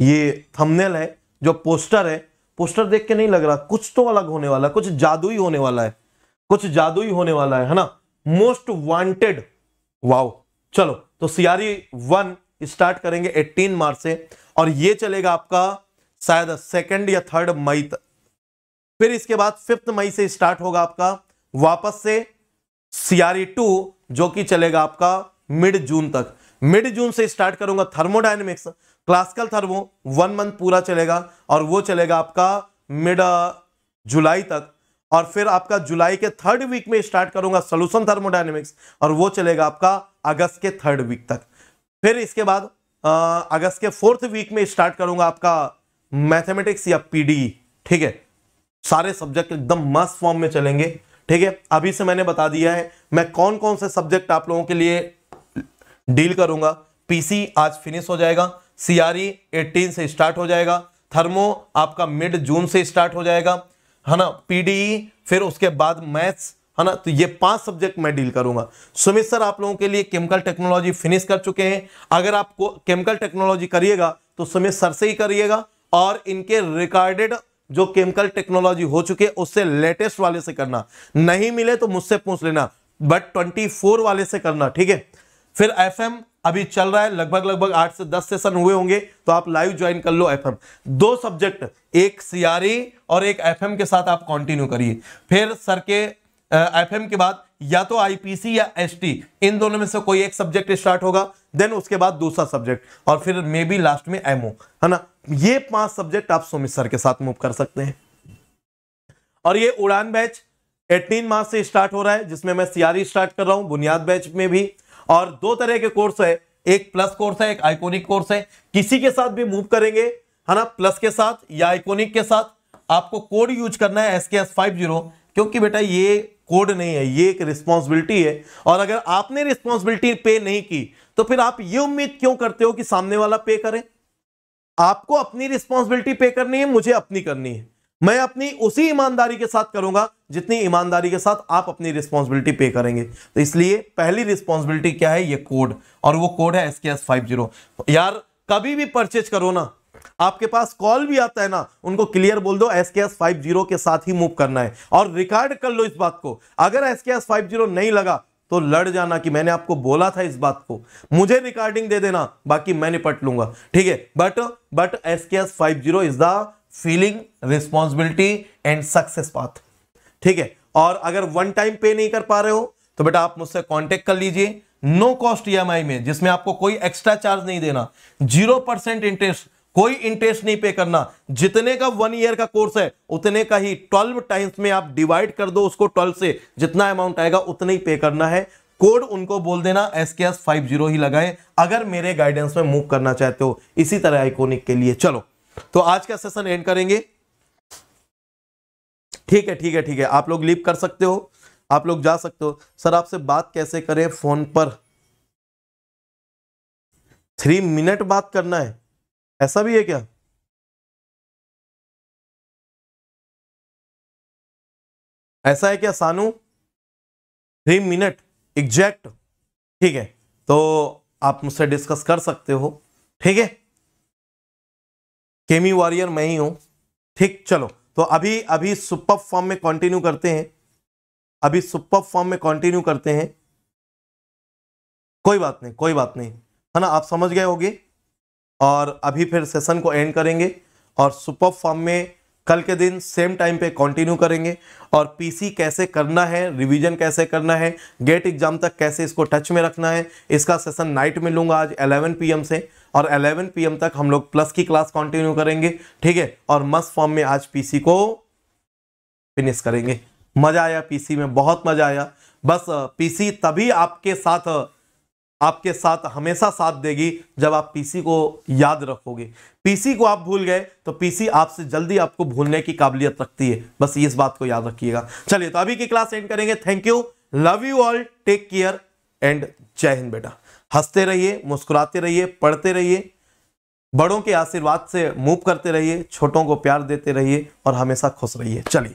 ये थंबनेल है, जो पोस्टर है पोस्टर देख के नहीं लग रहा, कुछ तो अलग होने वाला है, कुछ जादुई होने वाला है, कुछ जादुई होने वाला है है ना? मोस्ट वांटेड वाओ चलो तो सीआरई वन स्टार्ट करेंगे 18 मार्च से, और ये चलेगा आपका शायद सेकंड या थर्ड मई तक फिर इसके बाद फिफ्थ मई से स्टार्ट होगा आपका, वापस से सीआरई टू जो कि चलेगा आपका मिड जून तक। मिड जून से स्टार्ट करूँगा thermodynamics classical thermo one month पूरा चलेगा और वो चलेगा आपका मिड जुलाई तक। और फिर आपका जुलाई के थर्ड वीक में स्टार्ट करूँगा सोल्यूशन थर्मोडायनेमिक्स और वो चलेगा आपका अगस्त के थर्ड वीक तक। फिर इसके बाद अगस्त के फोर्थ वीक में स्टार्ट करूँगा आपका मैथमेटिक्स या पीडी ठीक है? सारे सब्जेक्ट एकदम मस्त फॉर्म में चलेंगे, ठीक है? अभी से मैंने बता दिया है, मैं कौन कौन से सब्जेक्ट आप लोगों के लिए डील करूँगा। पीसी आज फिनिश हो जाएगा सीआरई 18 से स्टार्ट हो जाएगा, थर्मो आपका मिड जून से स्टार्ट हो जाएगा, है ना, पीडीई, फिर उसके बाद मैथ्स, है ना तो ये पाँच सब्जेक्ट मैं डील करूँगा। सुमित सर, आप लोगों के लिए केमिकल टेक्नोलॉजी फिनिश कर चुके हैं। अगर आपको केमिकल टेक्नोलॉजी करिएगा तो सुमित सर से ही करिएगा, और इनके रिकॉर्डेड जो केमिकल टेक्नोलॉजी हो चुके उससे लेटेस्ट वाले से करना। नहीं मिले तो मुझसे पूछ लेना, बट 24 वाले से करना, ठीक है? फिर एफएम अभी चल रहा है, लगभग लगभग आठ से दस सेशन हुए होंगे तो आप लाइव ज्वाइन कर लो एफएम दो सब्जेक्ट एक सीआरई और एक एफएम के साथ आप कंटिन्यू करिए। फिर सर के एफएम के बाद या तो आईपीसी या एसटी इन दोनों में से कोई एक सब्जेक्ट स्टार्ट होगा देन उसके बाद दूसरा सब्जेक्ट और फिर मे बी लास्ट में एमओ है ना? ये पाँच सब्जेक्ट आप सुमित सर के साथ मूव कर सकते हैं। और ये उड़ान बैच 18 मार्च से स्टार्ट हो रहा है, जिसमें मैं सीआरई स्टार्ट कर रहा हूँ, बुनियाद बैच में भी। और दो तरह के कोर्स है। एक प्लस कोर्स है, एक आइकोनिक कोर्स है। किसी के साथ भी मूव करेंगे, है ना? प्लस के साथ या आइकोनिक के साथ आपको कोड यूज़ करना है S K S five zero क्योंकि बेटा ये कोड नहीं है, ये एक रिस्पॉन्सिबिलिटी है। और अगर आपने रिस्पॉन्सिबिलिटी पे नहीं की तो फिर आप ये उम्मीद क्यों करते हो कि सामने वाला पे करे? आपको अपनी रिस्पॉन्सिबिलिटी पे करनी है, मुझे अपनी करनी है। मैं अपनी उसी ईमानदारी के साथ करूँगा जितनी ईमानदारी के साथ आप अपनी रिस्पॉन्सिबिलिटी पे करेंगे। तो इसलिए पहली रिस्पॉन्सिबिलिटी क्या है? ये कोड और वो कोड है S K S five zero यार, कभी भी परचेज करो ना। आपके पास कॉल भी आता है ना, उनको क्लियर बोल दो S K S five zero के साथ ही मूव करना है। और रिकॉर्ड कर लो इस बात को। अगर S K S five zero नहीं लगा तो लड़ जाना कि मैंने आपको बोला था इस बात को। मुझे रिकॉर्डिंग दे देना, बाकी मैं निपट लूँगा। ठीक है? But but S K S five zero is the feeling responsibility and success path ठीक है? और अगर वन टाइम पे नहीं कर पा रहे हो तो बेटा आप मुझसे कांटेक्ट कर लीजिए। नो कॉस्ट ईएमआई में, जिसमें आपको कोई एक्स्ट्रा चार्ज नहीं देना। ज़ीरो परसेंट इंटरेस्ट कोई इंटरेस्ट नहीं पे करना। जितने का वन ईयर का कोर्स है, उतने का ही ट्वेल्व टाइम्स में आप डिवाइड कर दो उसको ट्वेल्व से। जितना अमाउंट आएगा, उतना ही पे करना है। कोड उनको बोल देना S K S five zero ही लगाए। अगर मेरे गाइडेंस में मूव करना चाहते हो, इसी तरह आइकोनिक के लिए। चलो तो आज का सेशन एंड करेंगे। ठीक है ठीक है ठीक है। आप लोग लीव कर सकते हो, आप लोग जा सकते हो। सर आपसे बात कैसे करें फ़ोन पर? थ्री मिनट बात करना है। ऐसा भी है क्या? ऐसा है क्या, सानू? थ्री मिनट एग्जैक्ट ठीक है तो आप मुझसे डिस्कस कर सकते हो। ठीक है? केमी वॉरियर मैं ही हूँ। ठीक, चलो। तो अभी अभी सुपर फॉर्म में कंटिन्यू करते हैं। अभी सुपर फॉर्म में कंटिन्यू करते हैं। कोई बात नहीं, कोई बात नहीं। है ना, आप समझ गए होगे। और अभी फिर सेशन को एंड करेंगे। और सुपर फॉर्म में कल के दिन सेम टाइम पे कंटिन्यू करेंगे। और पीसी कैसे करना है रिवीजन कैसे करना है गेट एग्ज़ाम तक कैसे इसको टच में रखना है, इसका सेशन नाइट में लूँगा आज 11 पीएम से। और 11 पीएम तक हम लोग प्लस की क्लास कंटिन्यू करेंगे, ठीक है? और मस्त फॉर्म में आज पीसी को फिनिश करेंगे। मज़ा आया पीसी में, बहुत मज़ा आया। बस पीसी तभी आपके साथ आपके साथ हमेशा साथ देगी जब आप पीसी को याद रखोगे। पीसी को आप भूल गए तो पीसी आपसे जल्दी आपको भूलने की काबिलियत रखती है। बस इस बात को याद रखिएगा। चलिए तो अभी की क्लास एंड करेंगे। Thank you love you all take care and जय हिंद बेटा। हँसते रहिए, मुस्कुराते रहिए, पढ़ते रहिए, बड़ों के आशीर्वाद से मूव करते रहिए, छोटों को प्यार देते रहिए और हमेशा खुश रहिए। चलिए।